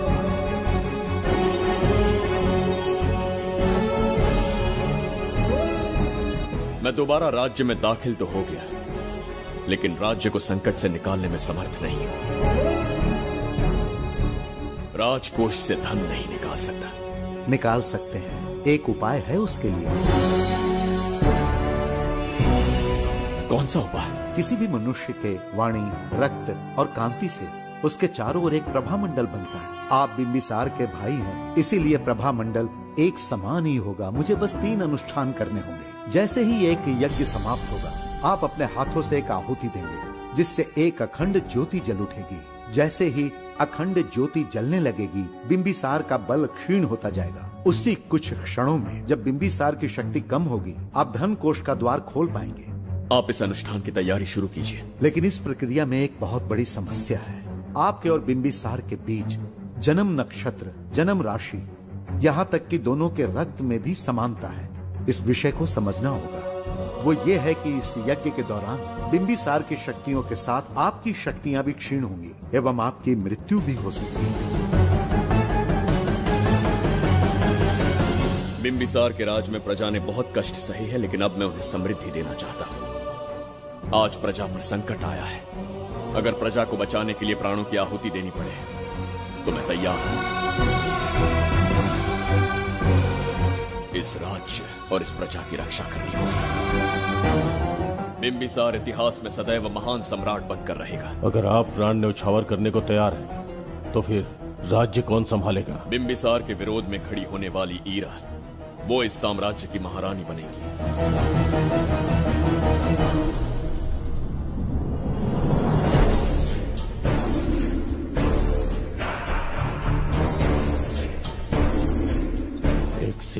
मैं दोबारा राज्य में दाखिल तो हो गया, लेकिन राज्य को संकट से निकालने में समर्थ नहीं। हूँ राजकोष से धन नहीं निकाल सकता। निकाल सकते हैं। एक उपाय है उसके लिए। कौन सा उपाय? किसी भी मनुष्य के वाणी रक्त और कांति से उसके चारों ओर एक प्रभा मंडल बनता है। आप बिंबिसार के भाई हैं इसीलिए प्रभा मंडल एक समान ही होगा। मुझे बस तीन अनुष्ठान करने होंगे। जैसे ही एक यज्ञ समाप्त होगा आप अपने हाथों से एक आहुति देंगे जिससे एक अखंड ज्योति जल उठेगी। जैसे ही अखंड ज्योति जलने लगेगी बिंबिसार का बल क्षीण होता जाएगा। उसी कुछ क्षणों में जब बिंबिसार की शक्ति कम होगी आप धन कोष का द्वार खोल पाएँगे। आप इस अनुष्ठान की तैयारी शुरू कीजिए। लेकिन इस प्रक्रिया में एक बहुत बड़ी समस्या है। आपके और बिंबिसार के बीच जन्म नक्षत्र जन्म राशि यहाँ तक कि दोनों के रक्त में भी समानता है। इस विषय को समझना होगा। वो ये है कि इस यज्ञ के दौरान बिंबिसार की शक्तियों के साथ आपकी शक्तियाँ भी क्षीण होंगी एवं आपकी मृत्यु भी हो सकती है। बिंबिसार के राज में प्रजा ने बहुत कष्ट सही है, लेकिन अब मैं उन्हें समृद्धि देना चाहता हूँ। आज प्रजा पर संकट आया है। अगर प्रजा को बचाने के लिए प्राणों की आहुति देनी पड़े तो मैं तैयार हूँ। इस राज्य और इस प्रजा की रक्षा करनी होगी। बिंबिसार इतिहास में सदैव महान सम्राट बनकर रहेगा। अगर आप प्राण ने उछावर करने को तैयार हैं, तो फिर राज्य कौन संभालेगा? बिंबिसार के विरोध में खड़ी होने वाली ईरा वो इस साम्राज्य की महारानी बनेगी।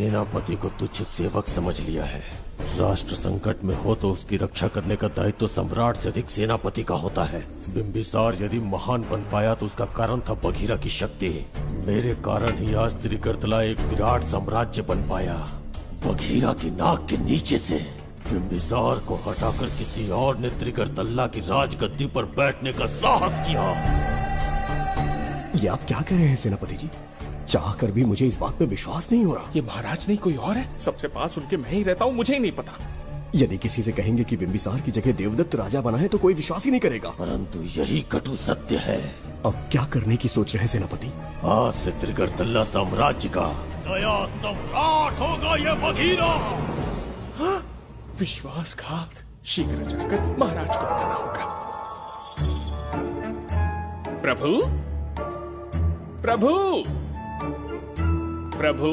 सेनापति को तुच्छ सेवक समझ लिया है। राष्ट्र संकट में हो तो उसकी रक्षा करने का दायित्व तो सम्राट से अधिक सेनापति का होता है। बिंबिसार यदि महान बन पाया तो उसका कारण था बघीरा की शक्ति। मेरे कारण ही आज त्रिकर्तला एक विराट साम्राज्य बन पाया। बघीरा की नाक के नीचे से बिंबिसार को हटाकर किसी और ने त्रिकर्तल्ला की राजगद्दी पर बैठने का साहस किया। ये आप क्या कह रहे हैं, सेनापति जी? चाह कर भी मुझे इस बात पे विश्वास नहीं हो रहा। ये महाराज नहीं कोई और है? सबसे पास उनके मैं ही रहता हूँ मुझे ही नहीं पता। यदि किसी से कहेंगे कि बिंबिसार की जगह देवदत्त राजा बना है तो कोई विश्वास ही नहीं करेगा। परंतु यही कटु सत्य है। अब क्या करने की सोच रहे सेनापति? आज से साम्राज्य का। नया सम्राट होगा ये बघीरा विश्वासघात। शीघ्र जाकर महाराज को बताना होगा। प्रभु? प्रभु? प्रभु?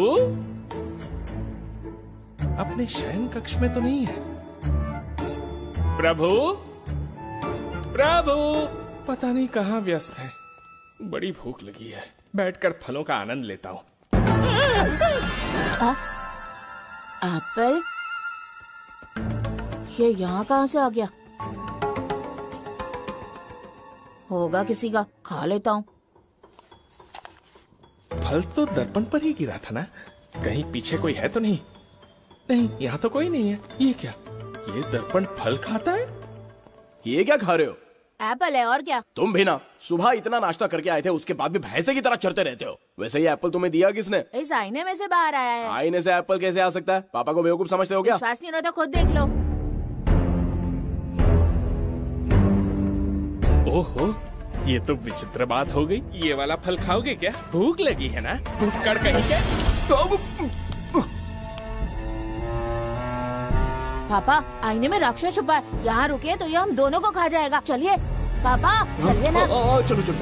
अपने शयन कक्ष में तो नहीं है। प्रभु? प्रभु? पता नहीं कहाँ व्यस्त है। बड़ी भूख लगी है। बैठकर फलों का आनंद लेता हूँ। एप्पल? ये यहाँ कहाँ से आ गया? होगा किसी का। खा लेता हूँ। फल तो दर्पण पर ही गिरा था ना? कहीं पीछे कोई है तो नहीं? नहीं यहाँ तो कोई नहीं है। ये क्या? ये दर्पण फल खाता है? ये क्या खा रहे हो? एप्पल है और क्या? तुम भी ना सुबह इतना नाश्ता करके आए थे उसके बाद भी भैंसे की तरह चढ़ते रहते हो। वैसे ये एप्पल तुम्हें दिया किसने? इस आईने में से बाहर आया है। आईने से एप्पल कैसे आ सकता है? पापा को बेवकूफ़ समझते हो क्या? विश्वास नहीं रहा तो खुद देख लो। ओहो ये तो विचित्र बात हो गई। ये वाला फल खाओगे क्या? भूख लगी है ना? भूख कर कहीं क्या? पापा आईने में राक्षस छुपा है। यहाँ रुके तो ये हम दोनों को खा जाएगा। चलिए। पापा चलिए ना। चलो चलो।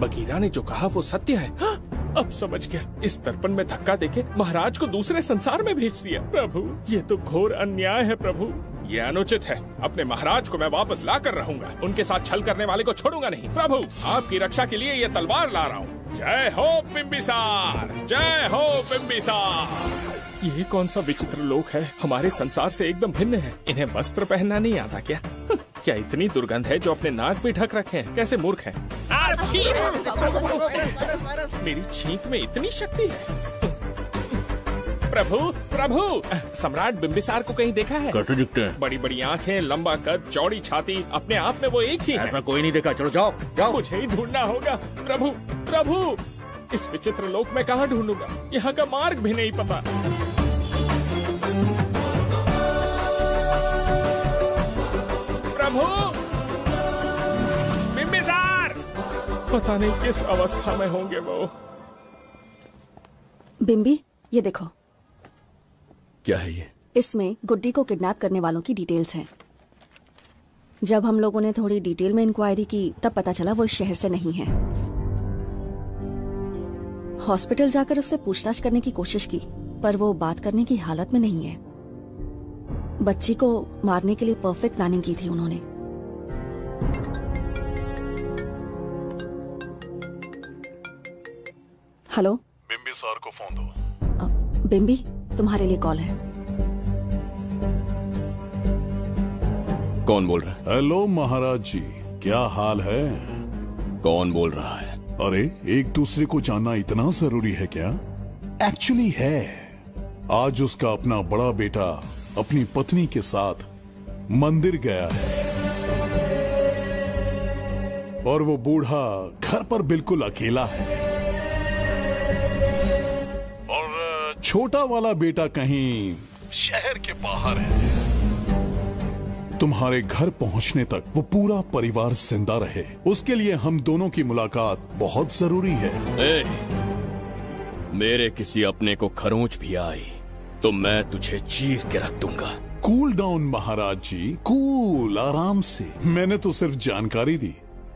बगीरा ने जो कहा वो सत्य है। अब समझ गया। इस दर्पण में धक्का देके महाराज को दूसरे संसार में भेज दिया। प्रभु, ये तो घोर अन्याय है प्रभु। ये अनुचित है। अपने महाराज को मैं वापस ला कर रहूँगा। उनके साथ छल करने वाले को छोड़ूँगा नहीं। प्रभु, आपकी रक्षा के लिए ये तलवार ला रहा हूँ। जय हो बिम्बिसार जय हो बिम्बिसार ये कौन सा विचित्र लोक है? हमारे संसार से एकदम भिन्न है। इन्हें वस्त्र पहनना नहीं आता क्या? क्या इतनी दुर्गंध है जो अपने नाक भी ढक रखे हैं? कैसे मूर्ख है? मेरी छींक में इतनी शक्ति है। प्रभु प्रभु! सम्राट बिम्बिसार को कहीं देखा है? कैसे दिखते हैं? बड़ी बड़ी आँखें लंबा कद चौड़ी छाती अपने आप में वो एक ही है। ऐसा कोई नहीं देखा। चलो जाओ जाओ। मुझे ही ढूंढना होगा। प्रभु प्रभु! इस विचित्र लोक में कहाँ ढूंढूँगा? यहाँ का मार्ग भी नहीं पता। प्रभु! बिम्बिसार! पता नहीं किस अवस्था में होंगे वो। बिम्बी ये देखो। क्या है ये? इसमें गुड्डी को किडनैप करने वालों की डिटेल्स हैं। जब हम लोगों ने थोड़ी डिटेल में इंक्वायरी की तब पता चला वो इस शहर से नहीं है। हॉस्पिटल जाकर उससे पूछताछ करने की कोशिश की पर वो बात करने की हालत में नहीं है। बच्ची को मारने के लिए परफेक्ट प्लानिंग की थी उन्होंने। हेलो? बिम्बी सर को फ़ोन दो। बिम्बी तुम्हारे लिए कॉल है। कौन बोल रहा है? हेलो महाराज जी क्या हाल है? कौन बोल रहा है? अरे, एक दूसरे को जानना इतना ज़रूरी है क्या? एक्चुअली है। आज उसका अपना बड़ा बेटा अपनी पत्नी के साथ मंदिर गया है। और वो बूढ़ा घर पर बिल्कुल अकेला है। और, छोटा वाला बेटा कहीं शहर के बाहर है। तुम्हारे घर पहुँचने तक वो पूरा परिवार ज़िंदा रहे। उसके लिए हम दोनों की मुलाकात बहुत ज़रूरी है। ए, मेरे किसी अपने को खरोंच भी आई तो मैं तुझे चीर के रख दूँगा। कूल डाउन महाराज जी कूल आराम से। मैंने तो सिर्फ़ जानकारी दी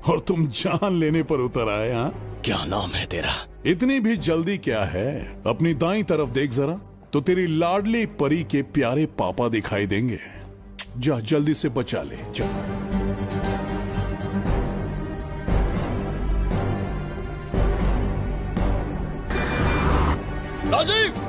और तुम जान लेने पर उतर आए हाँ? क्या नाम है तेरा? इतनी भी जल्दी क्या है? अपनी दाई तरफ़ देख जरा तो तेरी लाडली परी के प्यारे पापा दिखाई देंगे। जा जल्दी से बचा ले जा राजीव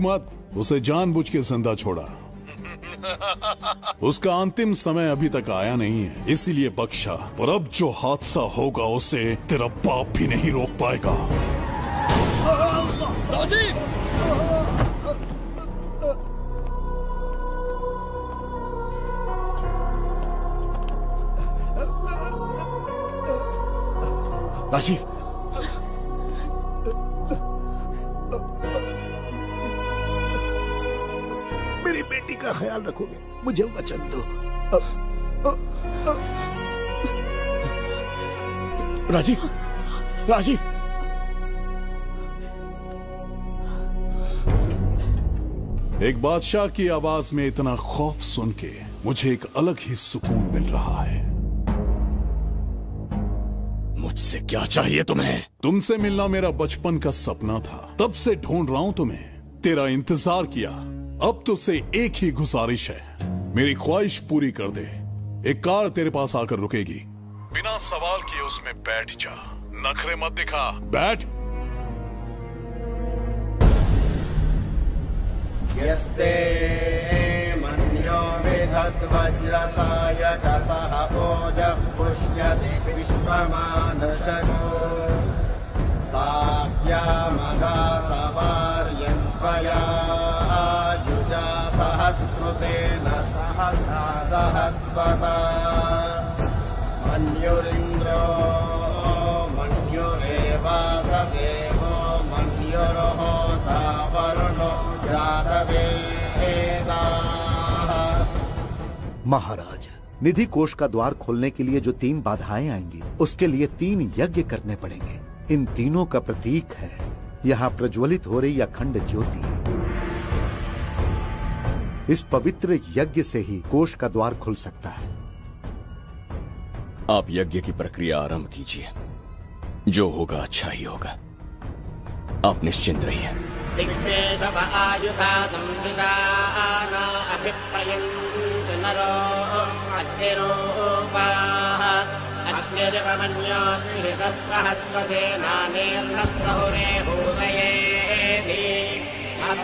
मत उसे जानबूझ के ज़िंदा छोड़ा उसका अंतिम समय अभी तक आया नहीं है। इसीलिए बख्शा। पर अब जो हादसा होगा उसे तेरा बाप भी नहीं रोक पाएगा। राजीव राजीव बेटी का ख्याल रखोगे मुझे वचन दो। राजीव राजीव। एक बादशाह की आवाज़ में इतना खौफ सुन के मुझे एक अलग ही सुकून मिल रहा है। मुझसे क्या चाहिए तुम्हें? तुमसे मिलना मेरा बचपन का सपना था। तब से ढूंढ रहा हूँ तुम्हें। तेरा इंतज़ार किया। अब तुझसे एक ही गुजारिश है। मेरी ख्वाहिश पूरी कर दे। एक कार तेरे पास आकर रुकेगी। बिना सवाल किए उसमें बैठ जा। नखरे मत दिखा। बैठ। यस्ते मन्यो विधद्वज्रसायकसः ओजः पुष्यति विश्वमानुषगो। सहस्वता। मन्युरिन्द्रो मन्युर्होता वरुणो महाराज, निधि कोष का द्वार खोलने के लिए जो तीन बाधाएँ आएँगी, उसके लिए तीन यज्ञ करने पड़ेंगे। इन तीनों का प्रतीक है, यहाँ प्रज्वलित हो रही अखंड ज्योति। इस पवित्र यज्ञ से ही कोष का द्वार खुल सकता है। आप यज्ञ की प्रक्रिया आरंभ कीजिए। जो होगा अच्छा ही होगा। आप निश्चिंत रहिए। दिग्वेशव आयुधा संशिषान अभिप्रयन्त नरो अग्निरूपाः अग्निरिवमन्योत्षितः सहस्रसेनानेर्नः सहुरे भूतयेति न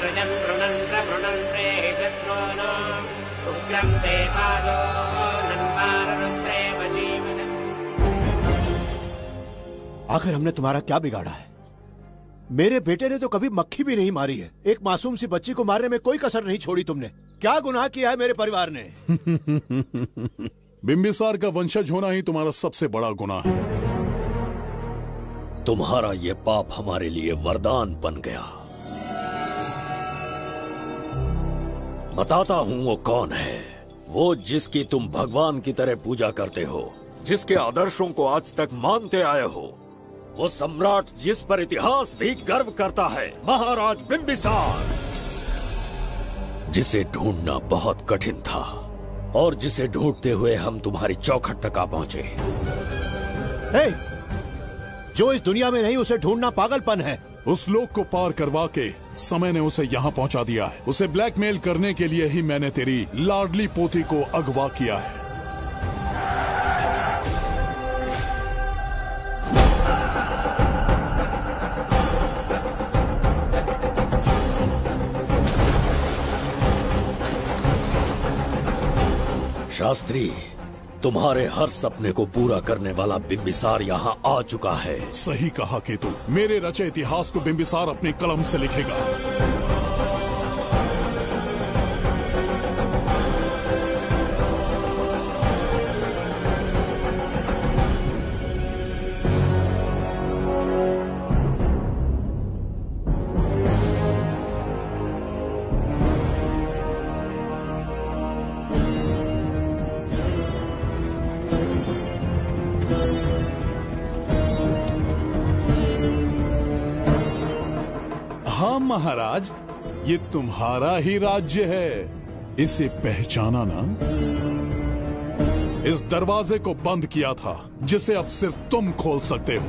रुणन् प्रवृणन् प्रेहि शत्रून् उग्रं ते पादो नन्वारुद्रे आखिर हमने तुम्हारा क्या बिगाड़ा है? मेरे बेटे ने तो कभी मक्खी भी नहीं मारी है। एक मासूम सी बच्ची को मारने में कोई कसर नहीं छोड़ी तुमने। क्या गुनाह किया है मेरे परिवार ने? बिंबिसार का वंशज होना ही तुम्हारा सबसे बड़ा गुनाह है। तुम्हारा ये पाप हमारे लिए वरदान बन गया। बताता हूँ वो कौन है। वो जिसकी तुम भगवान की तरह पूजा करते हो जिसके आदर्शों को आज तक मानते आए हो वो सम्राट जिस पर इतिहास भी गर्व करता है महाराज बिंबिसार। जिसे ढूंढना बहुत कठिन था और जिसे ढूंढते हुए हम तुम्हारी चौखट तक आ पहुँचे। ए! जो इस दुनिया में नहीं उसे ढूंढना पागलपन है। उस लोक को पार करवा के समय ने उसे यहाँ पहुँचा दिया है। उसे ब्लैकमेल करने के लिए ही मैंने तेरी लाडली पोती को अगवा किया है। शास्त्री, तुम्हारे हर सपने को पूरा करने वाला बिंबिसार यहाँ आ चुका है। सही कहा केतु, मेरे रचे इतिहास को बिंबिसार अपने कलम से लिखेगा। महाराज ये तुम्हारा ही राज्य है। इसे पहचाना ना। इस दरवाजे को बंद किया था जिसे अब सिर्फ़ तुम खोल सकते हो।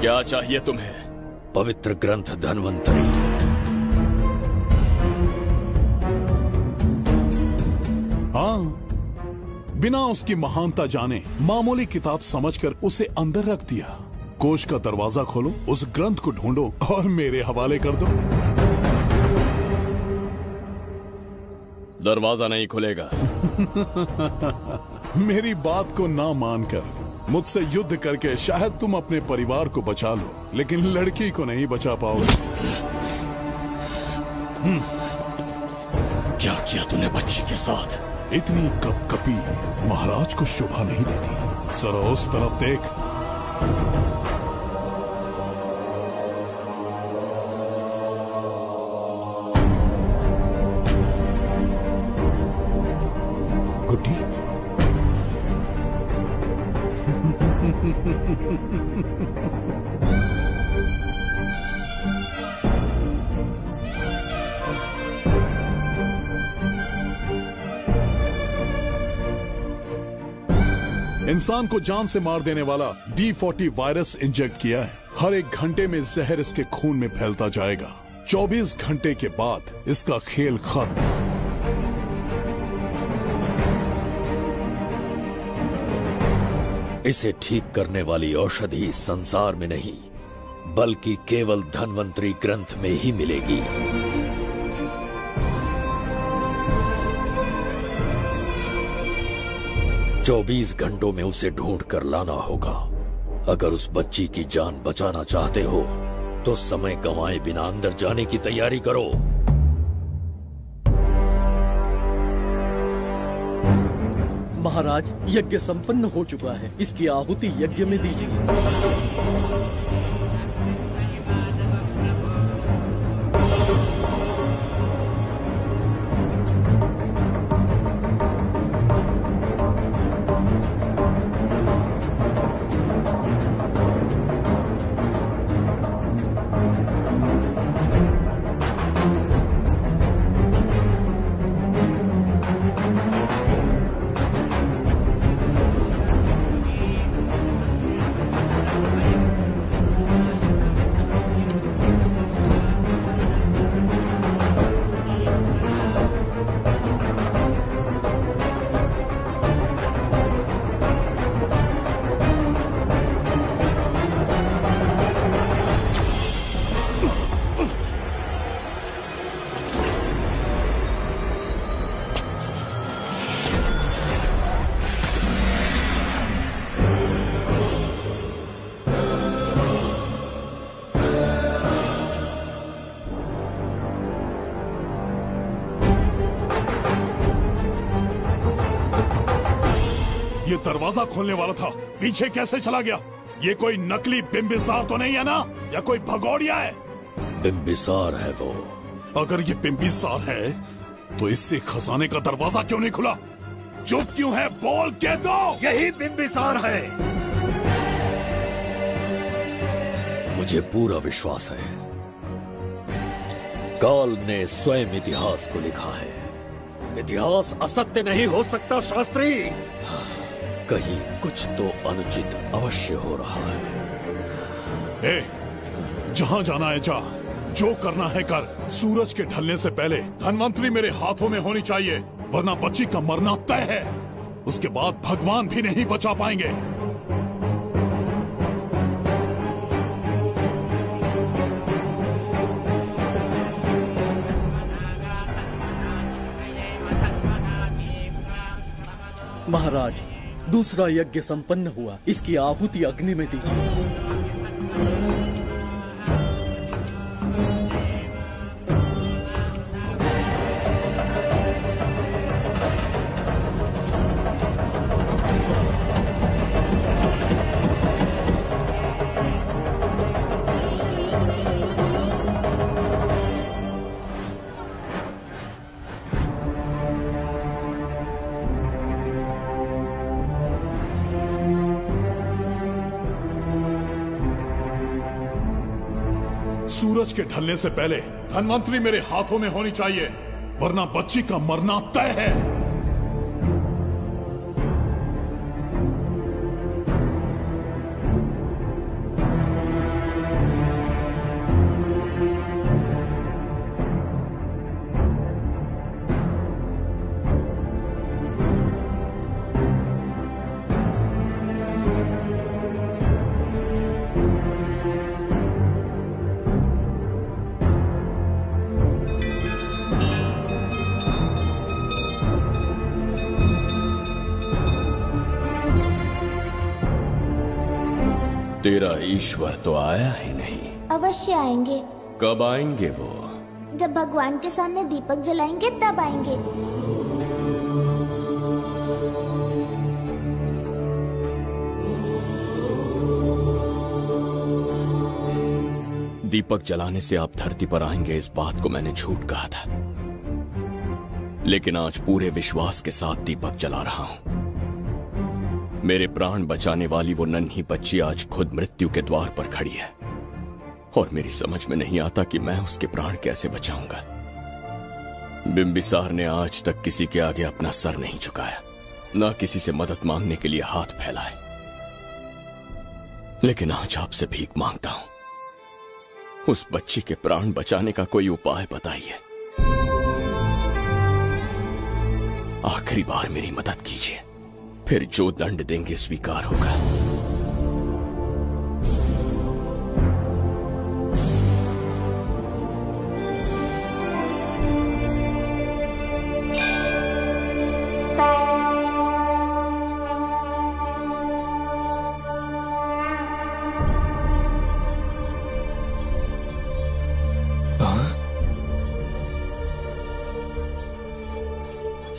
क्या चाहिए तुम्हें? पवित्र ग्रंथ धनवंतरी। हाँ। बिना उसकी महानता जाने मामूली किताब समझकर उसे अंदर रख दिया। कोष का दरवाज़ा खोलो उस ग्रंथ को ढूंढो और मेरे हवाले कर दो। दरवाज़ा नहीं खुलेगा। मेरी बात को ना मानकर मुझसे युद्ध करके शायद तुम अपने परिवार को बचा लो लेकिन लड़की को नहीं बचा पाओगे। क्या किया तूने बच्ची के साथ? इतनी कप कपी महाराज को शोभा नहीं देती। जरा उस तरफ़ देख। इंसान को जान से मार देने वाला डी फोर्टी वायरस इंजेक्ट किया है। हर एक घंटे में जहर इसके खून में फैलता जाएगा। 24 घंटे के बाद इसका खेल खत्म। इसे ठीक करने वाली औषधि संसार में नहीं, बल्कि केवल धनवंतरी ग्रंथ में ही मिलेगी। चौबीस घंटों में उसे ढूंढ कर लाना होगा। अगर उस बच्ची की जान बचाना चाहते हो तो समय गंवाए बिना अंदर जाने की तैयारी करो। महाराज, यज्ञ संपन्न हो चुका है। इसकी आहुति यज्ञ में दीजिए। दरवाज़ा खोलने वाला था। पीछे कैसे चला गया? ये कोई नकली बिम्बिसार तो नहीं है ना? या कोई भगोड़िया है? बिम्बिसार है वो। अगर ये बिम्बिसार है तो इससे खजाने का दरवाज़ा क्यों नहीं खुला? चुप क्यों है? बोल के दो! यही बिम्बिसार है। मुझे पूरा विश्वास है। काल ने स्वयं इतिहास को लिखा है। इतिहास असत्य नहीं हो सकता शास्त्री। कहीं कुछ तो अनुचित अवश्य हो रहा है। ए, जहाँ जाना है जा। जो करना है कर। सूरज के ढलने से पहले धनवंतरी मेरे हाथों में होनी चाहिए वरना बच्ची का मरना तय है। उसके बाद भगवान भी नहीं बचा पाएँगे। महाराज दूसरा यज्ञ संपन्न हुआ। इसकी आहुति अग्नि में दीजिए ढलने से पहले धनवंतरी मेरे हाथों में होनी चाहिए, वरना बच्ची का मरना तय है। ईश्वर तो आया ही नहीं। अवश्य आएँगे। कब आएँगे वो? जब भगवान के सामने दीपक जलाएँगे तब आएँगे। दीपक जलाने से आप धरती पर आएँगे इस बात को मैंने झूठ कहा था। लेकिन आज पूरे विश्वास के साथ दीपक जला रहा हूँ। मेरे प्राण बचाने वाली वो नन्ही बच्ची आज खुद मृत्यु के द्वार पर खड़ी है। और मेरी समझ में नहीं आता कि मैं उसके प्राण कैसे बचाऊँगा। बिंबिसार ने आज तक किसी के आगे अपना सर नहीं झुकाया, ना किसी से मदद मांगने के लिए हाथ फैलाए। लेकिन आज आपसे भीख माँगता हूँ। उस बच्ची के प्राण बचाने का कोई उपाय बताइए। आखिरी बार मेरी मदद कीजिए। फिर जो दंड देंगे स्वीकार होगा।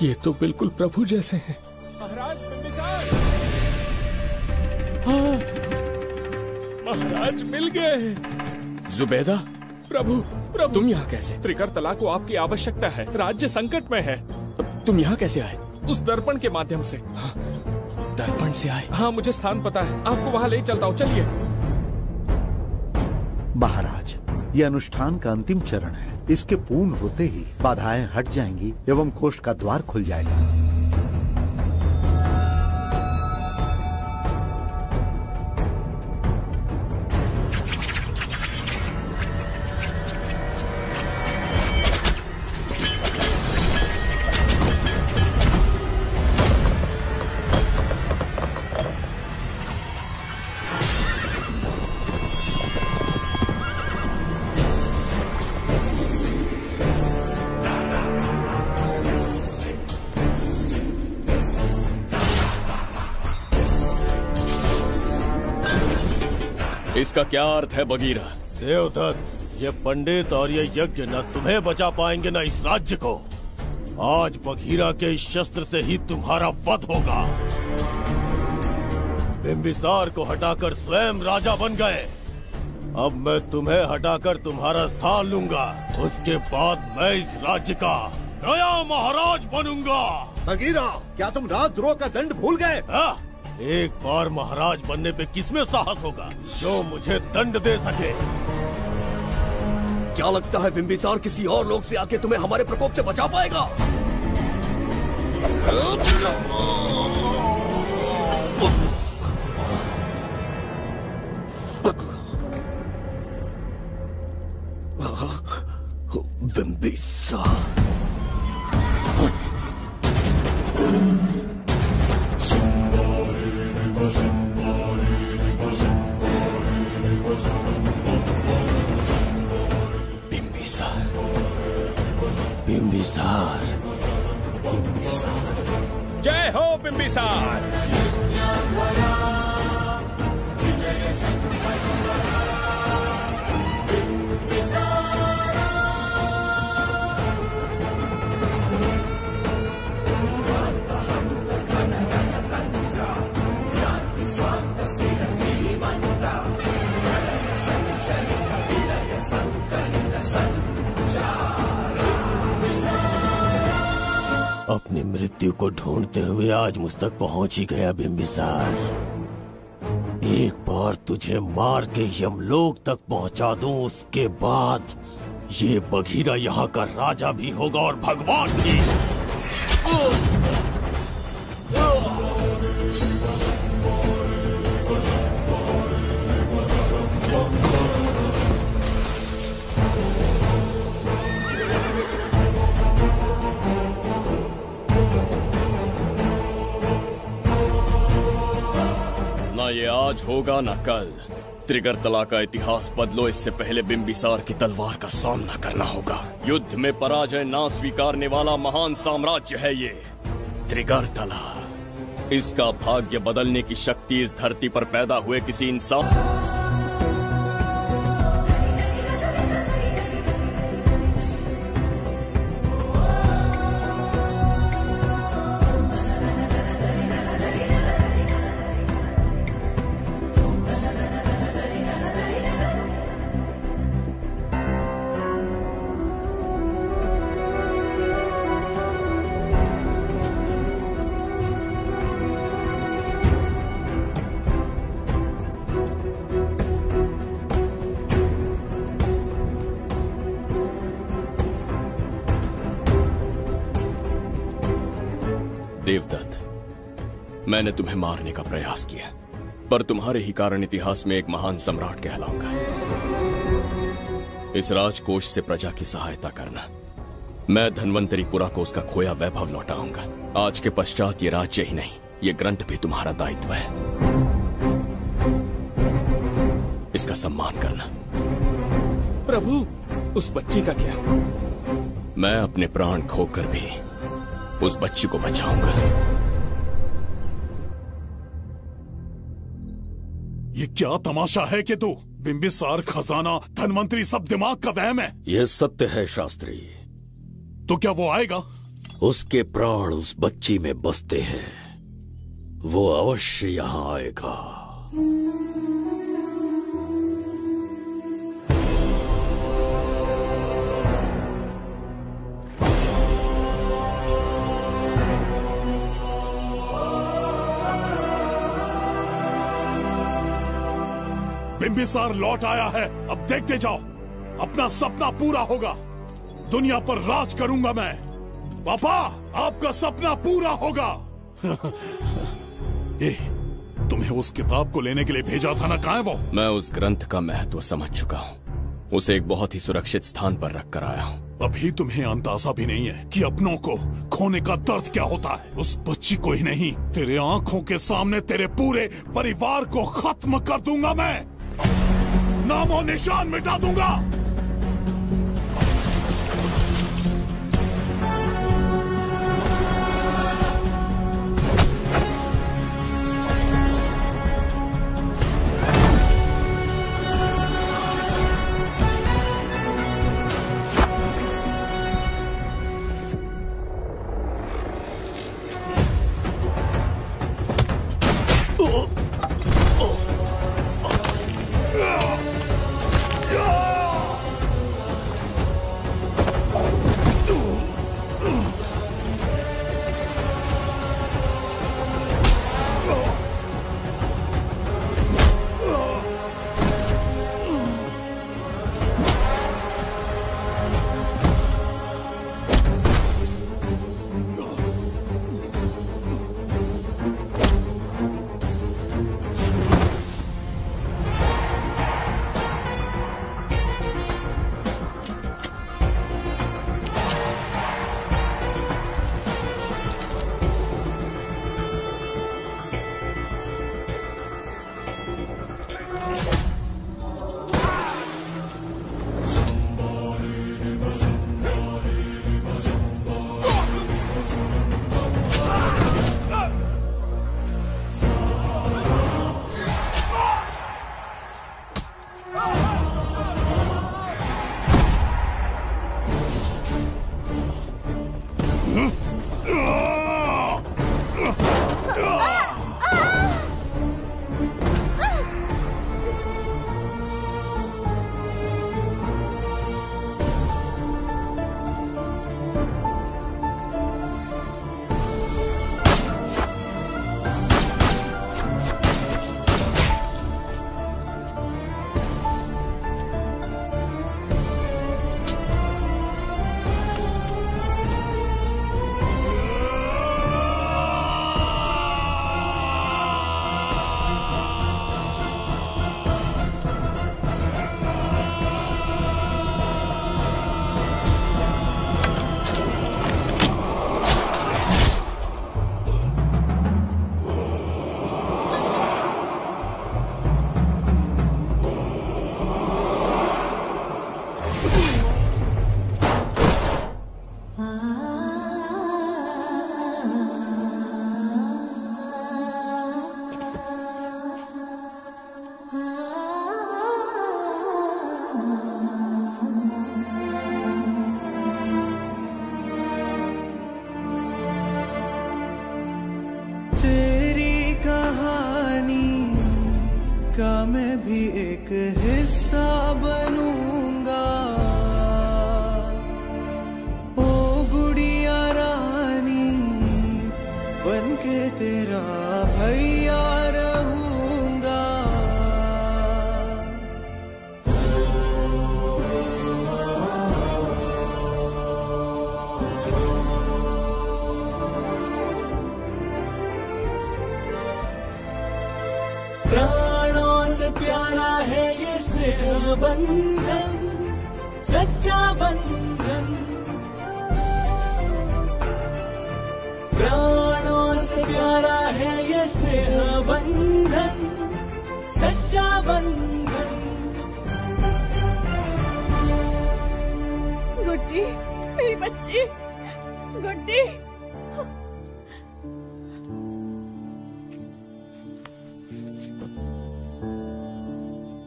ये तो बिल्कुल प्रभु जैसे हैं। महाराज मिल गए जुबैदा? प्रभु प्रभु। तुम यहाँ कैसे? त्रिकर तला को आपकी आवश्यकता है। राज्य संकट में है। तुम यहाँ कैसे आए? उस दर्पण के माध्यम से। दर्पण से आए? हाँ मुझे स्थान पता है। आपको वहाँ ले चलता हूँ। चलिए। महाराज ये अनुष्ठान का अंतिम चरण है। इसके पूर्ण होते ही बाधाएँ हट जाएँगी एवं कोष्ठ का द्वार खुल जाएगा। क्या अर्थ है बगीरा? देवदत्त ये पंडित और ये यज्ञ न तुम्हें बचा पाएँगे न इस राज्य को। आज बघीरा के इस शस्त्र से ही तुम्हारा वध होगा। बिंबिसार को हटाकर स्वयं राजा बन गए। अब मैं तुम्हें हटाकर तुम्हारा स्थान लूँगा। उसके बाद मैं इस राज्य का नया महाराज बनूँगा। बगीरा क्या तुम राजद्रोह का दंड भूल गए? हाँ, एक बार महाराज बनने पे किसमें साहस होगा? जो मुझे दंड दे सके। क्या लगता है बिंबिसार किसी और लोग से आके तुम्हें हमारे प्रकोप से बचा पाएगा? बिंबिसार बिंबिसार बिंबिसार जय हो बिंबिसार अपनी मृत्यु को ढूंढते हुए आज मुझ तक पहुँच ही गया, बिंबिसार। एक बार तुझे मार के यमलोक तक पहुँचा दूँ, उसके बाद ये बघीरा यहाँ का राजा भी होगा और भगवान भी। ये आज होगा ना कल। त्रिगर तला का इतिहास बदलो, इससे पहले बिंबिसार की तलवार का सामना करना होगा। युद्ध में पराजय ना स्वीकारने वाला महान साम्राज्य है ये। त्रिगर तला इसका भाग्य बदलने की शक्ति इस धरती पर पैदा हुए किसी इंसान मैंने तुम्हें मारने का प्रयास किया पर तुम्हारे ही कारण इतिहास में एक महान सम्राट कहलाऊँगा। इस राजकोष से प्रजा की सहायता करना मैं धनवंतरीपुरा को उसका खोया वैभव लौटाऊँगा। आज के पश्चात ये राज्य ही नहीं ये ग्रंथ भी तुम्हारा दायित्व है। इसका सम्मान करना। प्रभु उस बच्ची का क्या? मैं अपने प्राण खोकर भी उस बच्ची को बचाऊँगा। ये क्या तमाशा है कि तू बिंबिसार खजाना धनवंतरी सब दिमाग का वहम है? यह सत्य है शास्त्री। तो क्या वो आएगा? उसके प्राण उस बच्ची में बसते हैं। वो अवश्य यहाँ आएगा। बिंबिसार लौट आया है। अब देखते जाओ। अपना सपना पूरा होगा। दुनिया पर राज करूँगा मैं। पापा आपका सपना पूरा होगा। ए, तुम्हें उस किताब को लेने के लिए भेजा था ना? कहा है वो? मैं उस ग्रंथ का महत्व समझ चुका हूँ। उसे एक बहुत ही सुरक्षित स्थान पर रख कर आया हूँ। अभी तुम्हें अंदाज़ा भी नहीं है कि अपनों को खोने का दर्द क्या होता है। उस बच्ची को ही नहीं तेरे आँखों के सामने तेरे पूरे परिवार को खत्म कर दूँगा मैं। नामो निशान मिटा दूँगा।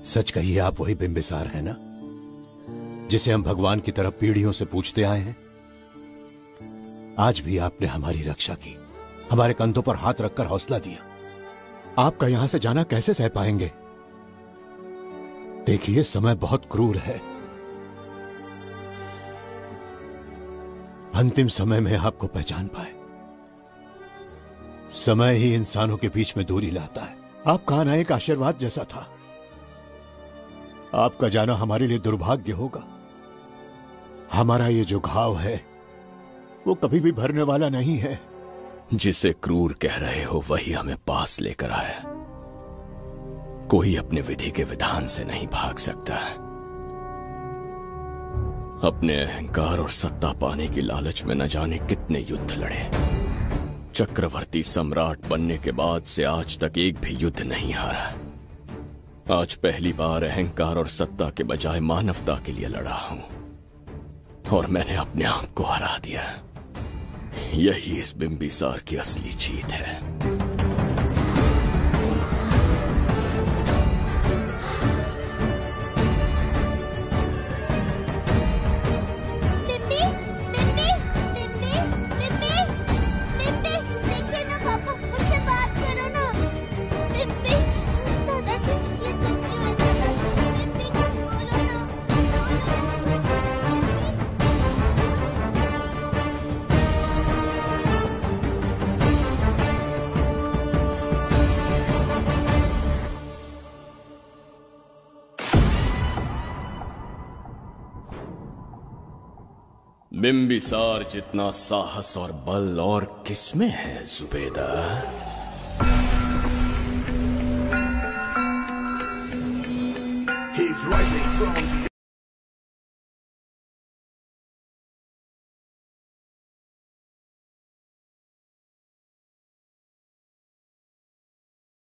सच कहिए, आप वही बिंबिसार है ना? जिसे हम भगवान की तरफ़ पीढ़ियों से पूछते आए हैं? आज भी आपने हमारी रक्षा की, हमारे कंधों पर हाथ रखकर हौसला दिया। आपका यहाँ से जाना कैसे सह पाएँगे? देखिए, समय बहुत क्रूर है। अंतिम समय में आपको पहचान पाए। समय ही इंसानों के बीच में दूरी लाता है। आपका आना एक आशीर्वाद जैसा था। आपका जाना हमारे लिए दुर्भाग्य होगा। हमारा ये जो घाव है, वो कभी भी भरने वाला नहीं है। जिसे क्रूर कह रहे हो, वही हमें पास लेकर आया। कोई अपने विधि के विधान से नहीं भाग सकता। अपने अहंकार और सत्ता पाने की लालच में न जाने कितने युद्ध लड़े। चक्रवर्ती सम्राट बनने के बाद से आज तक एक भी युद्ध नहीं हारा। आज पहली बार अहंकार और सत्ता के बजाय मानवता के लिए लड़ा हूँ। और मैंने अपने आप को हरा दिया। यही इस बिंबिसार की असली जीत है। बिंबिसार जितना साहस और बल और किसमें है जुबेदा। He's rising from